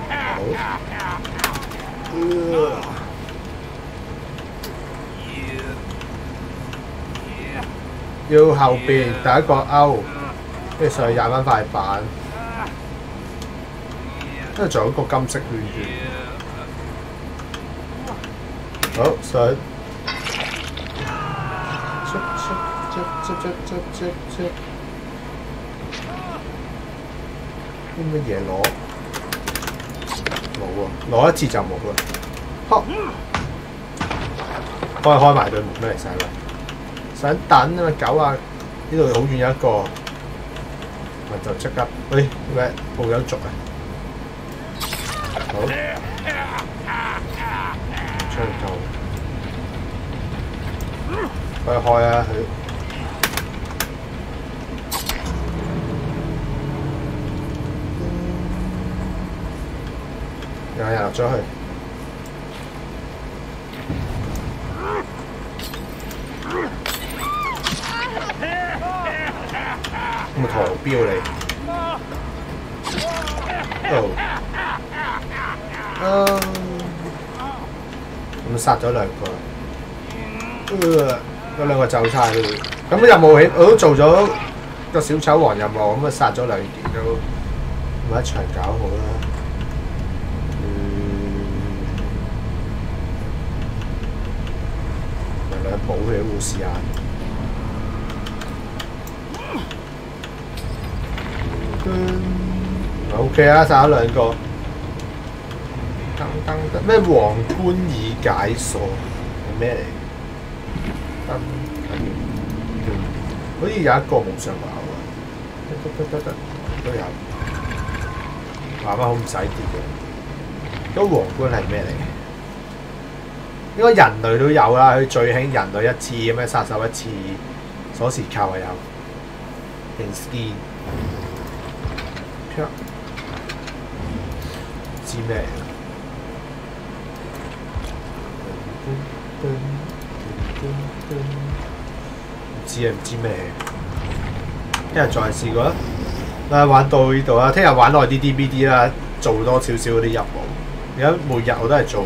S1: 好。要后边第一个勾，跟住上去踩翻块板， 跟住仲有一个金色圈圈。好，上。接接接接接，啲乜嘢攞？冇喎，攞一次就冇啦。呵，开开埋对门咩嚟晒啦？想等啊嘛，狗啊！呢度好远有一个，咪就即刻，喂喂，部有族啊！ 好，出够，开开啊佢。有人入咗去。咁咪陀标你。哦。 啊。咁杀咗两个。呃，嗰两个走晒佢。咁任务起我都做咗个小丑王任务，咁啊杀咗两件都，咪一场搞好啦。补佢护士眼。O K 啊，杀咗两个。 噔噔噔，咩皇冠已解锁系咩嚟？噔噔，好似有一个冇上画喎。得得得得得，都有。画翻好唔使跌嘅。咁皇冠系咩嚟？ 应该人类都有啦，佢最兴人类一次咁样杀手一次，锁匙扣系有，定 skin，啪唔知咩嚟 唔知啊，唔知咩。听日再试过啦。啊，玩到呢度啦，听日玩耐啲 DVD 啦，做多少少嗰啲任务。而家每日我都系做，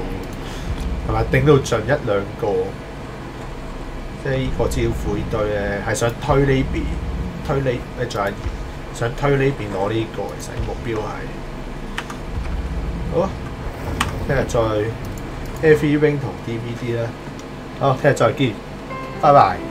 S1: 系咪顶到尽一两个？即系呢个资料库呢堆咧，系想推呢边，推呢诶仲系想推呢边攞呢、个，其实目标系好啊。听日再 Heavy Wing 同 DVD 啦。 好，聽日再見，拜拜。